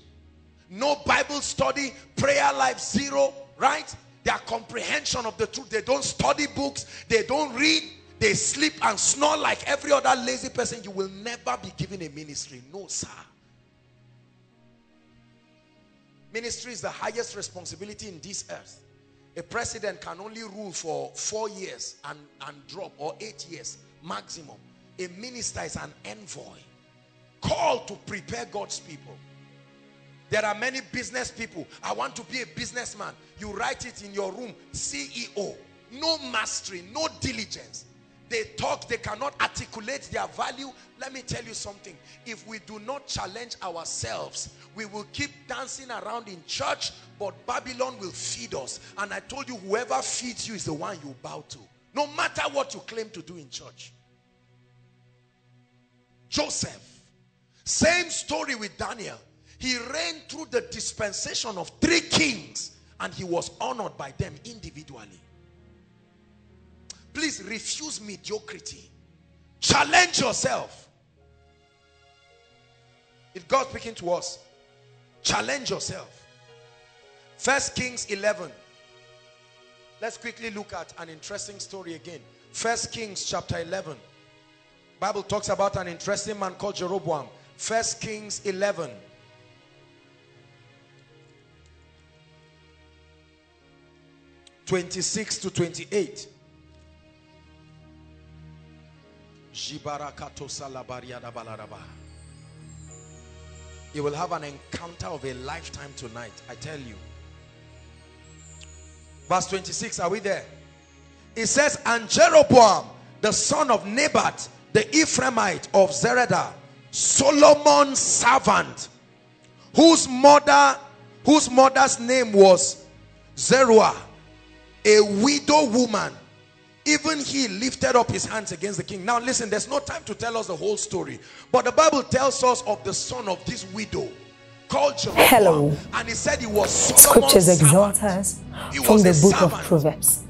No Bible study. Prayer life zero. Right? Their comprehension of the truth. They don't study books. They don't read. They sleep and snore like every other lazy person. You will never be given a ministry. No, sir. Ministry is the highest responsibility in this earth. A president can only rule for four years and, and drop or eight years maximum. A minister is an envoy called to prepare God's people. There are many business people. I want to be a businessman. You write it in your room, CEO. No mastery, no diligence. They talk, they cannot articulate their value. Let me tell you something. If we do not challenge ourselves, we will keep dancing around in church, but Babylon will feed us. And I told you, whoever feeds you is the one you bow to. No matter what you claim to do in church. Joseph, same story with Daniel. He reigned through the dispensation of three kings and he was honored by them individually. Please refuse mediocrity. Challenge yourself. If God speaking to us, challenge yourself. First Kings 11. Let's quickly look at an interesting story again. First Kings chapter 11. Bible talks about an interesting man called Jeroboam. First Kings 11. Twenty-six to twenty-eight. You will have an encounter of a lifetime tonight, I tell you. Verse 26, are we there? It says, And Jeroboam, the son of Nebat, the Ephraimite of Zereda, Solomon's servant, whose mother, whose mother's name was Zeruah, a widow woman, even he lifted up his hands against the king. Now listen, there's no time to tell us the whole story. But the Bible tells us of the son of this widow called. Hello. And he said he was Solomon's Scriptures exhort us He from the book of. Proverbs.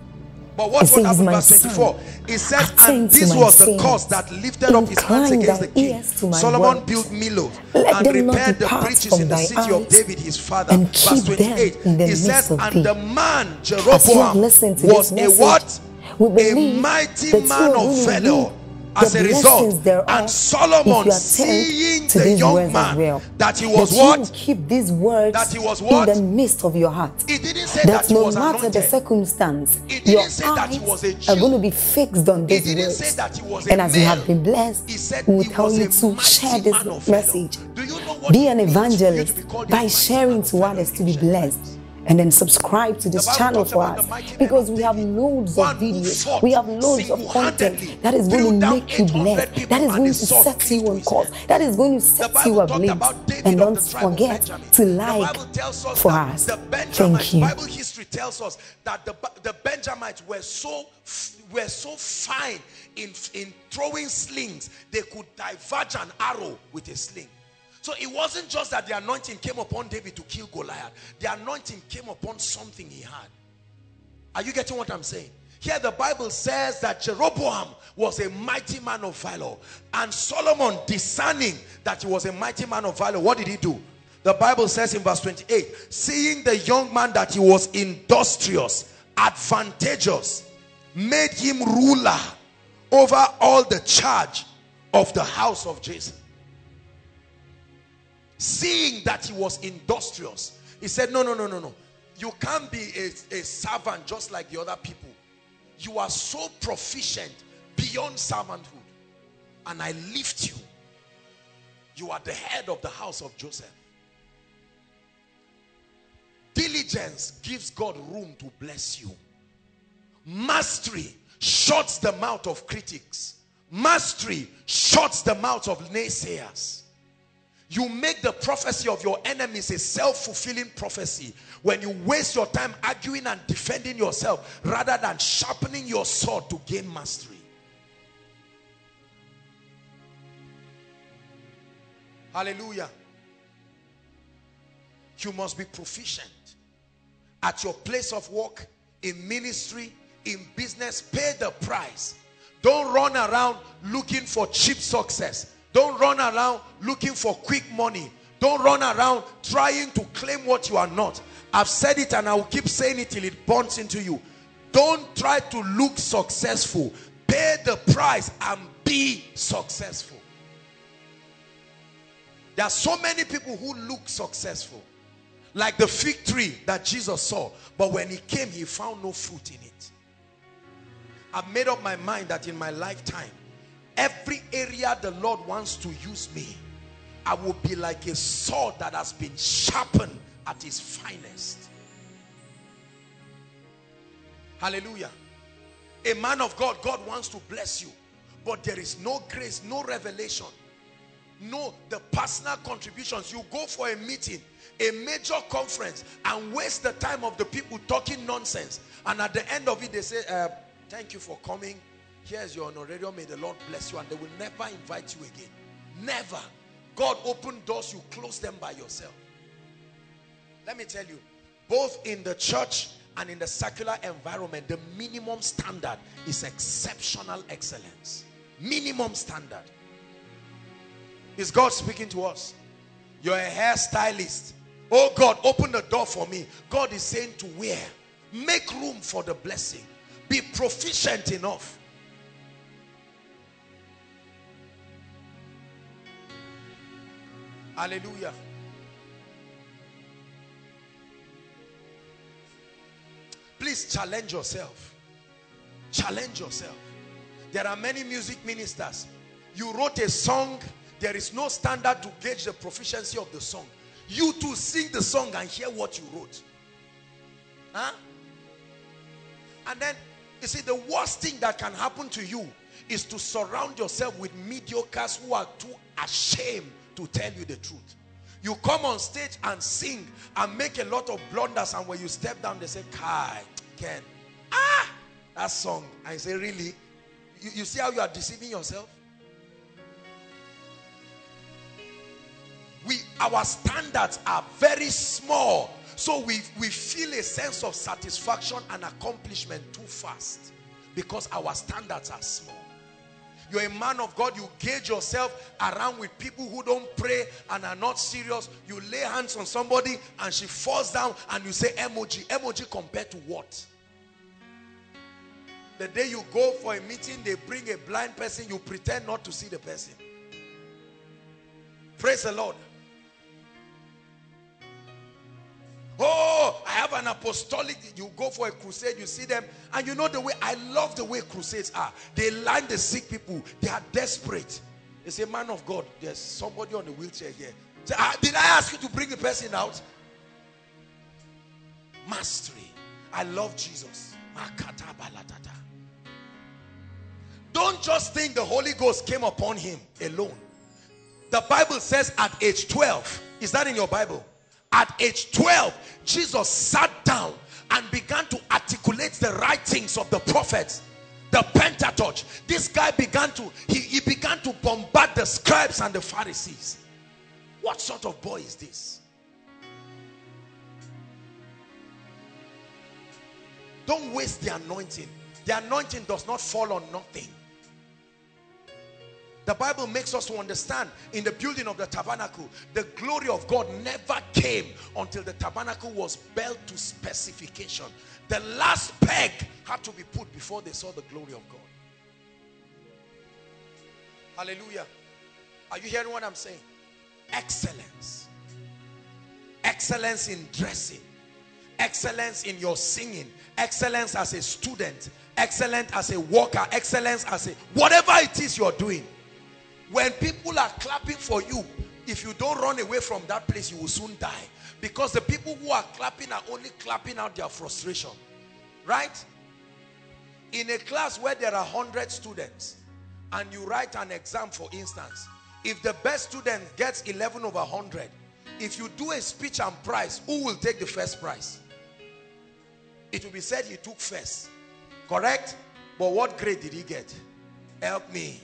But what, what happened verse 24? It says, and this was the cause that lifted up his hands against the king. ears to my Solomon words. built Milos Let and repaired the breaches in the city of David his father. and Verse keep them 28. in the It says, and thee." the man As you have Jeroboam was a what? We a mighty that man of valor as a result. And Solomon, seeing to the young man, well. that he was that what? Keep these words That he was what? in the midst of your heart. He didn't say that that no matter the circumstance, He didn't your say that he was a Jew. are going to be fixed on He these words. say that he was a and as you have been blessed, He said we tell you to share this man of valor. message. Do you know Be an means for you to evangelist by sharing to others to be blessed. And then subscribe to this channel for us the mighty men because we have loads of videos, we have loads of content that is going to make you 800 blessed, that is going to set you on course, that is going to set you ablaze. And don't the tribe of forget to like for us. The Thank you. Bible history tells us that the, the Benjamites were so were so fine in, in throwing slings, they could diverge an arrow with a sling. So it wasn't just that the anointing came upon David to kill Goliath. The anointing came upon something he had. Are you getting what I'm saying? Here the Bible says that Jeroboam was a mighty man of valor. And Solomon discerning that he was a mighty man of valor. What did he do? The Bible says in verse 28, seeing the young man that he was industrious, advantageous, made him ruler over all the charge of the house of Joseph. Seeing that he was industrious, he said, no, no, no, no, no. You can't be a, a servant just like the other people. You are so proficient beyond servanthood. And I lift you. You are the head of the house of Joseph. Diligence gives God room to bless you. Mastery shuts the mouth of critics. Mastery shuts the mouth of naysayers. You make the prophecy of your enemies a self-fulfilling prophecy when you waste your time arguing and defending yourself rather than sharpening your sword to gain mastery. Hallelujah. You must be proficient at your place of work, in ministry, in business. Pay the price. Don't run around looking for cheap success. Don't run around looking for quick money. Don't run around trying to claim what you are not. I've said it and I will keep saying it till it burns into you. Don't try to look successful. Pay the price and be successful. There are so many people who look successful. Like the fig tree that Jesus saw. But when he came, he found no fruit in it. I've made up my mind that in my lifetime, every area the Lord wants to use me, I will be like a sword that has been sharpened at its finest. Hallelujah. A man of God, God wants to bless you. But there is no grace, no revelation. No, the personal contributions. You go for a meeting, a major conference, and waste the time of the people talking nonsense. And at the end of it, they say, uh, thank you for coming. Here's your honorarium. May the Lord bless you. And they will never invite you again. Never. God opened doors, you close them by yourself. Let me tell you, both in the church and in the secular environment, the minimum standard is exceptional excellence. Minimum standard. Is God speaking to us? You're a hairstylist. Oh God, open the door for me. God is saying to where? Make room for the blessing. Be proficient enough. Hallelujah. Please challenge yourself. Challenge yourself. There are many music ministers. You wrote a song. There is no standard to gauge the proficiency of the song. You to sing the song and hear what you wrote. Huh? And then, you see, the worst thing that can happen to you is to surround yourself with mediocres who are too ashamed to tell you the truth. You come on stage and sing and make a lot of blunders and when you step down they say, Kai, Ken, ah, that song. And say, really? You, you see how you are deceiving yourself? We, our standards are very small. So we, we feel a sense of satisfaction and accomplishment too fast because our standards are small. You're a man of God, you gauge yourself around with people who don't pray and are not serious. You lay hands on somebody and she falls down and you say emoji. Emoji compared to what? The day you go for a meeting, they bring a blind person, you pretend not to see the person. Praise the Lord. Oh, I have an apostolic. You go for a crusade, you see them, and you know the way I love the way crusades are. They line the sick people, they are desperate. They say, Man of God, there's somebody on the wheelchair here. Say, ah, Did I ask you to bring the person out? Mastery. I love Jesus. Don't just think the Holy Ghost came upon him alone. The Bible says at age 12, is that in your Bible? At age 12, Jesus sat down and began to articulate the writings of the prophets the Pentateuch. This guy began to, he, he began to bombard the scribes and the Pharisees. What sort of boy is this? Don't waste the anointing. The anointing does not fall on nothing. The Bible makes us to understand in the building of the tabernacle, the glory of God never came until the tabernacle was built to specification. The last peg had to be put before they saw the glory of God. Hallelujah. Are you hearing what I'm saying? Excellence. Excellence in dressing. Excellence in your singing. Excellence as a student. Excellence as a worker. Excellence as a whatever it is you're doing when people are clapping for you, if you don't run away from that place, you will soon die. Because the people who are clapping are only clapping out their frustration. Right? In a class where there are 100 students and you write an exam for instance, if the best student gets 11 over 100, if you do a speech and prize, who will take the first prize? It will be said he took first. Correct? But what grade did he get? Help me.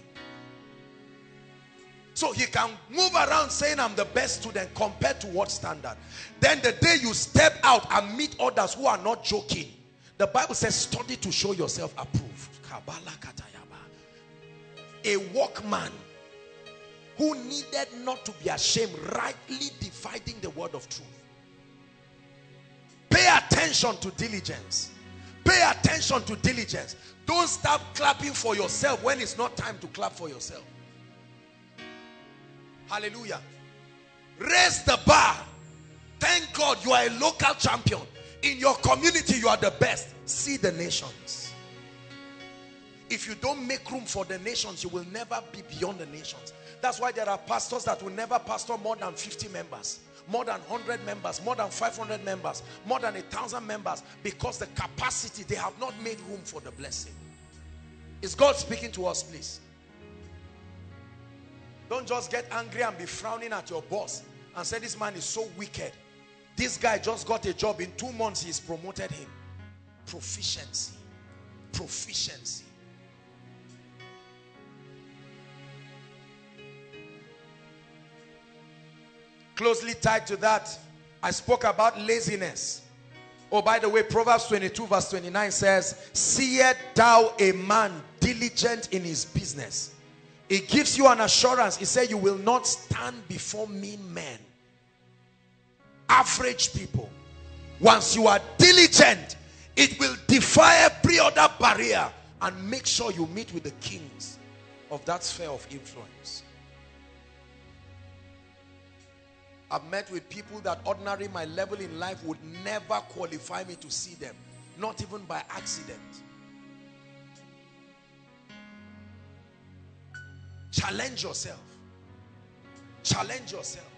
So he can move around saying I'm the best student compared to what standard. Then the day you step out and meet others who are not joking, the Bible says study to show yourself approved. A workman who needed not to be ashamed, rightly dividing the word of truth. Pay attention to diligence. Pay attention to diligence. Don't stop clapping for yourself when it's not time to clap for yourself. Hallelujah. Raise the bar. Thank God you are a local champion. In your community, you are the best. See the nations. If you don't make room for the nations, you will never be beyond the nations. That's why there are pastors that will never pastor more than 50 members, more than 100 members, more than 500 members, more than a thousand members, because the capacity, they have not made room for the blessing. Is God speaking to us, please? Don't just get angry and be frowning at your boss and say this man is so wicked. This guy just got a job. In two months, he's promoted him. Proficiency. Proficiency. Closely tied to that, I spoke about laziness. Oh, by the way, Proverbs 22 verse 29 says, Seest thou a man diligent in his business? It gives you an assurance. He said, you will not stand before mean men. Average people. Once you are diligent, it will defy every other barrier and make sure you meet with the kings of that sphere of influence. I've met with people that ordinary my level in life would never qualify me to see them. Not even by accident. Challenge yourself. Challenge yourself.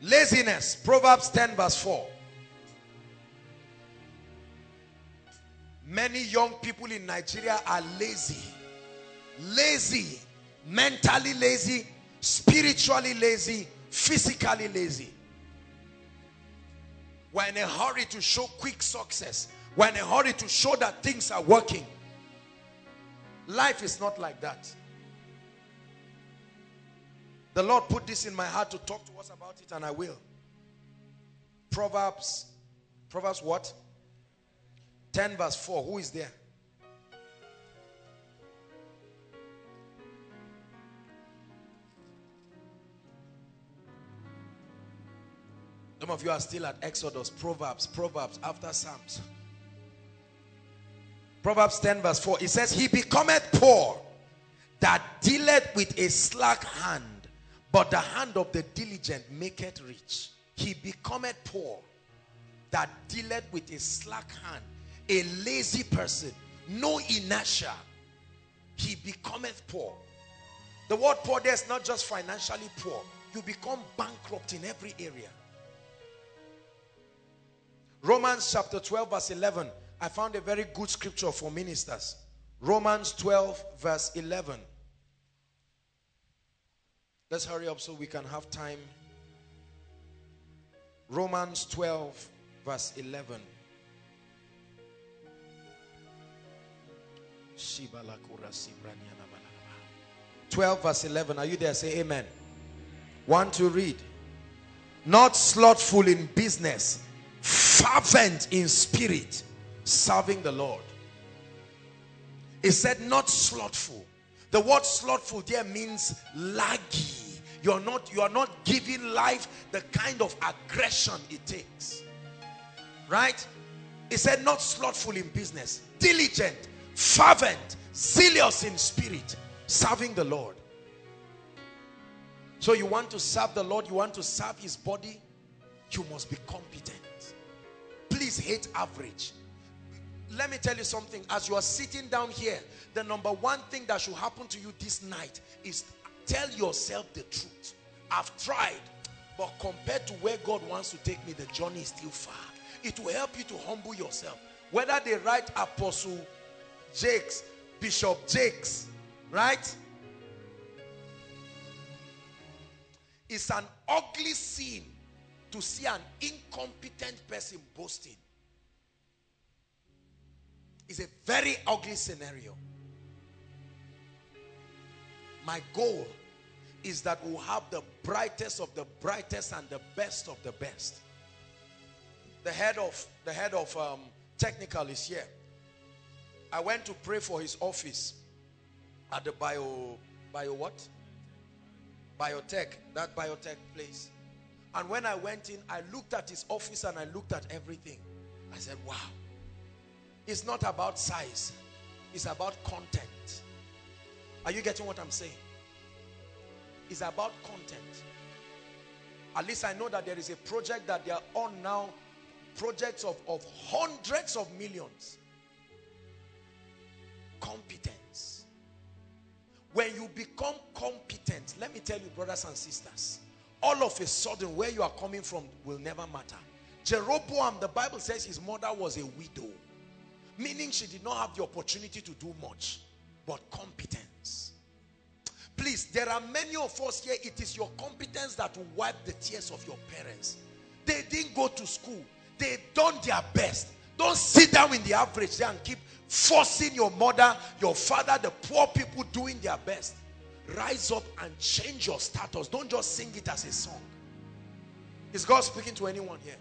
Laziness. Proverbs 10 verse 4. Many young people in Nigeria are lazy. Lazy. Mentally lazy. Spiritually lazy. Physically lazy. We're in a hurry to show quick success. We're in a hurry to show that things are working. Life is not like that. The Lord put this in my heart to talk to us about it and I will. Proverbs, Proverbs what? 10 verse 4. Who is there? Some of you are still at Exodus, Proverbs, Proverbs after Psalms. Proverbs 10 verse 4. It says, He becometh poor that dealeth with a slack hand, but the hand of the diligent maketh rich. He becometh poor that dealeth with a slack hand, a lazy person, no inertia. He becometh poor. The word poor there is not just financially poor. You become bankrupt in every area. Romans chapter 12 verse 11. I found a very good scripture for ministers. Romans 12 verse 11. Let's hurry up so we can have time. Romans 12 verse 11. 12 verse 11. Are you there? Say amen. One to read. Not slothful in business, fervent in spirit, serving the Lord. It said not slothful. The word slothful there means laggy. You're not, you are not giving life the kind of aggression it takes. Right? It said not slothful in business, diligent, fervent, zealous in spirit, serving the Lord. So you want to serve the Lord, you want to serve his body, you must be competent. Please hate average. Let me tell you something. As you are sitting down here, the number one thing that should happen to you this night is tell yourself the truth. I've tried, but compared to where God wants to take me, the journey is still far. It will help you to humble yourself. Whether they write Apostle Jakes, Bishop Jakes, right? It's an ugly scene to see an incompetent person boasting. It's a very ugly scenario. My goal is that we'll have the brightest of the brightest and the best of the best. The head of the head of um, technical is here. I went to pray for his office at the bio bio what? Biotech, that biotech place. And when I went in, I looked at his office and I looked at everything. I said, wow. It's not about size. It's about content. Are you getting what I'm saying? It's about content. At least I know that there is a project that they are on now. Projects of, of hundreds of millions. Competence. When you become competent, let me tell you brothers and sisters, all of a sudden where you are coming from will never matter. Jeroboam, the Bible says his mother was a widow. Meaning she did not have the opportunity to do much. But competence. Please, there are many of us here, it is your competence that will wipe the tears of your parents. They didn't go to school. They done their best. Don't sit down in the average there and keep forcing your mother, your father, the poor people doing their best. Rise up and change your status. Don't just sing it as a song. Is God speaking to anyone here?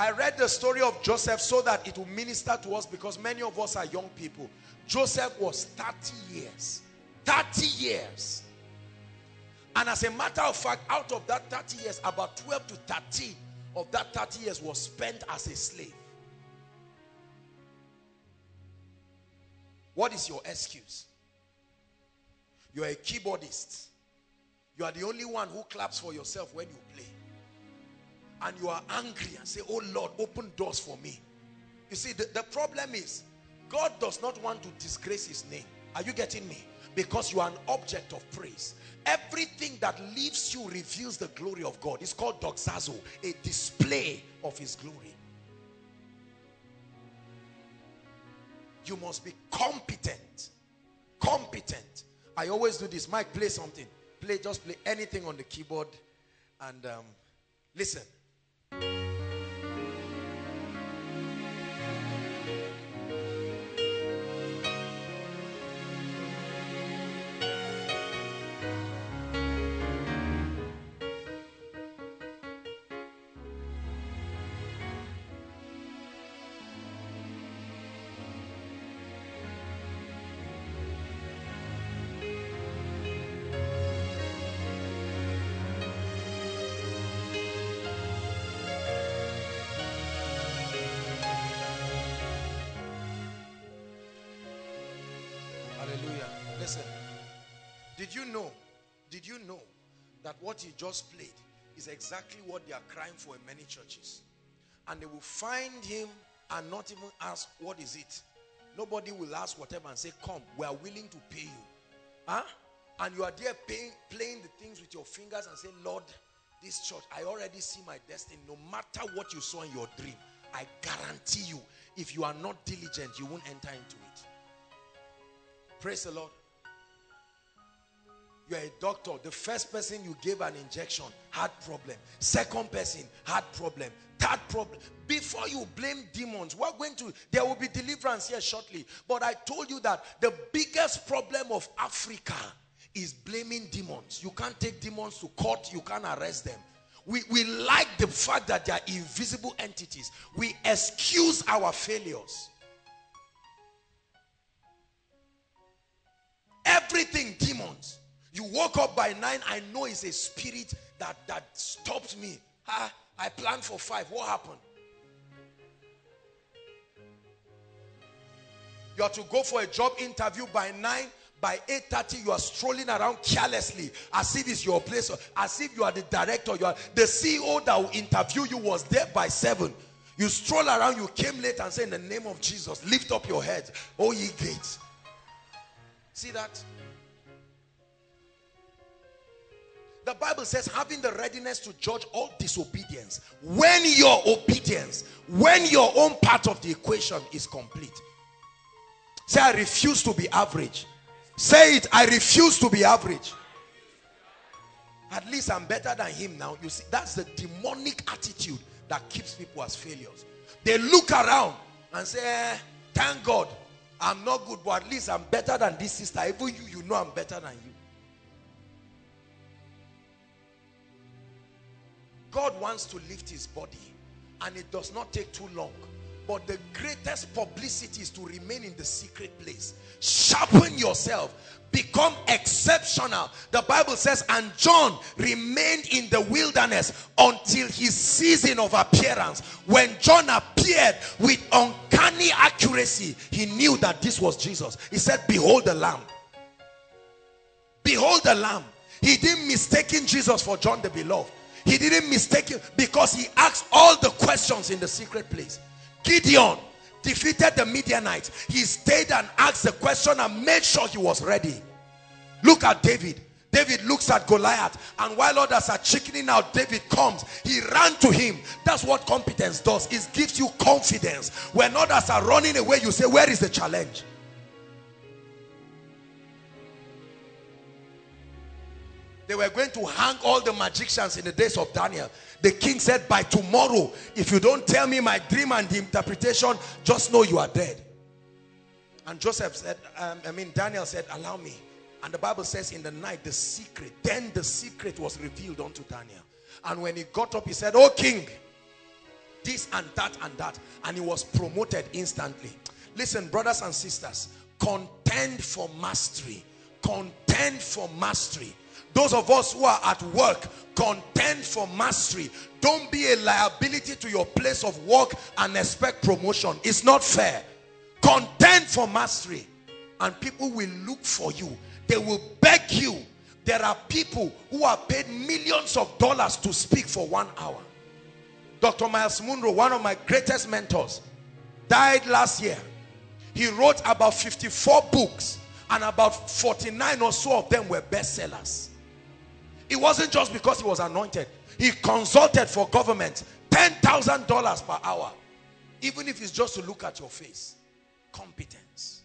I read the story of Joseph so that it will minister to us because many of us are young people. Joseph was 30 years. 30 years. And as a matter of fact, out of that 30 years, about 12 to 13 of that 30 years was spent as a slave. What is your excuse? You are a keyboardist. You are the only one who claps for yourself when you play. And you are angry and say, oh Lord, open doors for me. You see, the, the problem is, God does not want to disgrace his name. Are you getting me? Because you are an object of praise. Everything that leaves you reveals the glory of God. It's called doxazo, a display of his glory. You must be competent. Competent. I always do this. Mike, play something. Play, just play anything on the keyboard. And um, listen. That what he just played is exactly what they are crying for in many churches. And they will find him and not even ask, what is it? Nobody will ask whatever and say, come, we are willing to pay you. Huh? And you are there playing the things with your fingers and say, Lord, this church, I already see my destiny. No matter what you saw in your dream, I guarantee you, if you are not diligent, you won't enter into it. Praise the Lord. You are a doctor. The first person you gave an injection had problem. Second person had problem. Third problem. Before you blame demons, we're going to, there will be deliverance here shortly. But I told you that the biggest problem of Africa is blaming demons. You can't take demons to court. You can't arrest them. We, we like the fact that they are invisible entities. We excuse our failures. Everything demons. You woke up by nine, I know it's a spirit that, that stopped me. I planned for five. What happened? You are to go for a job interview by nine. By 8.30, you are strolling around carelessly as if it's your place, as if you are the director. You are the CEO that will interview you was there by 7. You stroll around, you came late and say, in the name of Jesus, lift up your head, O ye gates. See that? The Bible says having the readiness to judge all disobedience when your obedience, when your own part of the equation is complete. Say, I refuse to be average. Say it, I refuse to be average. At least I'm better than him now. You see, that's the demonic attitude that keeps people as failures. They look around and say, eh, thank God, I'm not good, but at least I'm better than this sister. Even you, you know I'm better than you. God wants to lift his body and it does not take too long. But the greatest publicity is to remain in the secret place. Sharpen yourself. Become exceptional. The Bible says, and John remained in the wilderness until his season of appearance. When John appeared with uncanny accuracy, he knew that this was Jesus. He said, behold the lamb. Behold the lamb. He didn't mistaken Jesus for John the beloved. He didn't mistake him because he asked all the questions in the secret place. Gideon defeated the Midianites. He stayed and asked the question and made sure he was ready. Look at David. David looks at Goliath and while others are chickening out, David comes. He ran to him. That's what competence does. It gives you confidence. When others are running away, you say, where is the challenge? They were going to hang all the magicians in the days of Daniel. The king said, by tomorrow, if you don't tell me my dream and the interpretation, just know you are dead. And Joseph said, um, I mean, Daniel said, allow me. And the Bible says in the night, the secret, then the secret was revealed unto Daniel. And when he got up, he said, oh king, this and that and that. And he was promoted instantly. Listen, brothers and sisters, contend for mastery. Contend for mastery. Those of us who are at work, contend for mastery. Don't be a liability to your place of work and expect promotion. It's not fair. Contend for mastery. And people will look for you. They will beg you. There are people who are paid millions of dollars to speak for one hour. Dr. Myles Munroe, one of my greatest mentors, died last year. He wrote about 54 books and about 49 or so of them were bestsellers. It wasn't just because he was anointed. He consulted for government. $10,000 per hour. Even if it's just to look at your face. Competence.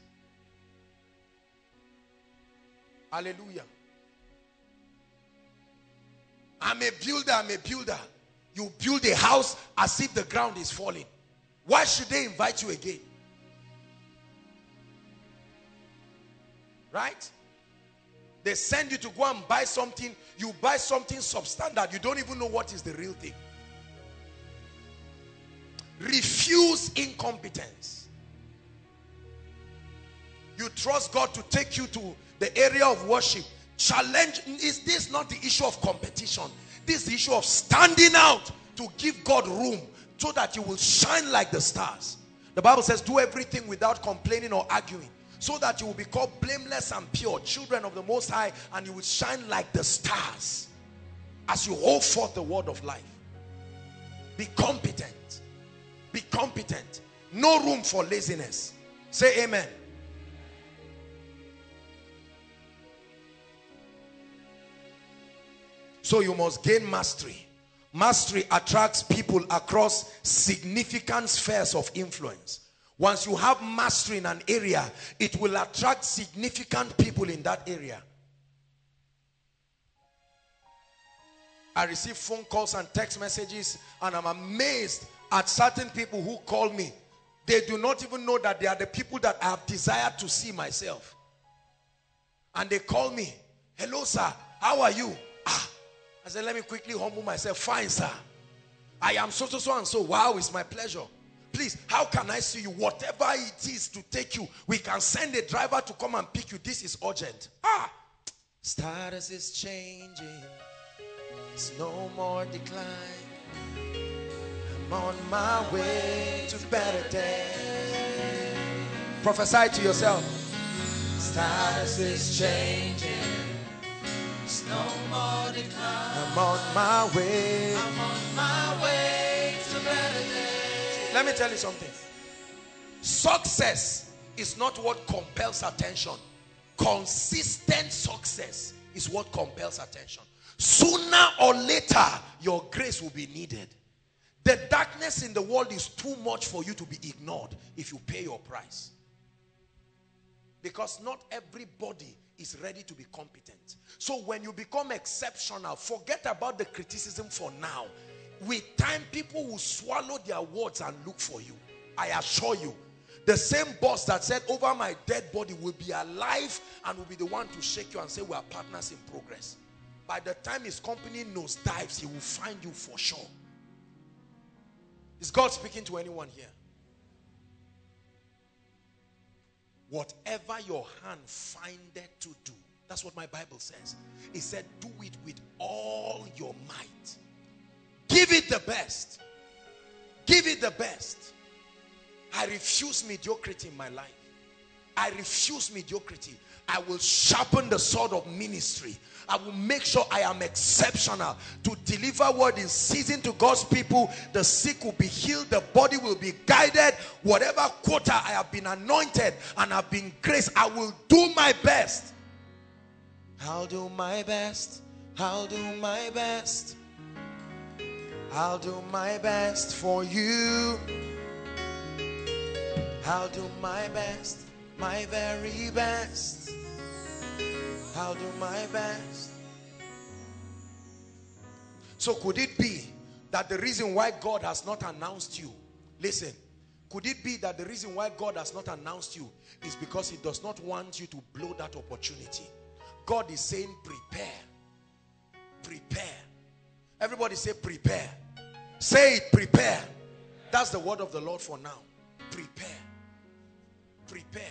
Hallelujah. I'm a builder, I'm a builder. You build a house as if the ground is falling. Why should they invite you again? Right? They send you to go and buy something. You buy something substandard. You don't even know what is the real thing. Refuse incompetence. You trust God to take you to the area of worship. Challenge. Is this not the issue of competition? This is the issue of standing out to give God room so that you will shine like the stars. The Bible says do everything without complaining or arguing so that you will be called blameless and pure children of the most high and you will shine like the stars as you hold forth the word of life. Be competent. Be competent. No room for laziness. Say amen. So you must gain mastery. Mastery attracts people across significant spheres of influence. Once you have mastery in an area, it will attract significant people in that area. I receive phone calls and text messages and I'm amazed at certain people who call me. They do not even know that they are the people that I have desired to see myself. And they call me, hello sir, how are you? Ah, I said, let me quickly humble myself. Fine, sir. I am so, so, so, and so. Wow, it's my pleasure. Please, how can I see you? Whatever it is to take you, we can send a driver to come and pick you. This is urgent. Ah, status is changing. It's no more decline. I'm on my way to better days. Prophesy to yourself. Status is changing. It's no more decline. I'm on my way. I'm on my way to better days. Let me tell you something. Success is not what compels attention. Consistent success is what compels attention. Sooner or later, your grace will be needed. The darkness in the world is too much for you to be ignored if you pay your price. Because not everybody is ready to be competent. So when you become exceptional, forget about the criticism for now. With time, people will swallow their words and look for you. I assure you. The same boss that said, over my dead body will be alive and will be the one to shake you and say, we are partners in progress. By the time his company knows dives, he will find you for sure. Is God speaking to anyone here? Whatever your hand findeth to do, that's what my Bible says. It said, do it with all your might. Give it the best. Give it the best. I refuse mediocrity in my life. I refuse mediocrity. I will sharpen the sword of ministry. I will make sure I am exceptional to deliver word in season to God's people. The sick will be healed. The body will be guided. Whatever quota I have been anointed and have been graced, I will do my best. I'll do my best. I'll do my best. I'll do my best for you. I'll do my best, my very best. I'll do my best. So could it be that the reason why God has not announced you, listen, could it be that the reason why God has not announced you is because he does not want you to blow that opportunity? God is saying prepare. Prepare. Everybody say prepare. Say it, prepare. That's the word of the Lord for now. Prepare. Prepare.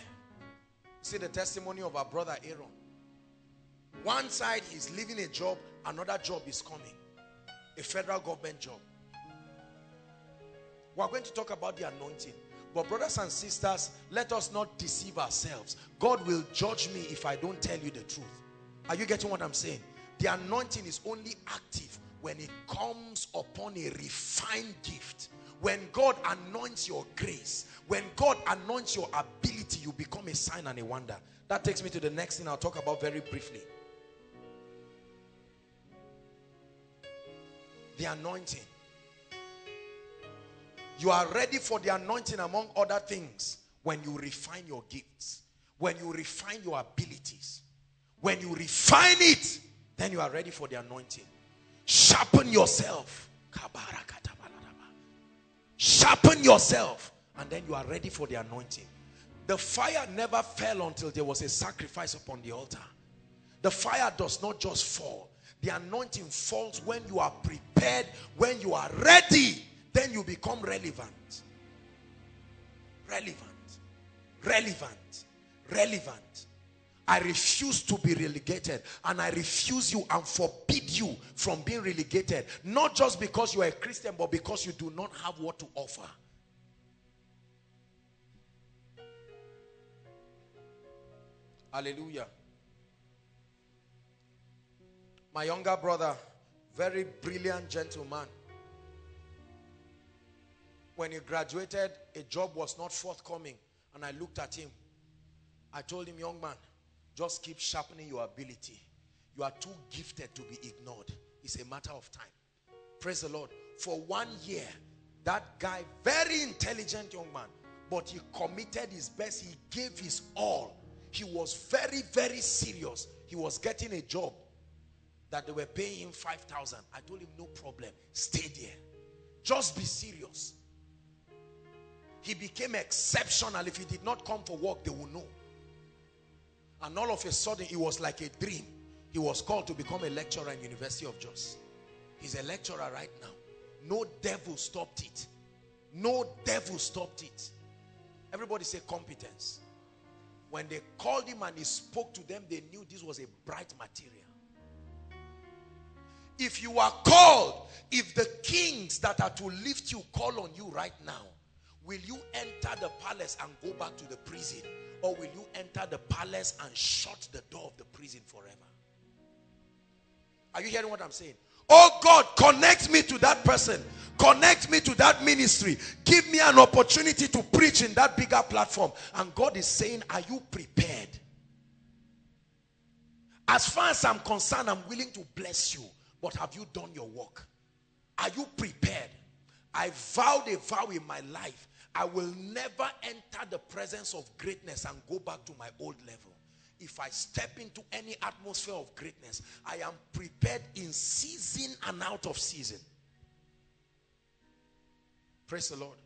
See the testimony of our brother Aaron. One side he's leaving a job, another job is coming. A federal government job. We're going to talk about the anointing. But brothers and sisters, let us not deceive ourselves. God will judge me if I don't tell you the truth. Are you getting what I'm saying? The anointing is only active when it comes upon a refined gift. When God anoints your grace, when God anoints your ability, you become a sign and a wonder. That takes me to the next thing I'll talk about very briefly. The anointing. You are ready for the anointing among other things when you refine your gifts, when you refine your abilities. When you refine it, then you are ready for the anointing. Sharpen yourself. Sharpen yourself and then you are ready for the anointing. The fire never fell until there was a sacrifice upon the altar. The fire does not just fall. The anointing falls when you are prepared, when you are ready, then you become relevant. Relevant. Relevant. Relevant. I refuse to be relegated and I refuse you and forbid you from being relegated. Not just because you are a Christian, but because you do not have what to offer. Hallelujah. My younger brother, Very brilliant gentleman. When he graduated, a job was not forthcoming. And I looked at him. I told him, young man, just keep sharpening your ability. You are too gifted to be ignored. It's a matter of time. Praise the Lord. For one year, that guy, very intelligent young man, but he committed his best. He gave his all. He was very, very serious. He was getting a job that they were paying him 5,000. I told him, no problem. Stay there. Just be serious. He became exceptional. If he did not come for work, they will know. And all of a sudden, it was like a dream. He was called to become a lecturer in University of Jos. He's a lecturer right now. No devil stopped it. No devil stopped it. Everybody say competence. When they called him and he spoke to them, they knew this was a bright material. If you are called, if the kings that are to lift you call on you right now, will you enter the palace and go back to the prison? Or will you enter the palace and shut the door of the prison forever? Are you hearing what I'm saying? Oh God, connect me to that person. Connect me to that ministry. Give me an opportunity to preach in that bigger platform. And God is saying, are you prepared? As far as I'm concerned, I'm willing to bless you. But have you done your work? Are you prepared? I vowed a vow in my life. I will never enter the presence of greatness and go back to my old level if I step into any atmosphere of greatness, I am prepared in season and out of season. Praise the Lord.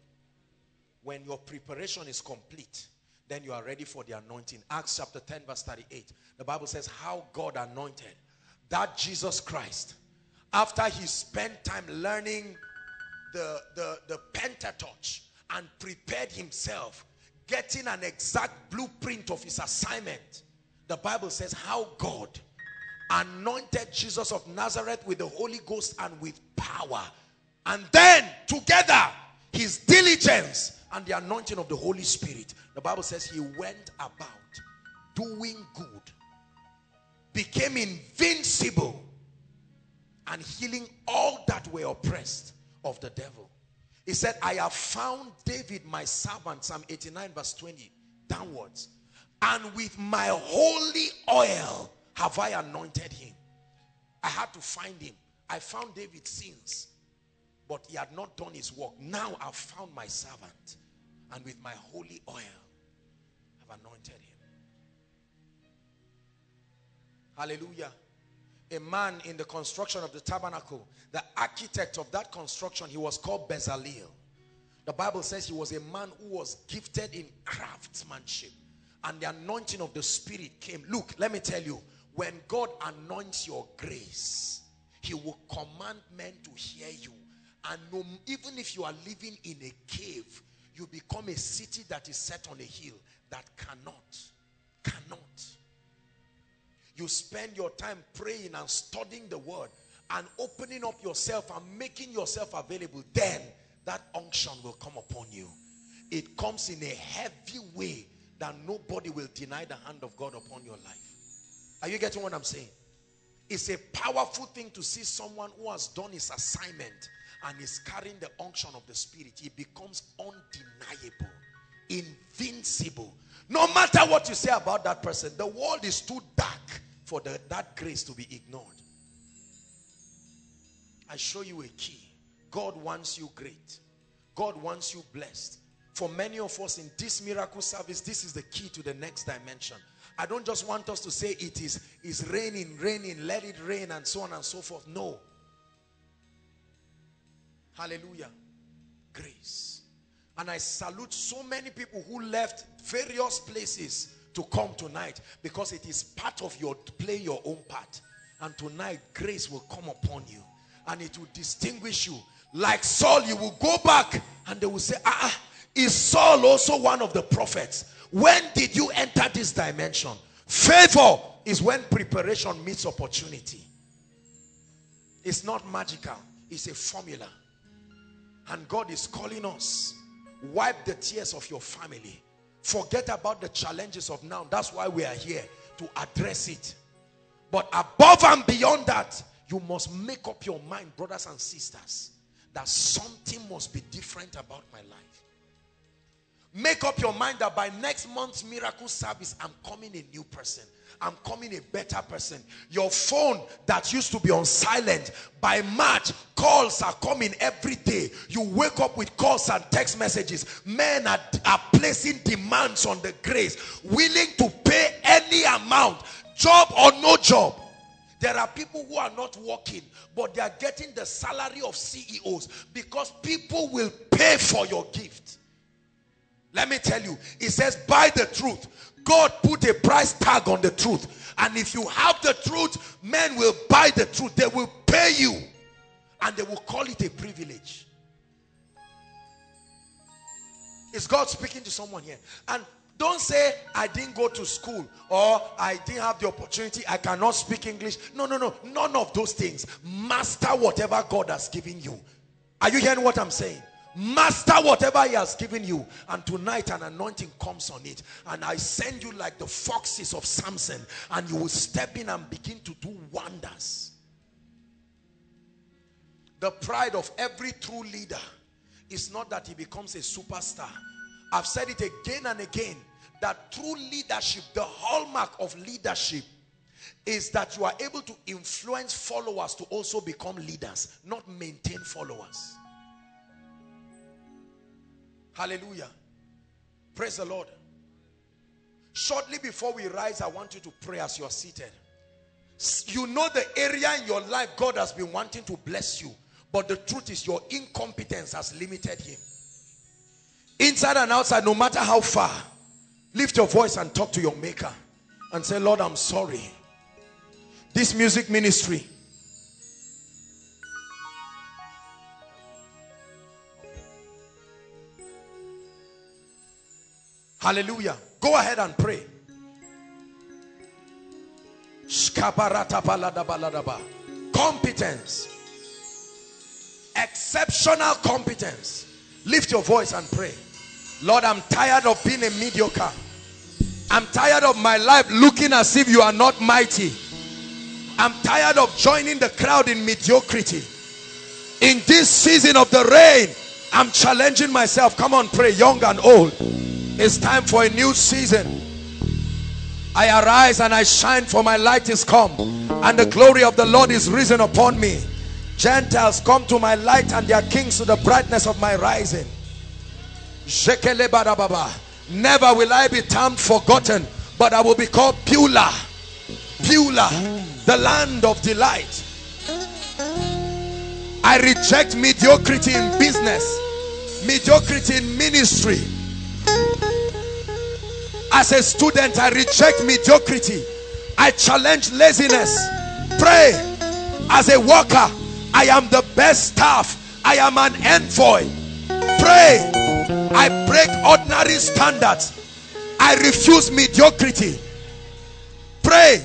When your preparation is complete, then you are ready for the anointing. Acts chapter 10 verse 38. The Bible says how God anointed that Jesus Christ after he spent time learning the, the, the Pentateuch and prepared himself, getting an exact blueprint of his assignment the Bible says how God anointed Jesus of Nazareth with the Holy Ghost and with power. And then together, his diligence and the anointing of the Holy Spirit. The Bible says he went about doing good, became invincible, and healing all that were oppressed of the devil. He said, I have found David, my servant, Psalm 89 verse 20, downwards and with my holy oil have I anointed him. I had to find him. I found David sins, but he had not done his work. Now I've found my servant, and with my holy oil have anointed him. Hallelujah. A man in the construction of the tabernacle, the architect of that construction, he was called Bezalel. The Bible says he was a man who was gifted in craftsmanship. And the anointing of the spirit came. Look let me tell you when god anoints your grace he will command men to hear you. And no, even if you are living in a cave you become a city that is set on a hill that cannot cannot you spend your time praying and studying the word and opening up yourself and making yourself available then that unction will come upon you it comes in a heavy way that nobody will deny the hand of God upon your life. Are you getting what I'm saying? It's a powerful thing to see someone who has done his assignment and is carrying the unction of the spirit. He becomes undeniable, invincible. No matter what you say about that person, the world is too dark for the, that grace to be ignored. I show you a key. God wants you great. God wants you blessed for many of us in this miracle service, this is the key to the next dimension. I don't just want us to say it is, is raining, raining, let it rain and so on and so forth. No. Hallelujah. Grace. And I salute so many people who left various places to come tonight because it is part of your play your own part. And tonight grace will come upon you and it will distinguish you. Like Saul, you will go back and they will say, ah, ah is Saul also one of the prophets? When did you enter this dimension? Favor is when preparation meets opportunity. It's not magical. It's a formula. And God is calling us. Wipe the tears of your family. Forget about the challenges of now. That's why we are here. To address it. But above and beyond that, You must make up your mind, brothers and sisters, that something must be different about my life. Make up your mind that by next month's miracle service, I'm coming a new person. I'm coming a better person. Your phone that used to be on silent, by March, calls are coming every day. You wake up with calls and text messages. Men are, are placing demands on the grace, willing to pay any amount, job or no job. There are people who are not working, but they are getting the salary of CEOs because people will pay for your gift. Let me tell you, it says, buy the truth. God put a price tag on the truth. And if you have the truth, men will buy the truth. They will pay you. And they will call it a privilege. Is God speaking to someone here? And don't say, I didn't go to school or I didn't have the opportunity. I cannot speak English. No, no, no. None of those things. Master whatever God has given you. Are you hearing what I'm saying? Master whatever he has given you. And tonight an anointing comes on it. And I send you like the foxes of Samson. And you will step in and begin to do wonders. The pride of every true leader is not that he becomes a superstar. I've said it again and again that true leadership, the hallmark of leadership is that you are able to influence followers to also become leaders, not maintain followers. Hallelujah. Praise the Lord. Shortly before we rise, I want you to pray as you are seated. You know the area in your life God has been wanting to bless you. But the truth is your incompetence has limited him. Inside and outside, no matter how far, lift your voice and talk to your maker. And say, Lord, I'm sorry. This music ministry Hallelujah. Go ahead and pray. Competence. Exceptional competence. Lift your voice and pray. Lord, I'm tired of being a mediocre. I'm tired of my life looking as if you are not mighty. I'm tired of joining the crowd in mediocrity. In this season of the rain, I'm challenging myself. Come on, pray, young and old. It's time for a new season. I arise and I shine for my light is come and the glory of the Lord is risen upon me. Gentiles come to my light and their kings to the brightness of my rising. Never will I be termed forgotten, but I will be called Beulah. Beulah, the land of delight. I reject mediocrity in business, mediocrity in ministry, as a student, I reject mediocrity. I challenge laziness. Pray. As a worker, I am the best staff. I am an envoy. Pray. I break ordinary standards. I refuse mediocrity. Pray.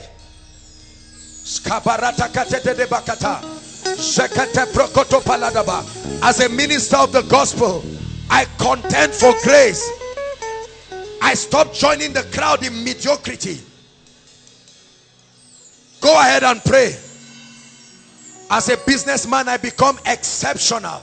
As a minister of the gospel, I contend for grace. I stopped joining the crowd in mediocrity. Go ahead and pray. As a businessman, I become exceptional.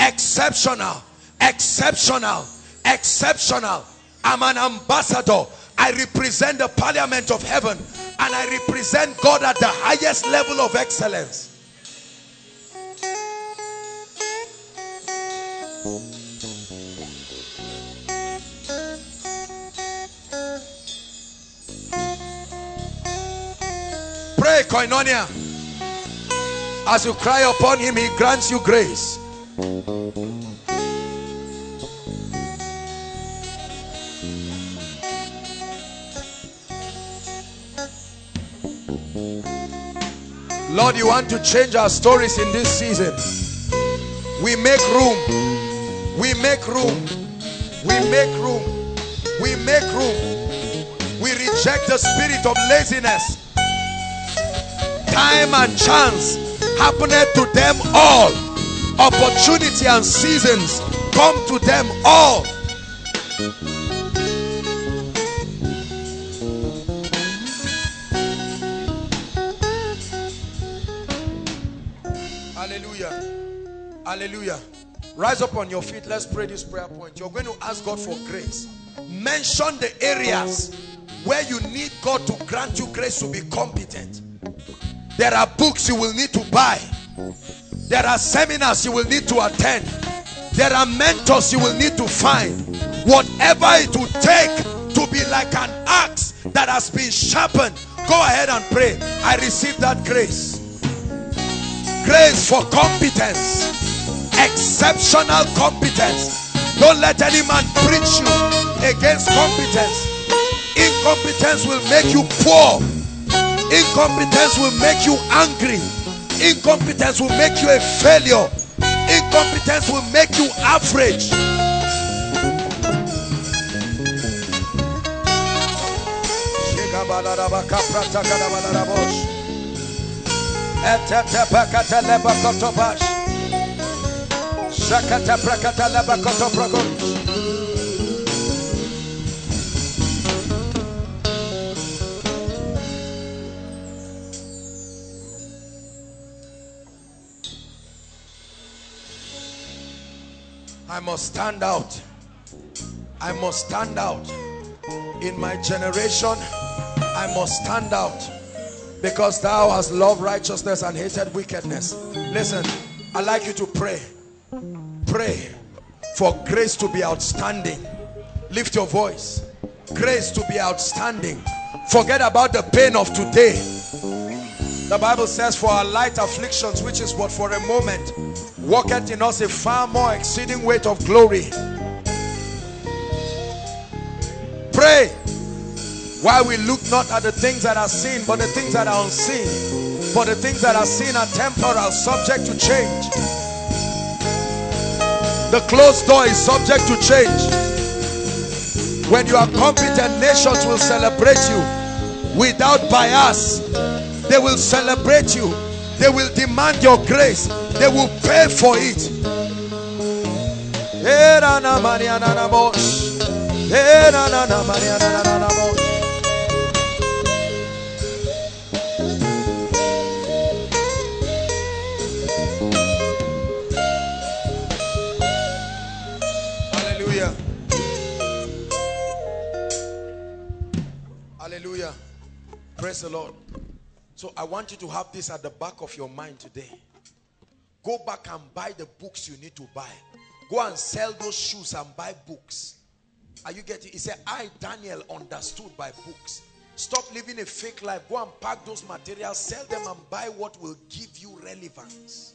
Exceptional. Exceptional. Exceptional. I'm an ambassador. I represent the parliament of heaven and I represent God at the highest level of excellence. Koinonia. As you cry upon him, he grants you grace. Lord, you want to change our stories in this season. We make room. We make room. We make room. We make room. We reject the spirit of laziness time and chance happeneth to them all opportunity and seasons come to them all Hallelujah. Hallelujah. Rise up on your feet. Let's pray this prayer point. You're going to ask God for grace. Mention the areas where you need God to grant you grace to be competent. There are books you will need to buy. There are seminars you will need to attend. There are mentors you will need to find. Whatever it will take to be like an axe that has been sharpened. Go ahead and pray. I receive that grace. Grace for competence. Exceptional competence. Don't let any man preach you against competence. Incompetence will make you poor. Incompetence will make you angry. Incompetence will make you a failure. Incompetence will make you average. Shakata prakata lebakoto prakot. I must stand out. I must stand out. In my generation, I must stand out. Because thou hast loved righteousness and hated wickedness. Listen, i like you to pray. Pray for grace to be outstanding. Lift your voice. Grace to be outstanding. Forget about the pain of today. The Bible says for our light afflictions, which is but for a moment, worketh in us a far more exceeding weight of glory. Pray while we look not at the things that are seen, but the things that are unseen. For the things that are seen are temporal, subject to change. The closed door is subject to change. When you are competent, nations will celebrate you without bias. They will celebrate you. They will demand your grace. They will pay for it. Hallelujah. Hallelujah. Praise the Lord. So I want you to have this at the back of your mind today. Go back and buy the books you need to buy. Go and sell those shoes and buy books. Are you getting? He said, I, Daniel, understood by books. Stop living a fake life. Go and pack those materials, sell them and buy what will give you relevance.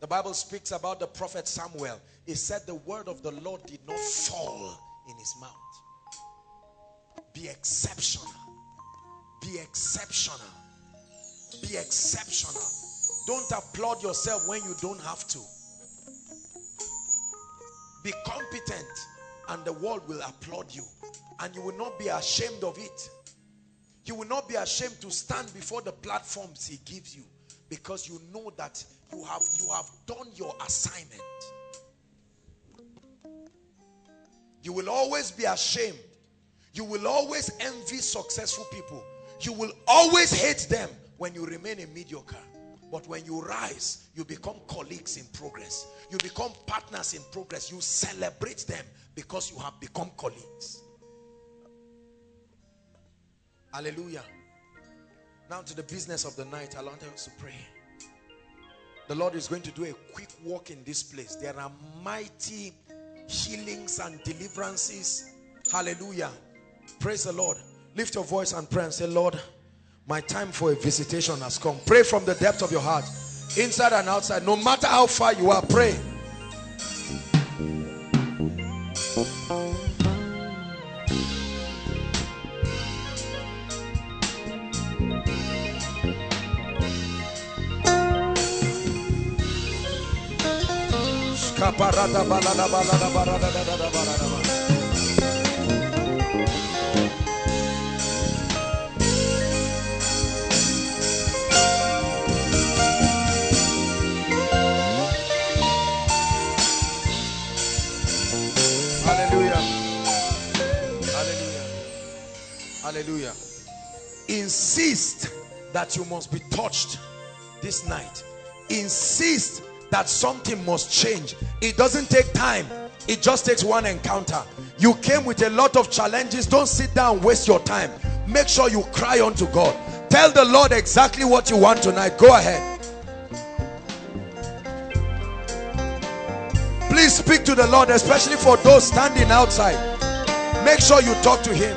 The Bible speaks about the prophet Samuel. He said the word of the Lord did not fall in his mouth. Be exceptional. Be exceptional. Be exceptional. Don't applaud yourself when you don't have to. Be competent and the world will applaud you. And you will not be ashamed of it. You will not be ashamed to stand before the platforms he gives you because you know that you have you have done your assignment. You will always be ashamed. You will always envy successful people. You will always hate them when you remain a mediocre. But when you rise, you become colleagues in progress. You become partners in progress. You celebrate them because you have become colleagues. Hallelujah. Now to the business of the night, I want us to pray. The Lord is going to do a quick walk in this place. There are mighty healings and deliverances. Hallelujah. Praise the Lord. Lift your voice and pray and say, Lord, my time for a visitation has come. Pray from the depth of your heart. Inside and outside. No matter how far you are, pray. Balada balada barada da da da Hallelujah. Hallelujah. Hallelujah. Insist that you must be touched this night. Insist that something must change. It doesn't take time. It just takes one encounter. You came with a lot of challenges. Don't sit down, waste your time. Make sure you cry unto God. Tell the Lord exactly what you want tonight. Go ahead. Please speak to the Lord, especially for those standing outside. Make sure you talk to him.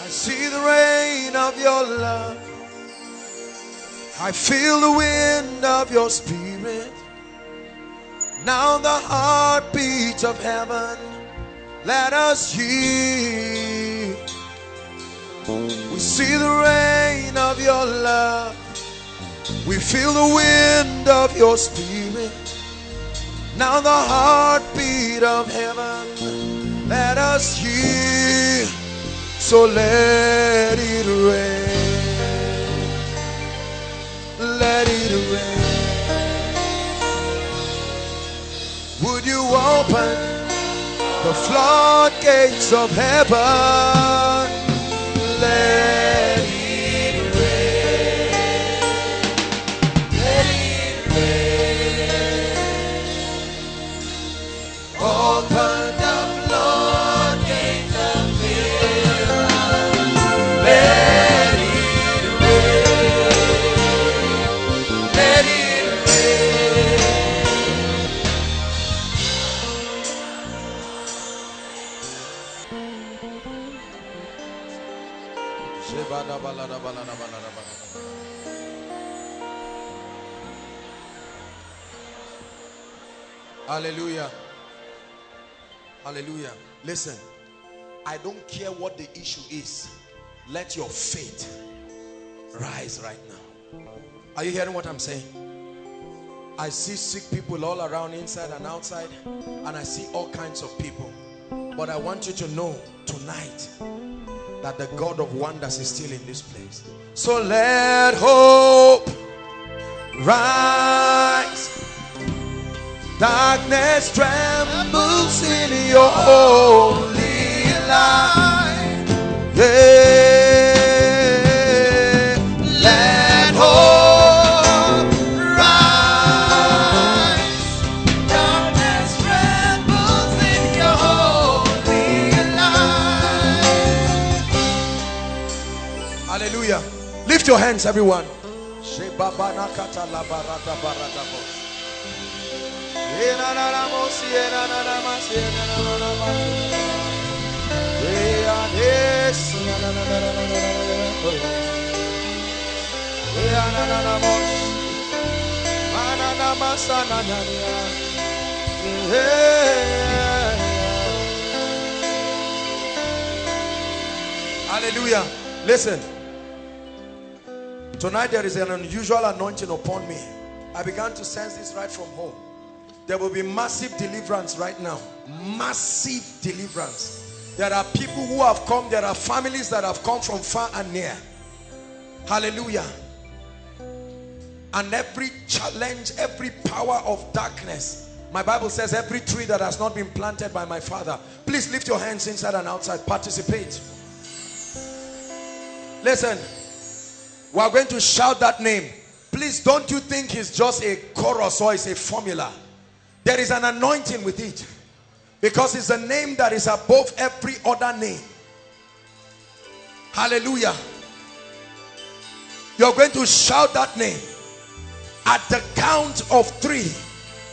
I see the rain of your love. I feel the wind of your spirit. Now the heartbeat of heaven. Let us hear. We see the rain of your love. We feel the wind of your spirit. Now the heartbeat of heaven. Let us hear. So let it rain. Let it rain. Would you open the floodgates of heaven? Let Hallelujah. Hallelujah. Listen, I don't care what the issue is. Let your faith rise right now. Are you hearing what I'm saying? I see sick people all around, inside and outside, and I see all kinds of people. But I want you to know tonight that the God of wonders is still in this place. So let hope rise. Darkness trembles in your holy light. Let hope rise. Darkness trembles in your holy light. Hallelujah. Lift your hands, everyone. Hallelujah. Listen. Tonight there is an unusual anointing upon me. I began to sense this right from home. There will be massive deliverance right now. Massive deliverance. There are people who have come. There are families that have come from far and near. Hallelujah. And every challenge, every power of darkness. My Bible says every tree that has not been planted by my father. Please lift your hands inside and outside. Participate. Listen. We are going to shout that name. Please don't you think it's just a chorus or it's a formula. There is an anointing with it. Because it's a name that is above every other name. Hallelujah. You're going to shout that name. At the count of three,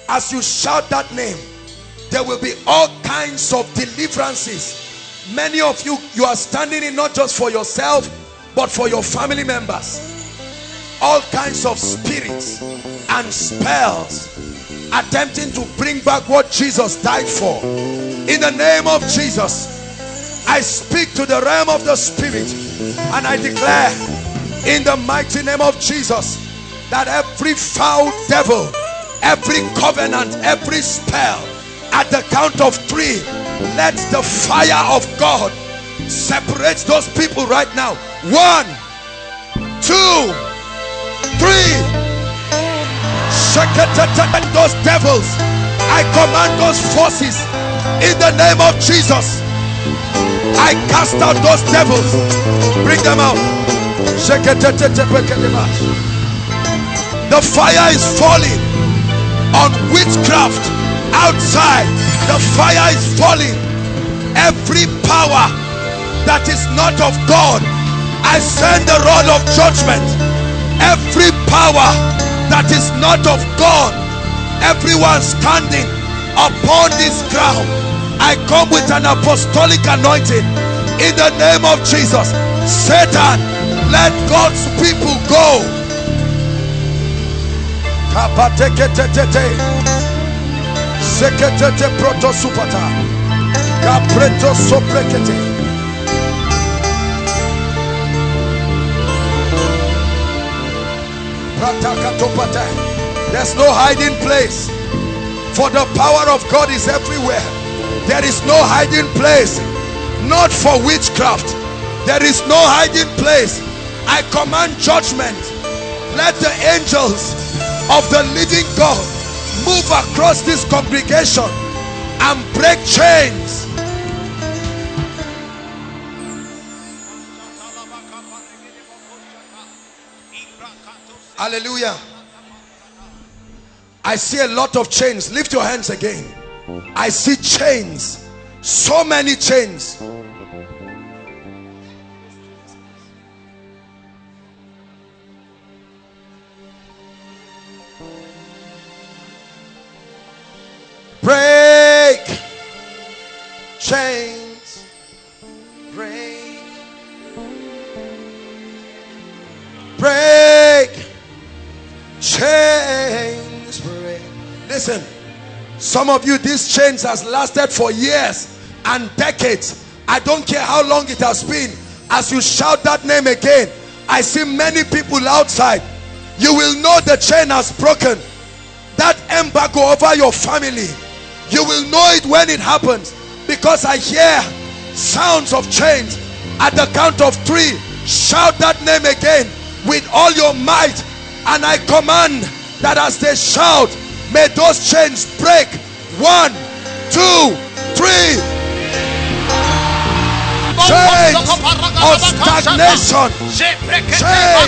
as you shout that name, there will be all kinds of deliverances. Many of you, you are standing in not just for yourself, but for your family members. All kinds of spirits and spells attempting to bring back what Jesus died for. In the name of Jesus, I speak to the realm of the spirit and I declare in the mighty name of Jesus that every foul devil, every covenant, every spell, at the count of three, let the fire of God separate those people right now. One, two, three. Those devils, I command those forces in the name of Jesus. I cast out those devils. Bring them out. The fire is falling on witchcraft outside. The fire is falling. Every power that is not of God, I send the rod of judgment. Every power that is not of God, everyone standing upon this ground, I come with an apostolic anointing. In the name of Jesus. Satan, let God's people go. There's no hiding place. For the power of God is everywhere. There is no hiding place. Not for witchcraft. There is no hiding place. I command judgment. Let the angels of the living God move across this congregation and break chains. Hallelujah. I see a lot of chains. Lift your hands again. I see chains. So many chains. Break chains. Some of you, this change has lasted for years and decades. I don't care how long it has been. As you shout that name again, I see many people outside. You will know the chain has broken. That embargo over your family you will know it when it happens because I hear sounds of chains at the count of three. Shout that name again with all your might, and I command that as they shout, may those chains break. One, two, three. Chains of stagnation. Chains.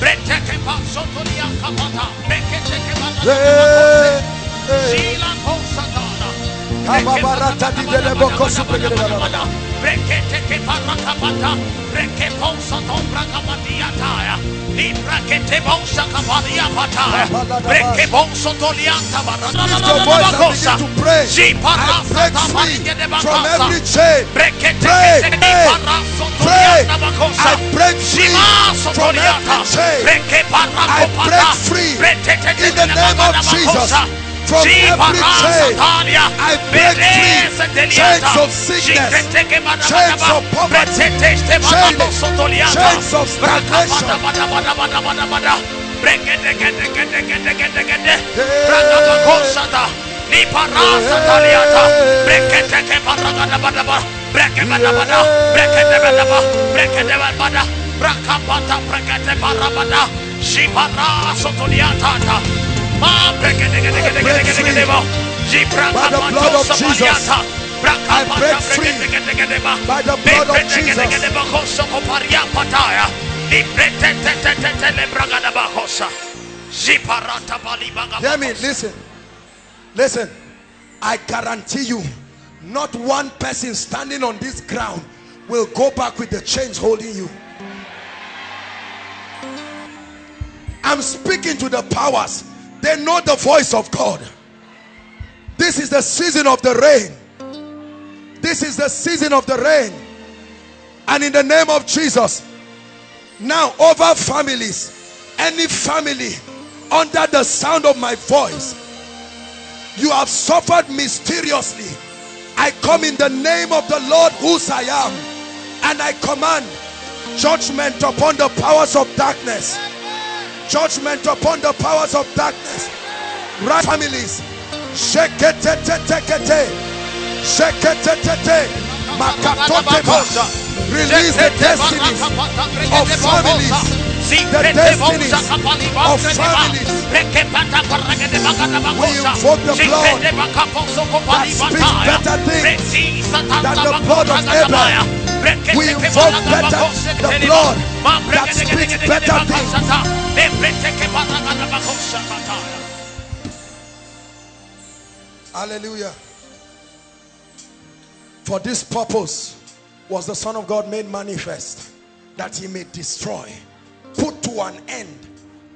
Brete sotto di capata, perché c'è che va la Sila consatana. Cababarata di delle bocco superiore. Perché c'è che va la capata, perché possa tombra capatia taia. Libra che te possa capatia pataya. Perché posso togliata barata la cosa. Si parla from every chain. Perché te che parla sotto la cosa. I break free from every chain. Perché parla I break free in the name of Jesus. From every chain, I break free. Chains of sickness, chains of poverty, chains, chains of stagnation. Parasa taliata, brekete ke paragada bada ba, brekete bada brekete bada ba, brekete bada bada, brakapata brekete parabada, shipara sotoliata, By the blood of Jesus. I break free by the blood of Jesus. Hear me, listen. Listen. I guarantee you, not one person standing on this ground will go back with the chains holding you. I'm speaking to the powers. They know the voice of God. This is the season of the rain. This is the season of the rain. And in the name of Jesus, now over families, any family under the sound of my voice, you have suffered mysteriously. I come in the name of the Lord whose I am, and I command judgment upon the powers of darkness. Judgment upon the powers of darkness. Right families. Shekete te te te te. Shekete te te. Makatote Release the destinies of families. The destinies of families. We invoke the blood that speaks better things than the blood of Abel. We invoke better the blood that speaks better things. Hallelujah. For this purpose was the Son of God made manifest that he may destroy, put to an end,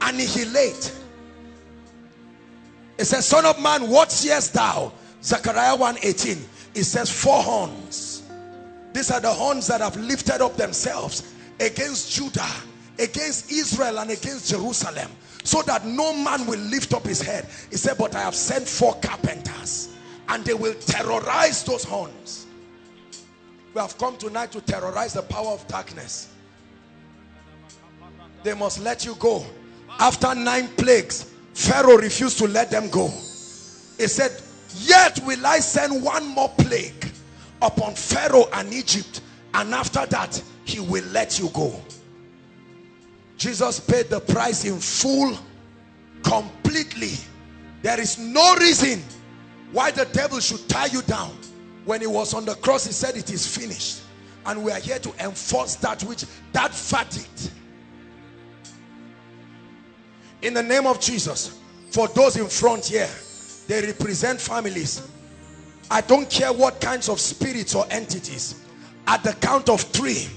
annihilate. It says, Son of man, what seest thou? Zechariah 1:18. It says, Four horns. These are the horns that have lifted up themselves against Judah, against Israel, and against Jerusalem, so that no man will lift up his head. He said, But I have sent four carpenters, and they will terrorize those horns. We have come tonight to terrorize the power of darkness. They must let you go. After nine plagues, Pharaoh refused to let them go. He said, Yet will I send one more plague upon Pharaoh and Egypt, and after that, he will let you go. Jesus paid the price in full, completely. There is no reason why the devil should tie you down. When he was on the cross, he said, It is finished. And we are here to enforce that which, that verdict. In the name of Jesus, for those in front here, they represent families. I don't care what kinds of spirits or entities. At the count of three,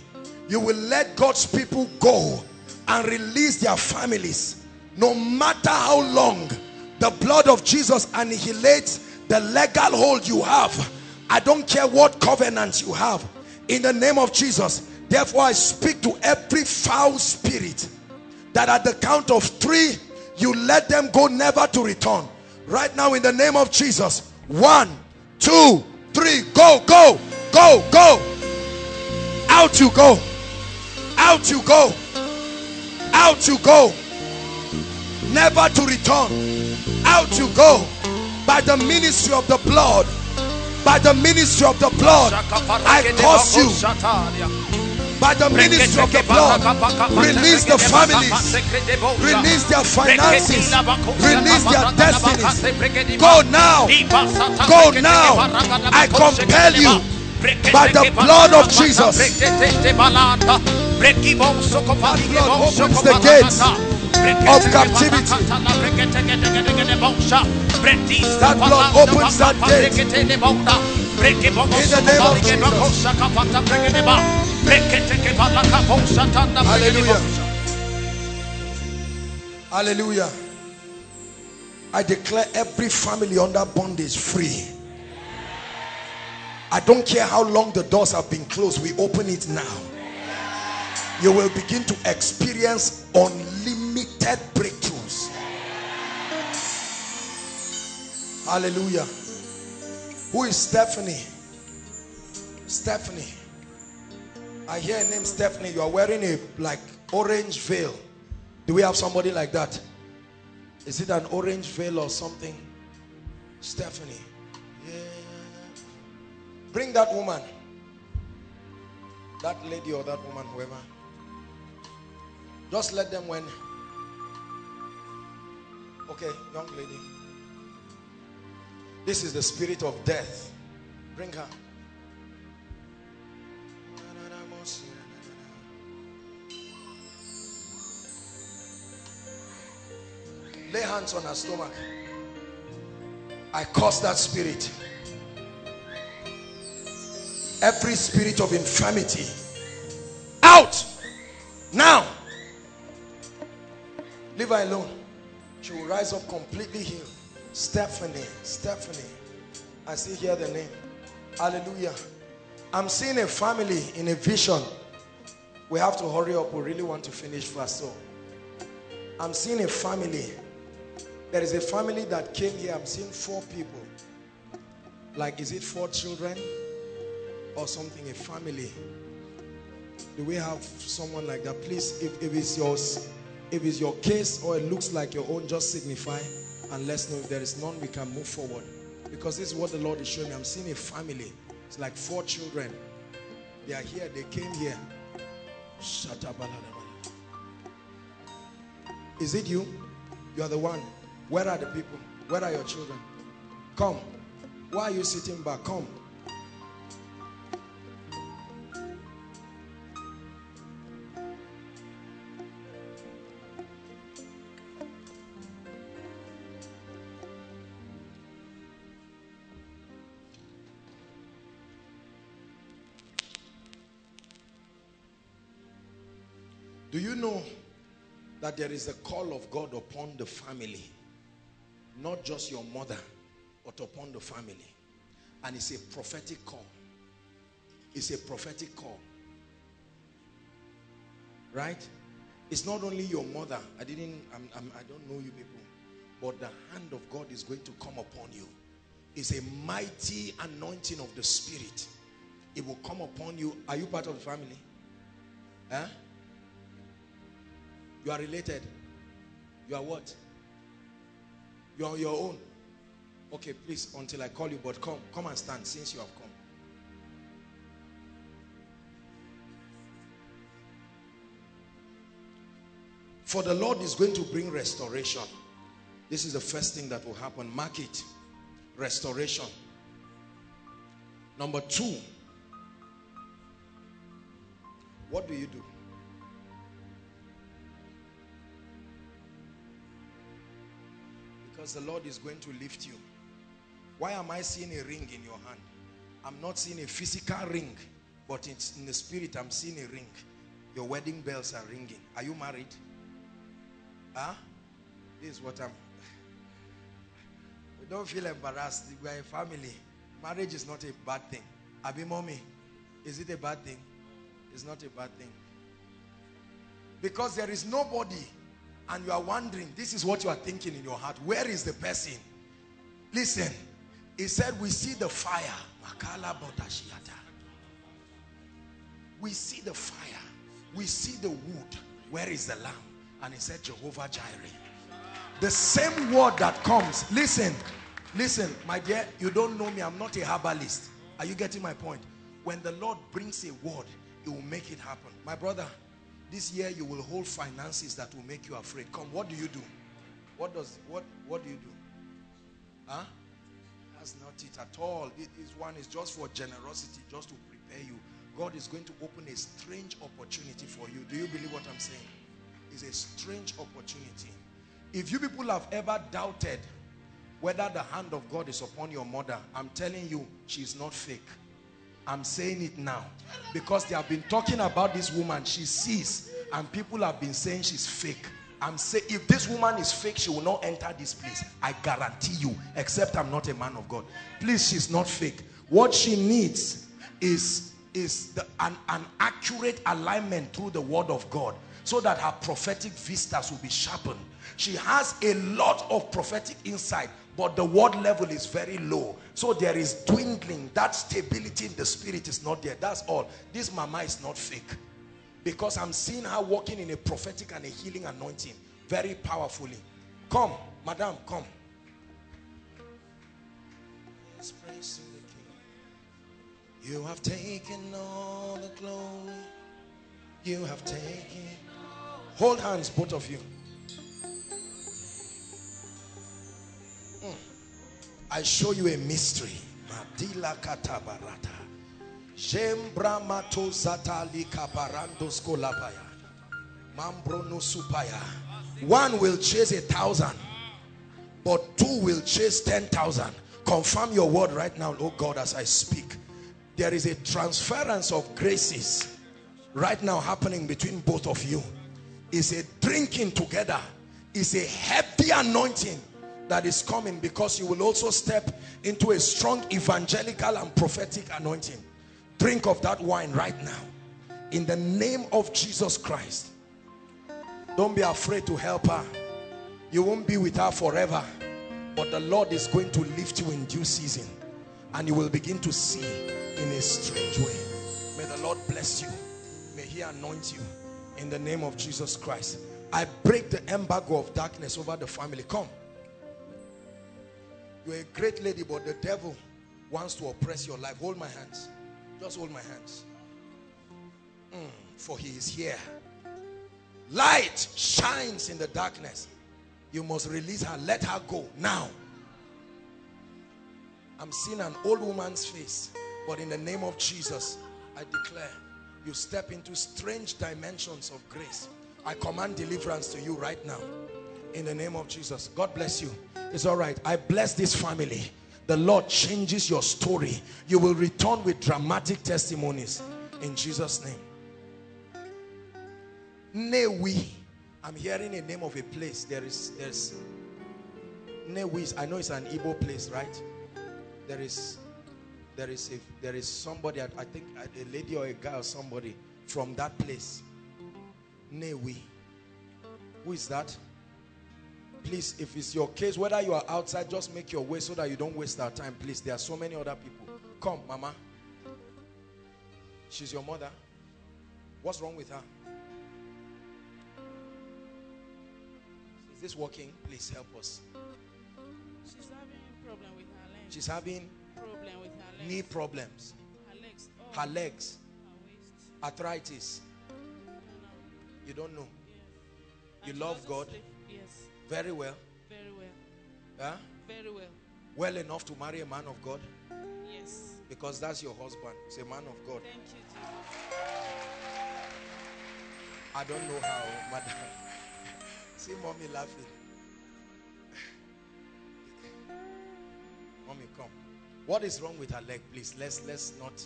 you will let God's people go and release their families. No matter how long the blood of Jesus annihilates the legal hold you have. I don't care what covenant you have. In the name of Jesus. Therefore, I speak to every foul spirit that at the count of three, you let them go never to return. Right now, in the name of Jesus. One, two, three. Go, go, go, go. Out you go. Out you go. Out you go. Never to return. Out you go. By the ministry of the blood. By the ministry of the blood. I curse you. By the ministry of the blood. Release the families. Release their finances. Release their destinies. Go now. Go now. I compel you by the blood of Jesus. Blood opens the gates of captivity. That opens that gate. In the name of Jesus. Hallelujah. Hallelujah. I declare every family under bondage free. I don't care how long the doors have been closed, we open it now. You will begin to experience unlimited breakthroughs. Hallelujah. Who is Stephanie? Stephanie. I hear a name Stephanie. You are wearing a like orange veil. Do we have somebody like that? Is it an orange veil or something? Stephanie. Yeah. Bring that woman. That lady or that woman, whoever. Just let them when. Okay, young lady. This is the spirit of death. Bring her. Lay hands on her stomach. I curse that spirit. Every spirit of infirmity. Out! Now! Leave her alone. She will rise up completely healed. Stephanie. Stephanie. I see here the name. Hallelujah. I'm seeing a family in a vision. We have to hurry up. We really want to finish fast. So I'm seeing a family. There is a family that came here. I'm seeing four people. Like, is it four children or something? A family. Do we have someone like that? Please, if, if it's yours, if it's your case or it looks like your own, just signify and let's know if there is none, we can move forward. Because this is what the Lord is showing me. I'm seeing a family. It's like four children. They are here. They came here. Is it you? You are the one. Where are the people? Where are your children? Come. Why are you sitting back? Come. Do you know that there is a call of God upon the family? Not just your mother, but upon the family. And it's a prophetic call. It's a prophetic call. Right? It's not only your mother. I didn't, I'm, I'm, I don't know you people. But the hand of God is going to come upon you. It's a mighty anointing of the spirit. It will come upon you. Are you part of the family? Huh? You are related. You are what? You are your own. Okay, please, until I call you, but come, come and stand since you have come. For the Lord is going to bring restoration. This is the first thing that will happen. Mark it. Restoration. Number two. What do you do? Because the Lord is going to lift you. Why am I seeing a ring in your hand? I'm not seeing a physical ring, but it's in the spirit, I'm seeing a ring. Your wedding bells are ringing. Are you married? Huh? This is what I'm... Don't feel embarrassed. We are a family. Marriage is not a bad thing. Abi mommy, is it a bad thing? It's not a bad thing. Because there is nobody and you are wondering, this is what you are thinking in your heart. Where is the person? Listen, he said, we see the fire. We see the fire. We see the wood. Where is the lamb? And he said, Jehovah Jireh. The same word that comes. Listen, listen, my dear, you don't know me. I'm not a herbalist. Are you getting my point? When the Lord brings a word, it will make it happen. My brother, this year you will hold finances that will make you afraid. Come, what do you do? What does, what, what do you do? Huh? That's not it at all. This one is just for generosity, just to prepare you. God is going to open a strange opportunity for you. Do you believe what I'm saying? It's a strange opportunity. If you people have ever doubted whether the hand of God is upon your mother, I'm telling you, she's not fake. I'm saying it now because they have been talking about this woman. She sees and people have been saying she's fake. I'm saying if this woman is fake, she will not enter this place. I guarantee you, except I'm not a man of God. Please, she's not fake. What she needs is, is the, an, an accurate alignment through the word of God so that her prophetic vistas will be sharpened. She has a lot of prophetic insight, but the word level is very low. So there is dwindling. That stability in the spirit is not there. That's all. This mama is not fake. Because I'm seeing her walking in a prophetic and a healing anointing. Very powerfully. Come, madam, come. You have taken all the glory. You have taken. Hold hands, both of you. I show you a mystery. Madila katabarata. Jembramato zatali kaparandos kolabaya. Mambrono supaya. One will chase a thousand, but two will chase ten thousand. Confirm your word right now, oh God, as I speak. There is a transference of graces right now happening between both of you. It's a drinking together. It's a heavy anointing that is coming because you will also step into a strong evangelical and prophetic anointing. Drink of that wine right now. In the name of Jesus Christ. Don't be afraid to help her. You won't be with her forever. But the Lord is going to lift you in due season. And you will begin to see in a strange way. May the Lord bless you. May he anoint you. In the name of Jesus Christ. I break the embargo of darkness over the family. Come. You're a great lady, but the devil wants to oppress your life. Hold my hands. Just hold my hands. Mm, for he is here. Light shines in the darkness. You must release her. Let her go now. I'm seeing an old woman's face. But in the name of Jesus, I declare you step into strange dimensions of grace. I command deliverance to you right now. In the name of Jesus. God bless you. It's all right. I bless this family. The Lord changes your story. You will return with dramatic testimonies. In Jesus' name. Nnewi. I'm hearing a name of a place. There is, there's Nnewi. I know it's an Igbo place, right? There is, there is, if there is somebody. I, think uh, a lady or a guy or somebody from that place. Nnewi. Who is that? Please, if it's your case, whether you are outside, just make your way so that you don't waste our time. Please, there are so many other people. Come, Mama. She's your mother. What's wrong with her? Is this working? Please help us. She's having problem with her legs. She's having problem with her legs. knee problems, Her legs. Oh, her legs, her arthritis. You don't know. Yes. You love God? sleep. Yes. Very well. Very well. Huh? Very well. Well enough to marry a man of God Yes. because that's your husband. He's a man of God. Thank you, Jesus. I don't know how, madam. See mommy laughing. mommy, come. What is wrong with her leg, please? Let's let's not.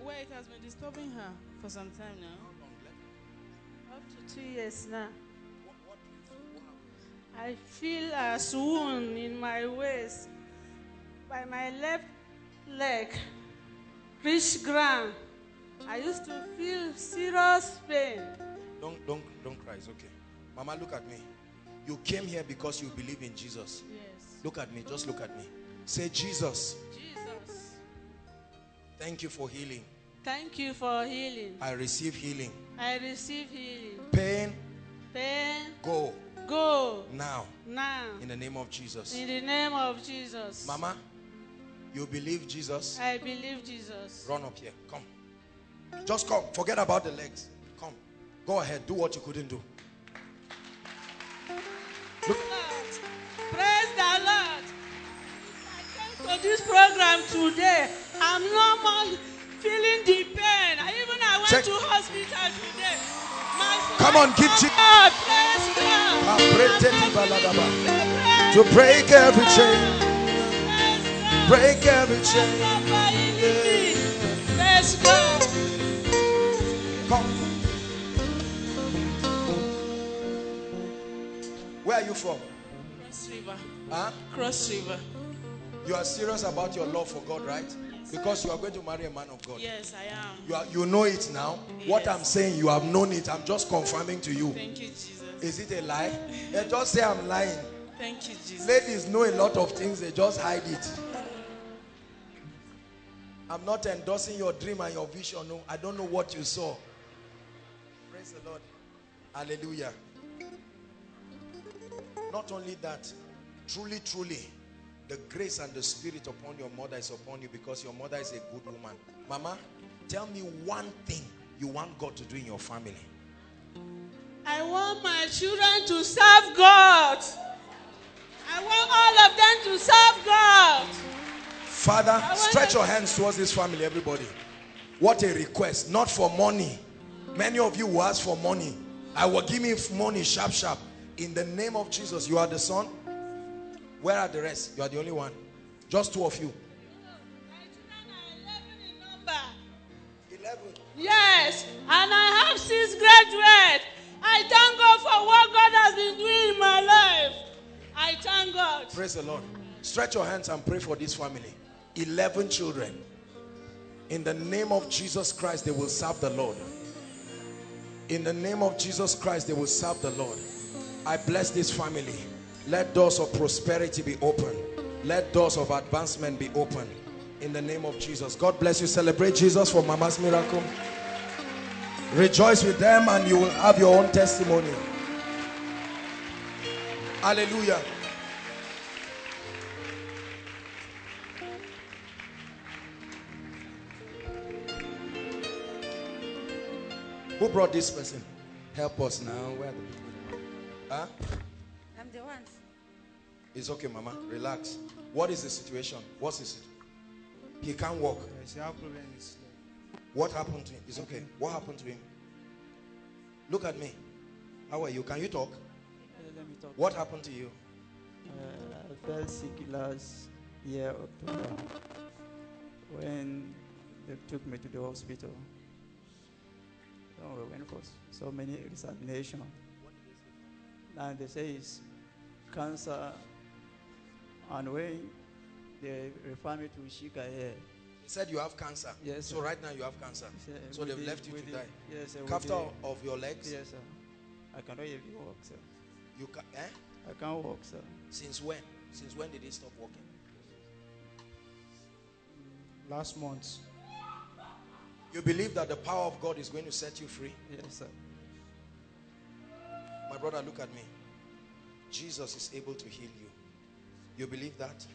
Well, it has been disturbing her for some time now. Up to two years now. I feel a swoon in my waist by my left leg reach ground. I used to feel serious pain. Don't don't don't cry. It's okay. Mama, look at me. You came here because you believe in Jesus. Yes. Look at me. Just look at me. Say, Jesus, Jesus. thank you for healing. Thank you for healing. I receive healing. I receive healing. Pain, Pain, go go now now. in the name of Jesus. In the name of Jesus. Mama, you believe Jesus? I believe Jesus. Run up here. Come. Just come. Forget about the legs. Come. Go ahead. Do what you couldn't do. Look. Praise the Lord. I came to this program today. I'm no more feeling the pain. Even I went Check. to hospital today. Come on, give Praise Je- God. Praise God. Aprete baladaba. Praise To break every chain. Break every chain. Come. Where are you from? Cross River. Huh? Cross River. You are serious about your love for God, right? Because you are going to marry a man of God. Yes, I am. You, are, you know it now. What I'm saying, you have known it. I'm just confirming to you. Thank you, Jesus. Is it a lie? Eh, just say I'm lying. Thank you, Jesus. Ladies know a lot of things, they just hide it. I'm not endorsing your dream and your vision. No, I don't know what you saw. Praise the Lord. Hallelujah. Not only that, truly, truly, the grace and the spirit upon your mother is upon you because your mother is a good woman. Mama, tell me one thing you want God to do in your family. I want my children to serve God. I want all of them to serve God. Father, stretch your hands towards this family, everybody. What a request. Not for money. Many of you will ask for money. I will give me money sharp, sharp. In the name of Jesus, you are the son. Where are the rest? You are the only one. Just two of you. My children are 11 in number. 11. Yes, and I have six graduates. I thank God for what God has been doing in my life. I thank God. Praise the Lord. Stretch your hands and pray for this family. 11 children. In the name of Jesus Christ, they will serve the Lord. In the name of Jesus Christ, they will serve the Lord. I bless this family. Let doors of prosperity be open. Let doors of advancement be open. In the name of Jesus. God bless you. Celebrate Jesus for Mama's miracle. Rejoice with them and you will have your own testimony. Hallelujah. Who brought this person? Help us now. Where are the people? Huh? I'm the one. It's okay, Mama. Relax. What is the situation? What's the situation? He can't walk. Yes, he have problem in his leg. What happened to him? It's okay. What happened to him? Look at me. How are you? Can you talk? Let me talk. What happened to you? Uh, I fell sick last year, October, when they took me to the hospital. So we went for so many examinations. And they say it's cancer. And when they refer me to Shika here, He said you have cancer. Yes, So right now you have cancer. he So they've the- left you to the- die. Yes, sir. with After of your legs. Yes, sir. I cannot even walk, sir. You can, eh? I can't walk, sir. Since when? Since when did he stop walking? Last month. You believe that the power of God is going to set you free? Yes, sir. My brother, look at me. Jesus is able to heal you. You believe that?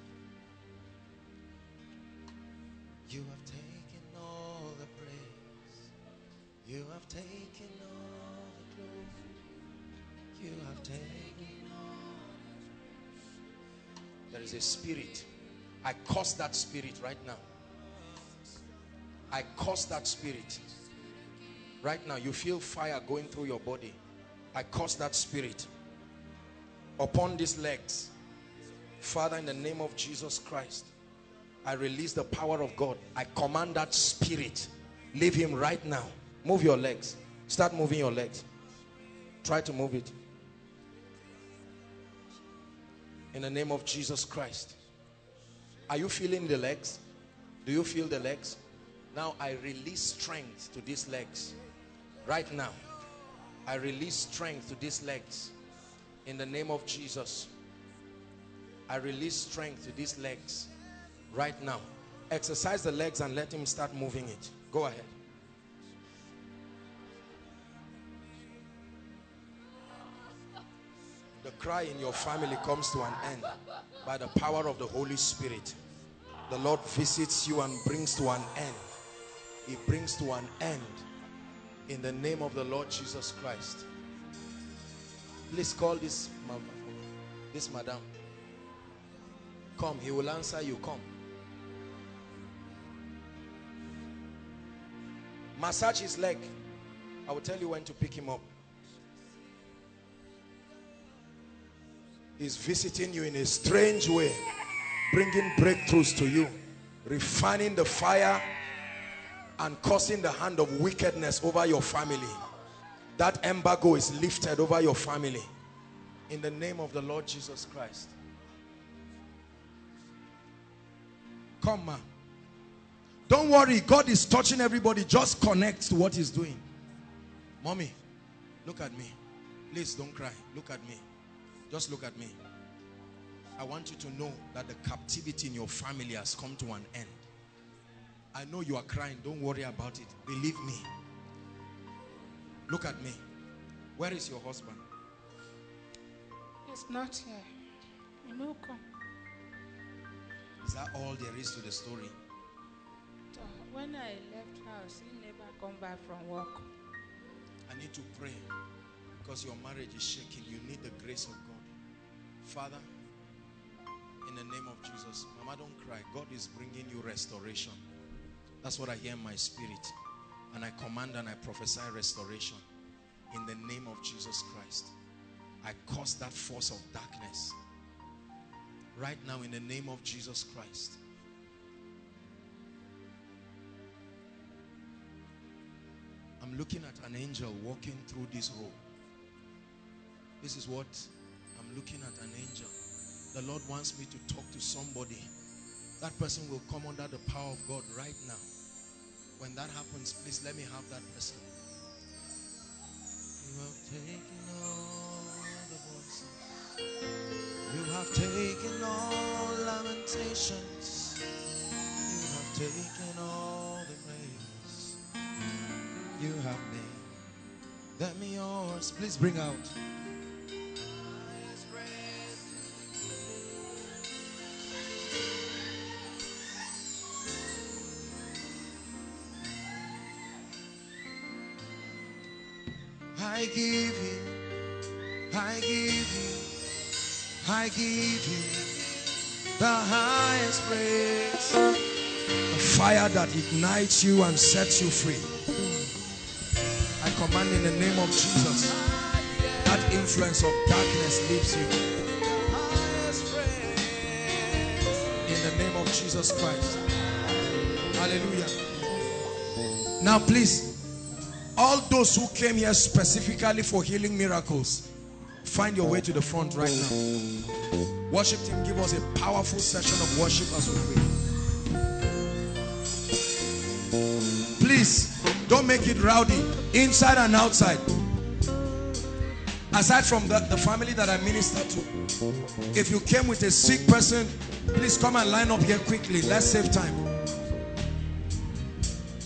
You have taken all the praise. You have taken all the glory. You have taken all. There is a spirit. I curse that spirit right now. I curse that spirit. Right now, you feel fire going through your body. I curse that spirit upon these legs. Father, in the name of Jesus Christ, I release the power of God. I command that spirit. Leave him right now. Move your legs. Start moving your legs. Try to move it. In the name of Jesus Christ. Are you feeling the legs? Do you feel the legs? Now I release strength to these legs. Right now. I release strength to these legs. In the name of Jesus. I release strength to these legs. Right now. Exercise the legs and let him start moving it. Go ahead. The cry in your family comes to an end by the power of the Holy Spirit. The Lord visits you and brings to an end. He brings to an end in the name of the Lord Jesus Christ. Please call this ma- this madam. Come, he will answer you. Come. Massage his leg. I will tell you when to pick him up. He's visiting you in a strange way, bringing breakthroughs to you, refining the fire and causing the hand of wickedness over your family. That embargo is lifted over your family in the name of the Lord Jesus Christ. Come, ma. Don't worry, God is touching everybody. Just connect to what He's doing. Mommy, look at me. Please don't cry. Look at me. Just look at me. I want you to know that the captivity in your family has come to an end. I know you are crying. Don't worry about it. Believe me. Look at me. Where is your husband? He's not here. He will come. Is that all there is to the story? Uh, when I left house, he never come back from work. I need to pray because your marriage is shaking. You need the grace of God. Father, in the name of Jesus, Mama, don't cry. God is bringing you restoration. That's what I hear in my spirit. And I command and I prophesy restoration in the name of Jesus Christ. I cause that force of darkness right now in the name of Jesus Christ. I'm looking at an angel walking through this road. This is what I'm looking at an angel. The Lord wants me to talk to somebody. That person will come under the power of God right now. When that happens, please let me have that person. You have taken all the voices. You have taken all lamentations. You have taken all the praise. You have made them yours. Please bring out. I give I give you the highest praise. A fire that ignites you and sets you free. I command in the name of Jesus, that influence of darkness leaves you. In the name of Jesus Christ. Hallelujah. Now please, all those who came here specifically for healing miracles, find your way to the front right now. Worship team, give us a powerful session of worship as we pray. Please, don't make it rowdy, inside and outside. Aside from the, the family that I minister to, if you came with a sick person, please come and line up here quickly. Let's save time.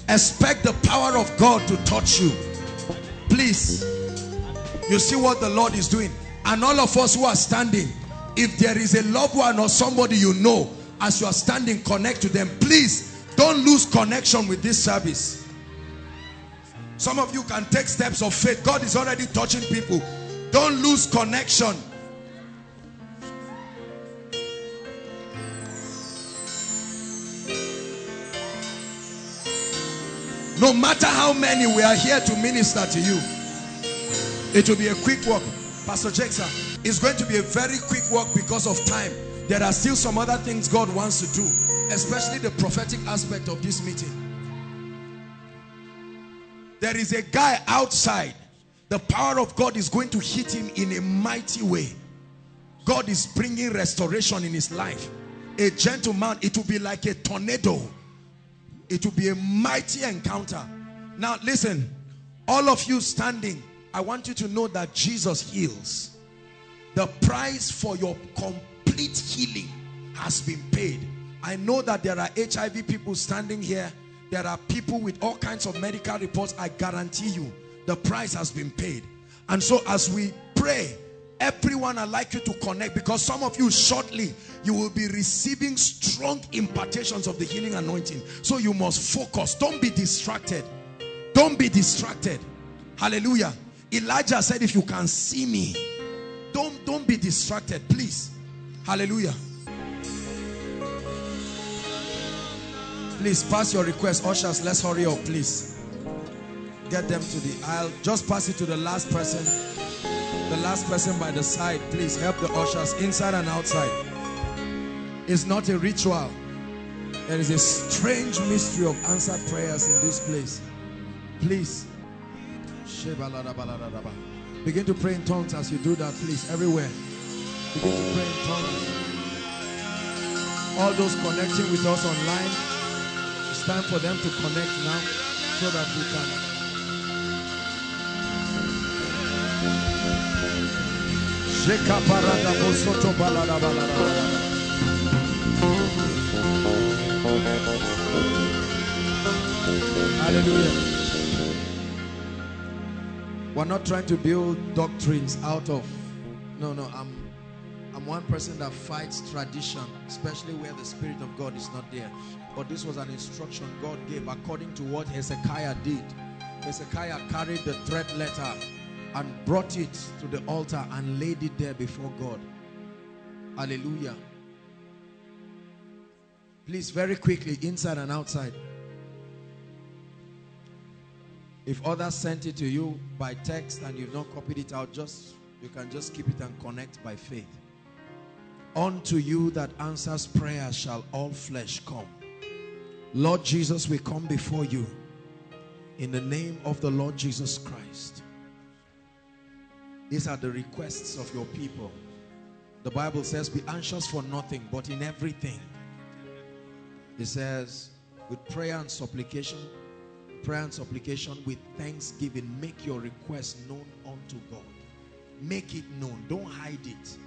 Expect the power of God to touch you. Please. You see what the Lord is doing. And all of us who are standing, if there is a loved one or somebody you know, as you are standing, connect to them. Please, don't lose connection with this service. Some of you can take steps of faith. God is already touching people. Don't lose connection. No matter how many we are here to minister to you, it will be a quick walk. Pastor Jackson, it's going to be a very quick walk because of time. There are still some other things God wants to do, especially the prophetic aspect of this meeting. There is a guy outside. The power of God is going to hit him in a mighty way. God is bringing restoration in his life. A gentleman, it will be like a tornado. It will be a mighty encounter. Now listen, all of you standing, I want you to know that Jesus heals. The price for your complete healing has been paid. I know that there are HIV people standing here. There are people with all kinds of medical reports. I guarantee you, the price has been paid. And so as we pray, everyone I'd like you to connect because some of you shortly, you will be receiving strong impartations of the healing anointing. So you must focus. Don't be distracted. Don't be distracted. Hallelujah. Elijah said, if you can see me, don't, don't be distracted, please. Hallelujah. Please pass your request. Ushers, let's hurry up, please. Get them to the aisle. Just pass it to the last person. The last person by the side. Please help the ushers inside and outside. It's not a ritual. There is a strange mystery of answered prayers in this place. Please. Begin to pray in tongues as you do that, please. Everywhere. Begin to pray in tongues. All those connecting with us online, it's time for them to connect now so that we can. Hallelujah. We're not trying to build doctrines out of no no I'm I'm one person that fights tradition especially where the spirit of God is not there. But this was an instruction God gave according to what Hezekiah did. Hezekiah carried the threat letter and brought it to the altar and laid it there before God. Hallelujah. Please very quickly inside and outside if others sent it to you by text and you've not copied it out, just you can just keep it and connect by faith. Unto you that answers prayer shall all flesh come. Lord Jesus, we come before you in the name of the Lord Jesus Christ. These are the requests of your people. The Bible says, be anxious for nothing, but in everything. It says, with prayer and supplication, prayer and supplication with thanksgiving make your request known unto God. Make it known. Don't hide it.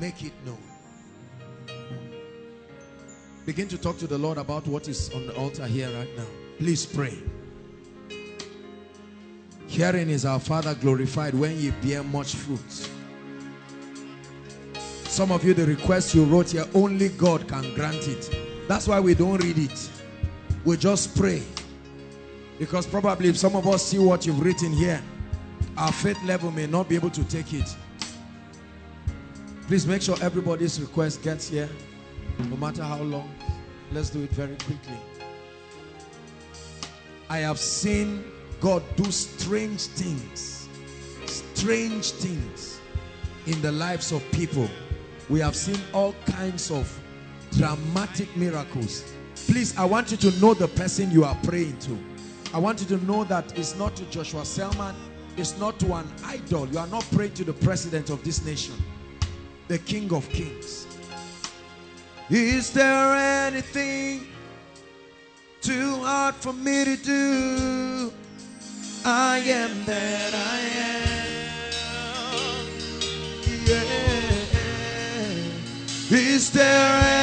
Make it known. Begin to talk to the Lord about what is on the altar here right now. Please pray. Herein is our father glorified when ye bear much fruit. Some of you the request you wrote here only God can grant it. That's why we don't read it we just pray Because probably if some of us see what you've written here, our faith level may not be able to take it. Please make sure everybody's request gets here, no matter how long. Let's do it very quickly. I have seen God do strange things, strange things in the lives of people. We have seen all kinds of dramatic miracles. Please, I want you to know the person you are praying to. I want you to know that it's not to Joshua Selman, it's not to an idol. You are not praying to the president of this nation, the King of Kings. Is there anything too hard for me to do? I am that I am. Yeah. Is there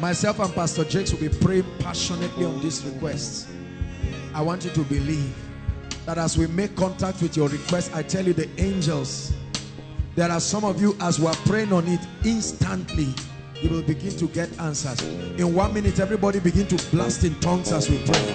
Myself and Pastor Jakes will be praying passionately on this request. I want you to believe that as we make contact with your request, I tell you the angels, there are some of you as we are praying on it instantly, you will begin to get answers. In one minute, everybody begin to blast in tongues as we pray.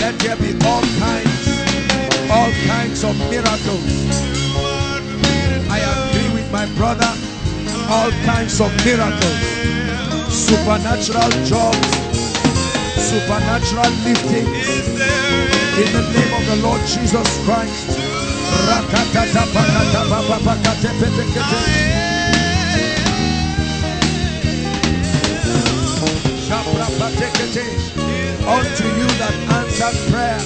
Let there be all kinds, all kinds of miracles. I agree with my brother. All kinds of miracles. Supernatural jobs. Supernatural lifting. In the name of the Lord Jesus Christ. Unto you that answered prayer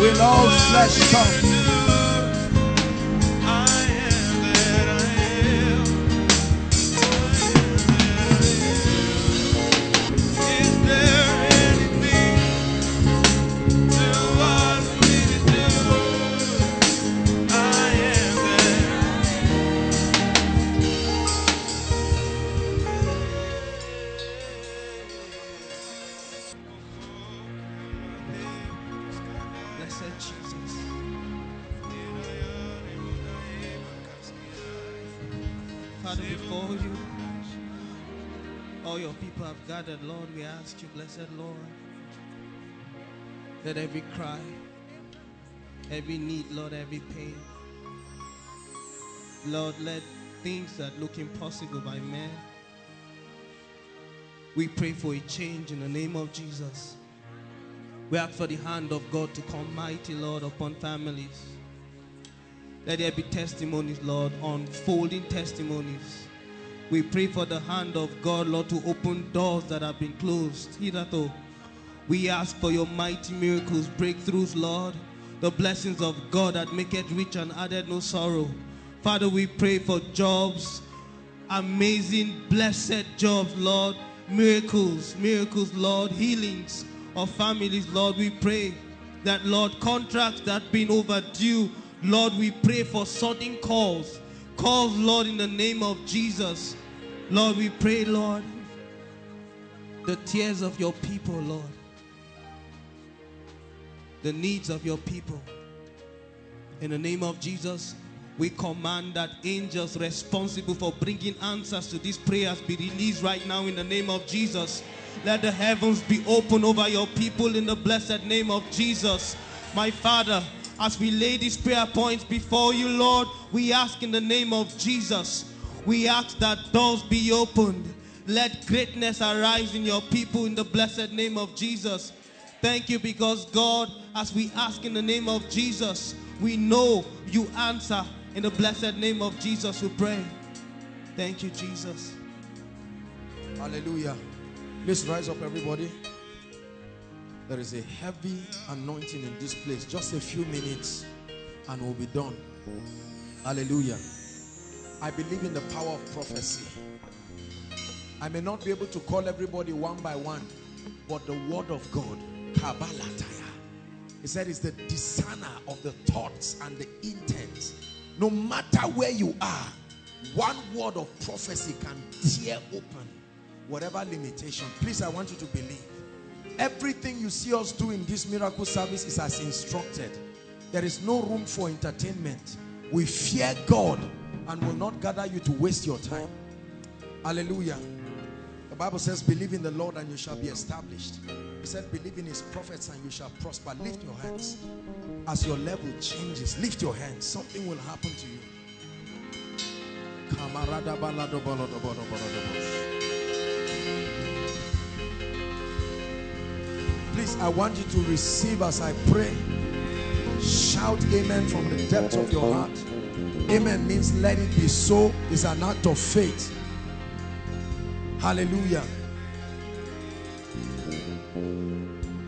will all flesh come. Gathered, Lord, we ask you, blessed Lord, that every cry, every need, Lord, every pain, Lord, let things that look impossible by man, we pray for a change in the name of Jesus. We ask for the hand of God to come mighty, Lord, upon families. Let there be testimonies, Lord, unfolding testimonies. We pray for the hand of God, Lord, to open doors that have been closed. Hitherto, we ask for your mighty miracles, breakthroughs, Lord, the blessings of God that make it rich and added no sorrow. Father, we pray for jobs, amazing, blessed jobs, Lord, miracles, miracles, Lord, healings of families, Lord. We pray that, Lord, contracts that been overdue, Lord, we pray for sudden calls, calls, Lord, in the name of Jesus. Lord, we pray, Lord, the tears of your people, Lord, the needs of your people. In the name of Jesus, we command that angels responsible for bringing answers to these prayers be released right now in the name of Jesus. Let the heavens be open over your people in the blessed name of Jesus. My Father, as we lay these prayer points before you, Lord, we ask in the name of Jesus. We ask that doors be opened. Let greatness arise in your people in the blessed name of Jesus. Thank you because, God, as we ask in the name of Jesus, we know you answer. In the blessed name of Jesus, we pray. Thank you, Jesus. Hallelujah. Please rise up, everybody. There is a heavy anointing in this place. Just a few minutes and we'll be done. Hallelujah. I believe in the power of prophecy. I may not be able to call everybody one by one, but the word of God, Kabbalataya. He said it's the discerner of the thoughts and the intents. No matter where you are, one word of prophecy can tear open whatever limitation. Please, I want you to believe. Everything you see us do in this miracle service is as instructed. There is no room for entertainment. We fear God and will not gather you to waste your time. Hallelujah. The Bible says, believe in the Lord and you shall be established. He said, believe in his prophets and you shall prosper. Lift your hands. As your level changes, lift your hands. Something will happen to you. I want you to receive as I pray. Shout amen from the depth of your heart. Amen means let it be so. It's an act of faith. Hallelujah.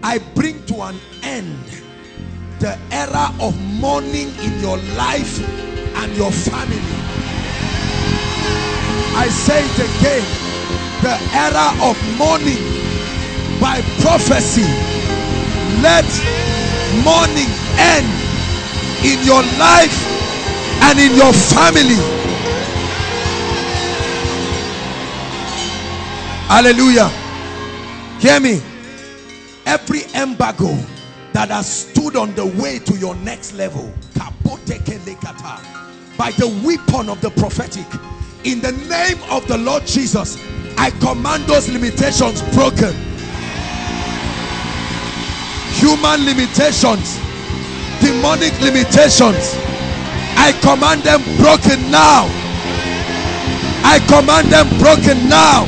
I bring to an end the era of mourning in your life and your family. I say it again. The era of mourning by prophecy. Let mourning end in your life and in your family. Hallelujah. Hear me. Every embargo that has stood on the way to your next level by the weapon of the prophetic in the name of the Lord Jesus I command those limitations broken human limitations demonic limitations. I command them broken now. I command them broken now.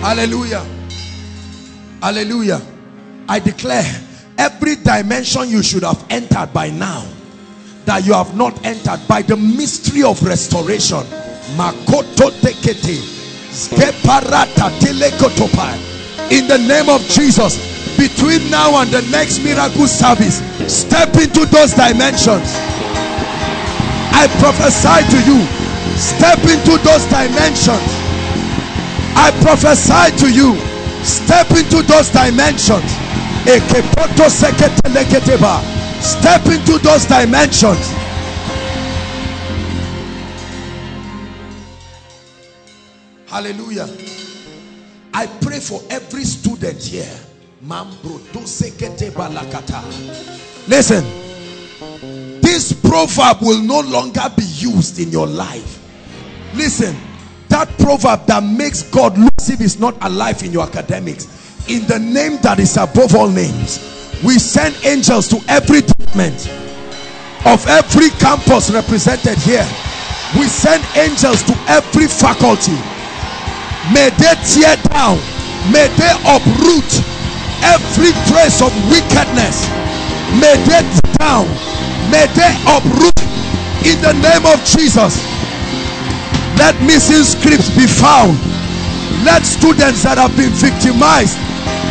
Hallelujah. Hallelujah. I declare every dimension you should have entered by now that you have not entered by the mystery of restoration. Makoto tekete. Skeparata telekotopai in the name of Jesus. Between now and the next miracle service step into those dimensions. I prophesy to you step into those dimensions. I prophesy to you step into those dimensions. Step into those dimensions. Hallelujah I pray for every student here. Listen this proverb will no longer be used in your life. Listen that proverb that makes God look as if he's not alive in your academics in the name that is above all names we send angels to every department of every campus represented here. We send angels to every faculty may they tear down. May they uproot every trace of wickedness. May they down. May they uproot in the name of Jesus. Let missing scripts be found. Let students that have been victimized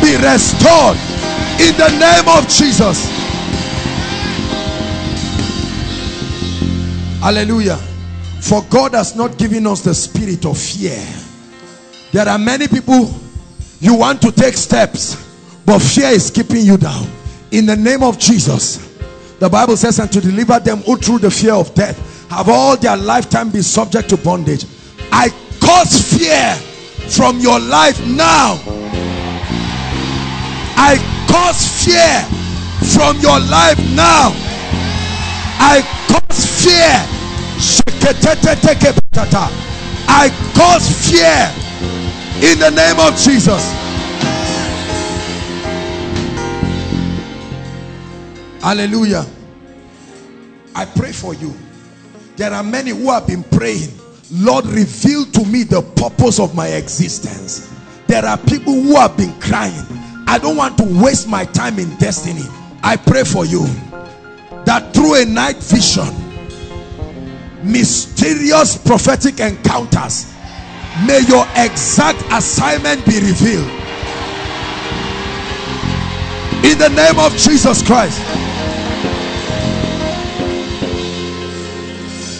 be restored in the name of Jesus. Hallelujah. For God has not given us the spirit of fear there are many people you want to take steps but fear is keeping you down. In the name of Jesus the Bible says and to deliver them who through the fear of death have all their lifetime been subject to bondage. I cause fear from your life now. I cause fear from your life now. I cause fear. I cause fear in the name of Jesus. Hallelujah. I pray for you. There are many who have been praying Lord reveal to me the purpose of my existence. There are people who have been crying I don't want to waste my time in destiny. I pray for you that through a night vision mysterious prophetic encounters may your exact assignment be revealed. In the name of Jesus Christ.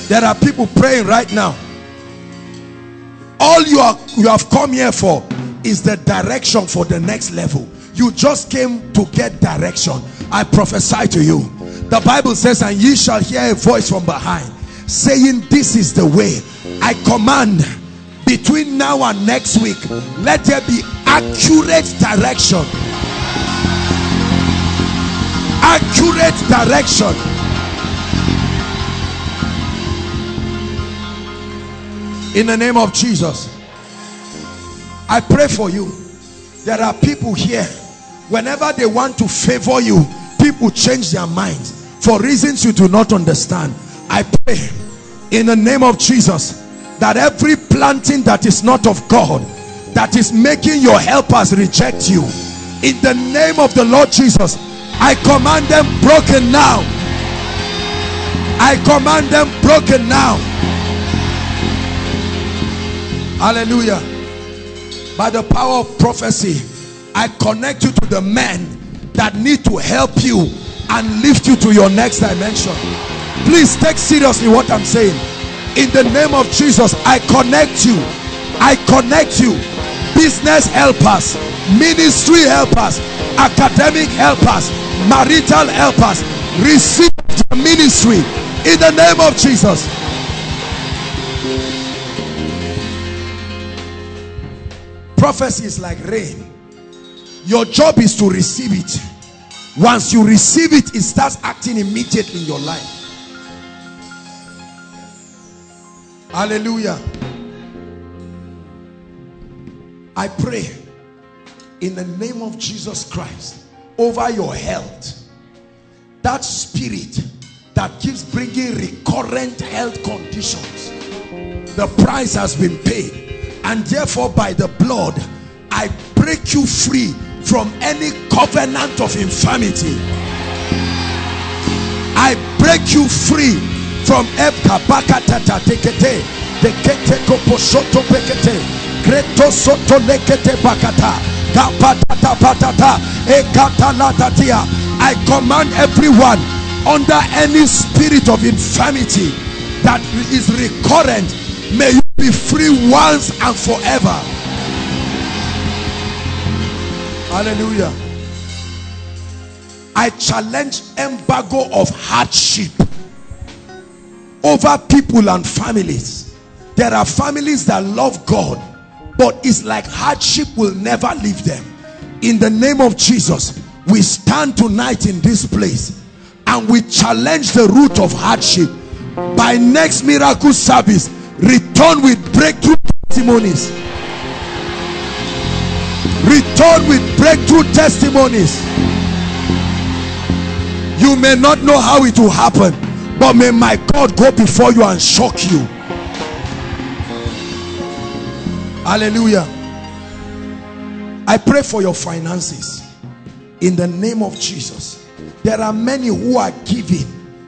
There are people praying right now. All you are you have come here for is the direction for the next level. You just came to get direction. I prophesy to you. The bible says and ye shall hear a voice from behind saying this is the way. I command between now and next week let there be accurate direction. Accurate direction. In the name of Jesus I pray for you. There are people here. Whenever they want to favor you people change their minds. For reasons you do not understand. I pray in the name of Jesus that every planting that is not of God that is making your helpers reject you in the name of the Lord Jesus I command them broken now. I command them broken now. Hallelujah. By the power of prophecy I connect you to the men that need to help you and lift you to your next dimension. Please take seriously what I'm saying in the name of Jesus I connect you. I connect you. Business helpers ministry helpers academic helpers marital helpers receive the ministry. In the name of Jesus. Prophecy is like rain. Your job is to receive it. Once you receive it it starts acting immediately in your life hallelujah. I pray in the name of Jesus Christ over your health. That spirit that keeps bringing recurrent health conditions the price has been paid. And therefore by the blood I break you free from any covenant of infirmity. I break you free from Ebkabakatata tekete tekete koposoto pekete kreto soto lekete bakata kapatata patata ekatalatatia I command everyone under any spirit of infirmity that is recurrent may you be free once and forever. Hallelujah. I challenge embargo of hardship over people and families. There are families that love God but it's like hardship will never leave them. In the name of Jesus we stand tonight in this place and we challenge the root of hardship. By next miracle service return with breakthrough testimonies. Return with breakthrough testimonies. You may not know how it will happen but may my God go before you and shock you. Hallelujah. I pray for your finances. In the name of Jesus. There are many who are giving.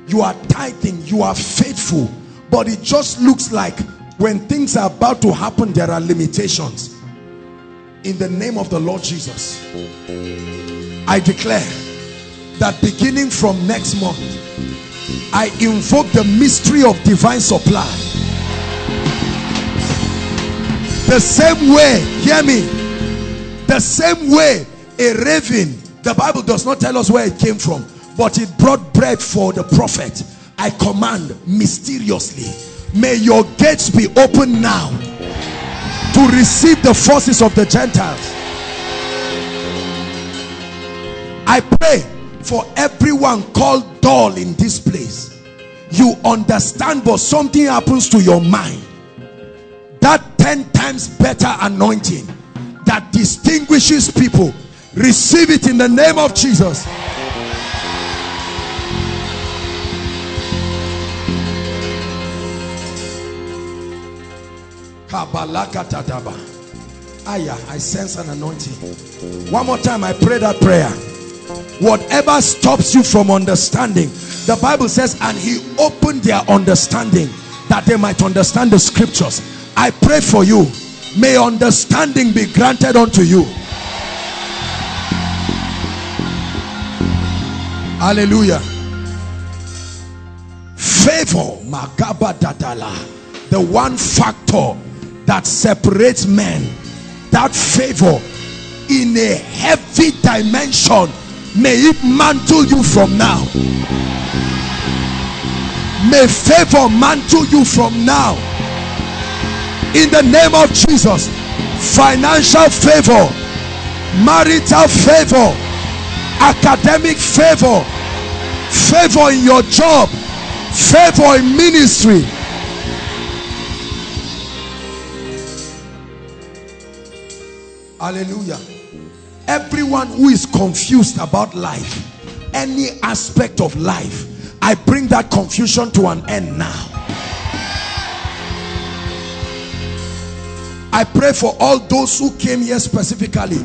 You are tithing. You are faithful. But it just looks like when things are about to happen there are limitations. In the name of the Lord Jesus. I declare that beginning from next month I invoke the mystery of divine supply. The same way hear me. The same way a raven the Bible does not tell us where it came from but it brought bread for the prophet. I command mysteriously may your gates be open now to receive the forces of the Gentiles. I pray for everyone called dull in this place you understand but something happens to your mind that 10 times better anointing that distinguishes people receive it in the name of Jesus Aya, I sense an anointing. One more time, I pray that prayer. Whatever stops you from understanding, the Bible says, and he opened their understanding. that they might understand the scriptures. I pray for you. May understanding be granted unto you. Hallelujah. Favor, Magaba Dadala, the one factor that separates men. That favor in a heavy dimension may it mantle you from now. May favor mantle you from now. In the name of Jesus, financial favor, marital favor, academic favor, favor in your job, favor in ministry. Hallelujah. Everyone who is confused about life, any aspect of life, I bring that confusion to an end now. I pray for all those who came here specifically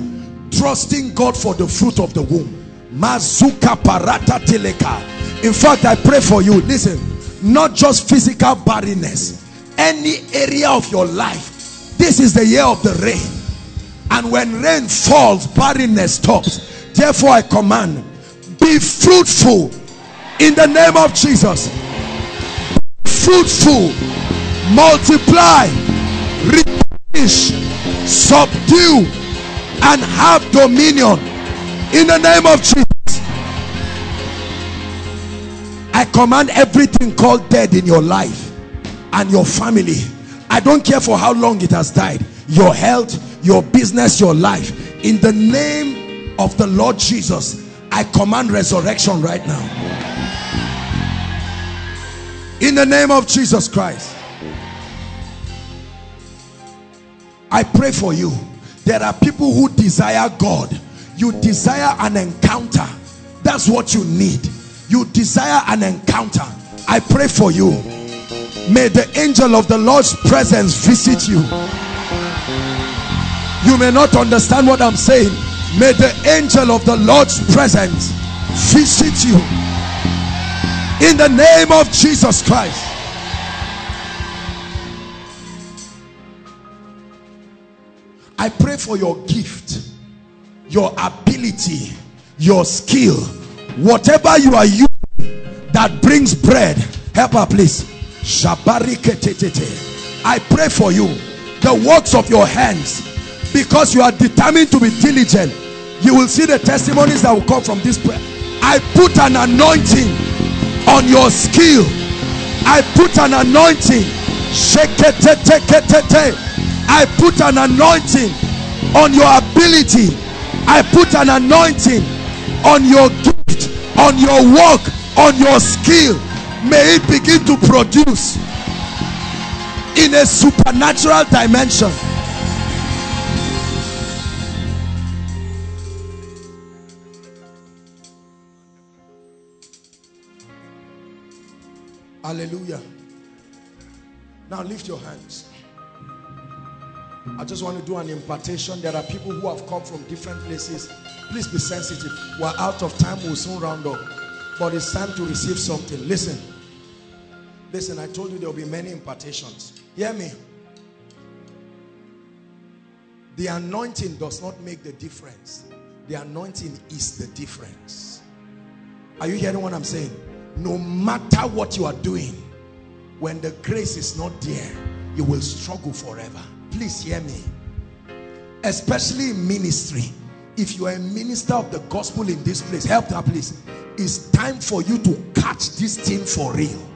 trusting God for the fruit of the womb. Mazuka parata teleka. In fact, I pray for you. Listen, not just physical barrenness, any area of your life. This is the year of the rain. And when rain falls, barrenness stops. Therefore, I command be fruitful in the name of Jesus. Fruitful, multiply, replenish, subdue, and have dominion in the name of Jesus. I command everything called dead in your life and your family. I don't care for how long it has died. Your health, your business, your life. In the name of the Lord Jesus, I command resurrection right now. In the name of Jesus Christ. I pray for you. There are people who desire God. You desire an encounter. That's what you need. You desire an encounter. I pray for you. May the angel of the Lord's presence visit you. You may not understand what I'm saying. May the angel of the Lord's presence visit you. In the name of Jesus Christ. I pray for your gift, your ability, your skill, whatever you are using that brings bread. Help her, please. I pray for you, the works of your hands, because you are determined to be diligent. You will see the testimonies that will come from this prayer. I put an anointing on your skill. I put an anointing. I put an anointing on your ability. I put an anointing on your gift, on your work, on your skill. May it begin to produce in a supernatural dimension. Hallelujah. Now lift your hands. I just want to do an impartation. There are people who have come from different places. Please be sensitive. We're out of time. We'll soon round up. But it's time to receive something. Listen. Listen, I told you there will be many impartations. Hear me. The anointing does not make the difference. The anointing is the difference. Are you hearing what I'm saying? No matter what you are doing, when the grace is not there, you will struggle forever. Please hear me. Especially in ministry. If you are a minister of the gospel in this place, help that please. It's time for you to catch this thing for real.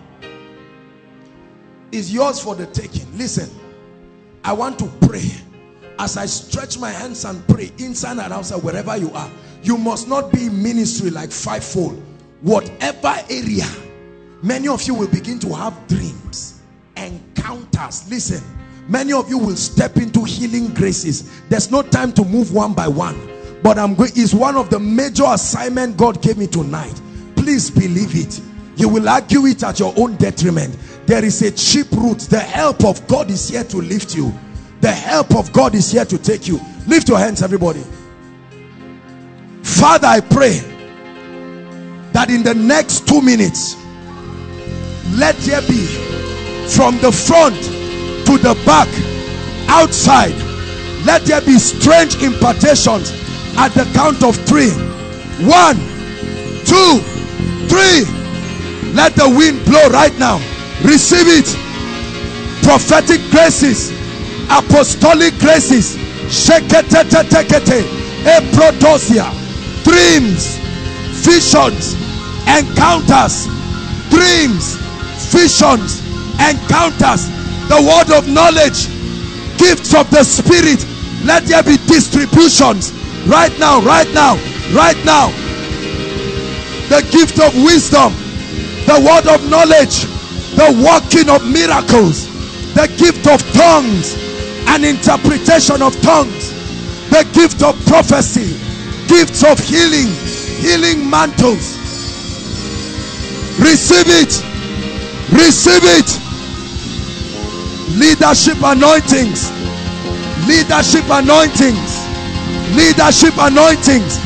It's yours for the taking. Listen, I want to pray. As I stretch my hands and pray inside and outside, wherever you are, you must not be in ministry like fivefold. Whatever area, many of you will begin to have dreams, encounters. Listen, many of you will step into healing graces. There's no time to move one by one. But I'm going, is one of the major assignment God gave me tonight. Please believe it. You will argue it at your own detriment. There is a cheap route. The help of God is here to lift you. The help of God is here to take you. Lift your hands, everybody. Father, I pray that in the next two minutes, let there be from the front to the back outside let there be strange impartations at the count of three. One two three. Let the wind blow right now. Receive it. Prophetic graces apostolic graces sheketetetekete eprodosia dreams visions encounters dreams visions encounters the word of knowledge gifts of the spirit. Let there be distributions right now right now right now. The gift of wisdom the word of knowledge the working of miracles the gift of tongues and interpretation of tongues the gift of prophecy gifts of healing healing mantles receive it. Receive it. Leadership anointings. Leadership anointings. Leadership anointings.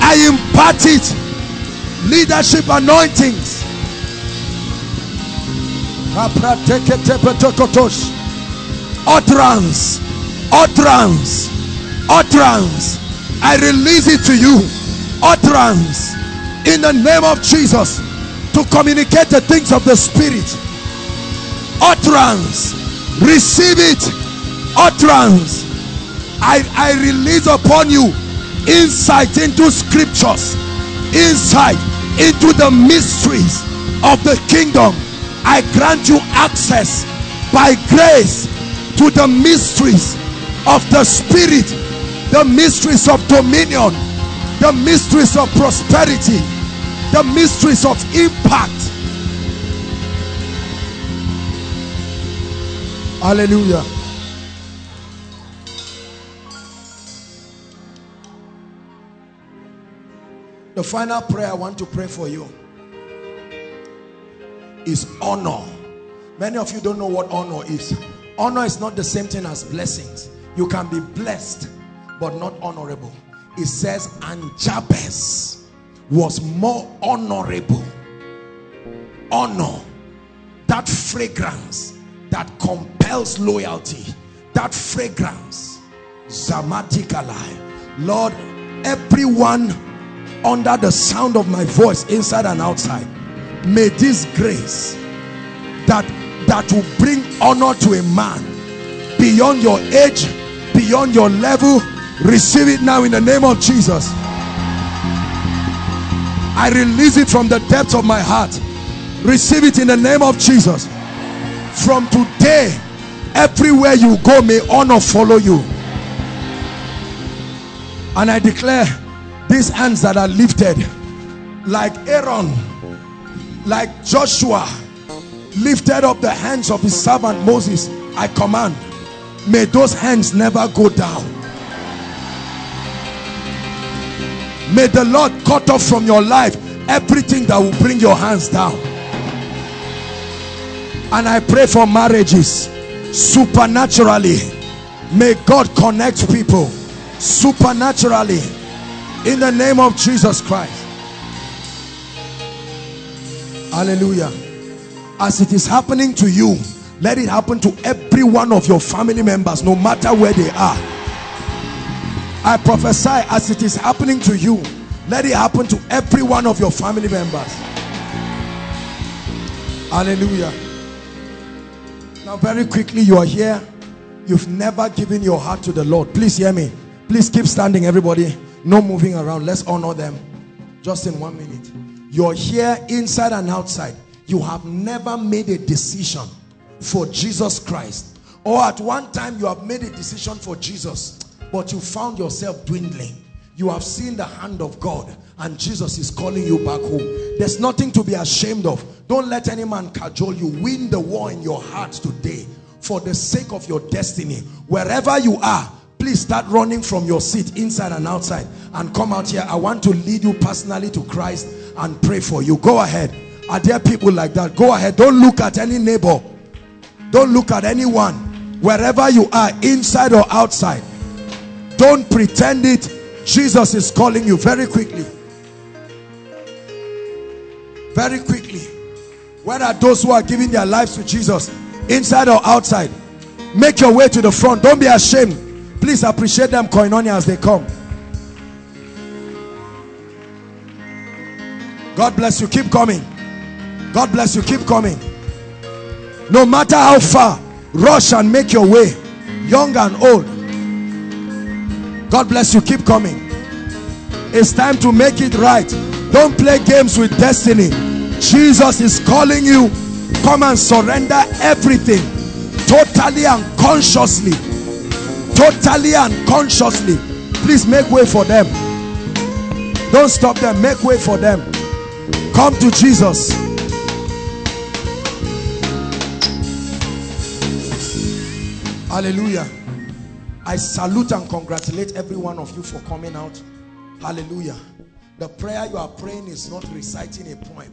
I impart it. Leadership anointings. Utterance. Utterance. Utterance. I release it to you. Utterance. In the name of jesus to communicate the things of the spirit. Utterance. Receive it. Utterance. I i release upon you insight into scriptures insight into the mysteries of the kingdom. I grant you access by grace to the mysteries of the spirit the mysteries of dominion the mysteries of prosperity the mysteries of impact. Hallelujah. The final prayer i want to pray for you is honor. Many of you don't know what honor is. Honor is not the same thing as blessings. You can be blessed but not honorable. It says and jabez was more honorable. Honor that fragrance that compels loyalty. That fragrance. Zamatically lord everyone under the sound of my voice inside and outside may this grace that that will bring honor to a man beyond your age beyond your level receive it now in the name of jesus i release it from the depths of my heart. Receive it in the name of jesus. From today everywhere you go may honor follow you. And i declare these hands that are lifted like aaron like joshua lifted up the hands of his servant moses i command may those hands never go down may the lord cut off from your life everything that will bring your hands down. And i pray for marriages supernaturally. May god connect people supernaturally in the name of jesus christ. Hallelujah. As it is happening to you let it happen to every one of your family members no matter where they are i prophesy as it is happening to you. Let it happen to every one of your family members. Hallelujah. Now very quickly you are here. You've never given your heart to the lord. Please hear me. Please keep standing everybody. No moving around. Let's honor them. Just in one minute. You're here inside and outside. You have never made a decision for Jesus Christ. Or at one time you have made a decision for Jesus but you found yourself dwindling. You have seen the hand of God and Jesus is calling you back home. There's nothing to be ashamed of. Don't let any man cajole you. Win the war in your heart today for the sake of your destiny. Wherever you are please start running from your seat inside and outside and come out here. I want to lead you personally to christ and pray for you. Go ahead. Are there people like that? Go ahead. Don't look at any neighbor. Don't look at anyone. Wherever you are inside or outside don't pretend it. Jesus is calling you very quickly. Very quickly. Where are those who are giving their lives to jesus inside or outside? Make your way to the front. Don't be ashamed. Please appreciate them koinonia as they come. God bless you. Keep coming. God bless you. Keep coming. No matter how far rush and make your way. Young and old god bless you. Keep coming. It's time to make it right. Don't play games with destiny. Jesus is calling you. Come and surrender everything. Totally and consciously. Totally and consciously. Please make way for them. Don't stop them. Make way for them. Come to jesus. Hallelujah i salute and congratulate every one of you for coming out. Hallelujah. The prayer you are praying is not reciting a poem.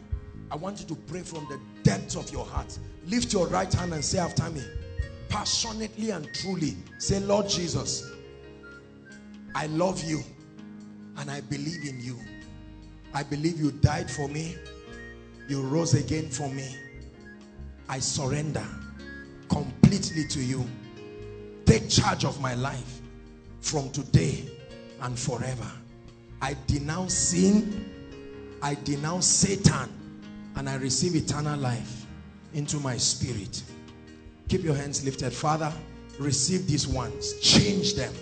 I want you to pray from the depths of your heart. Lift your right hand and say after me passionately and truly say lord jesus i love you and i believe in you. I believe you died for me. You rose again for me. I surrender completely to you take charge of my life from today and forever. I denounce sin i denounce satan and i receive eternal life into my spirit. Keep your hands lifted. Father receive these ones. Change them.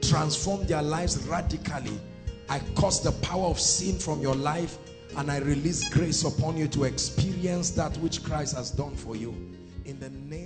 Transform their lives radically. I cause the power of sin from your life and i release grace upon you to experience that which christ has done for you. In the name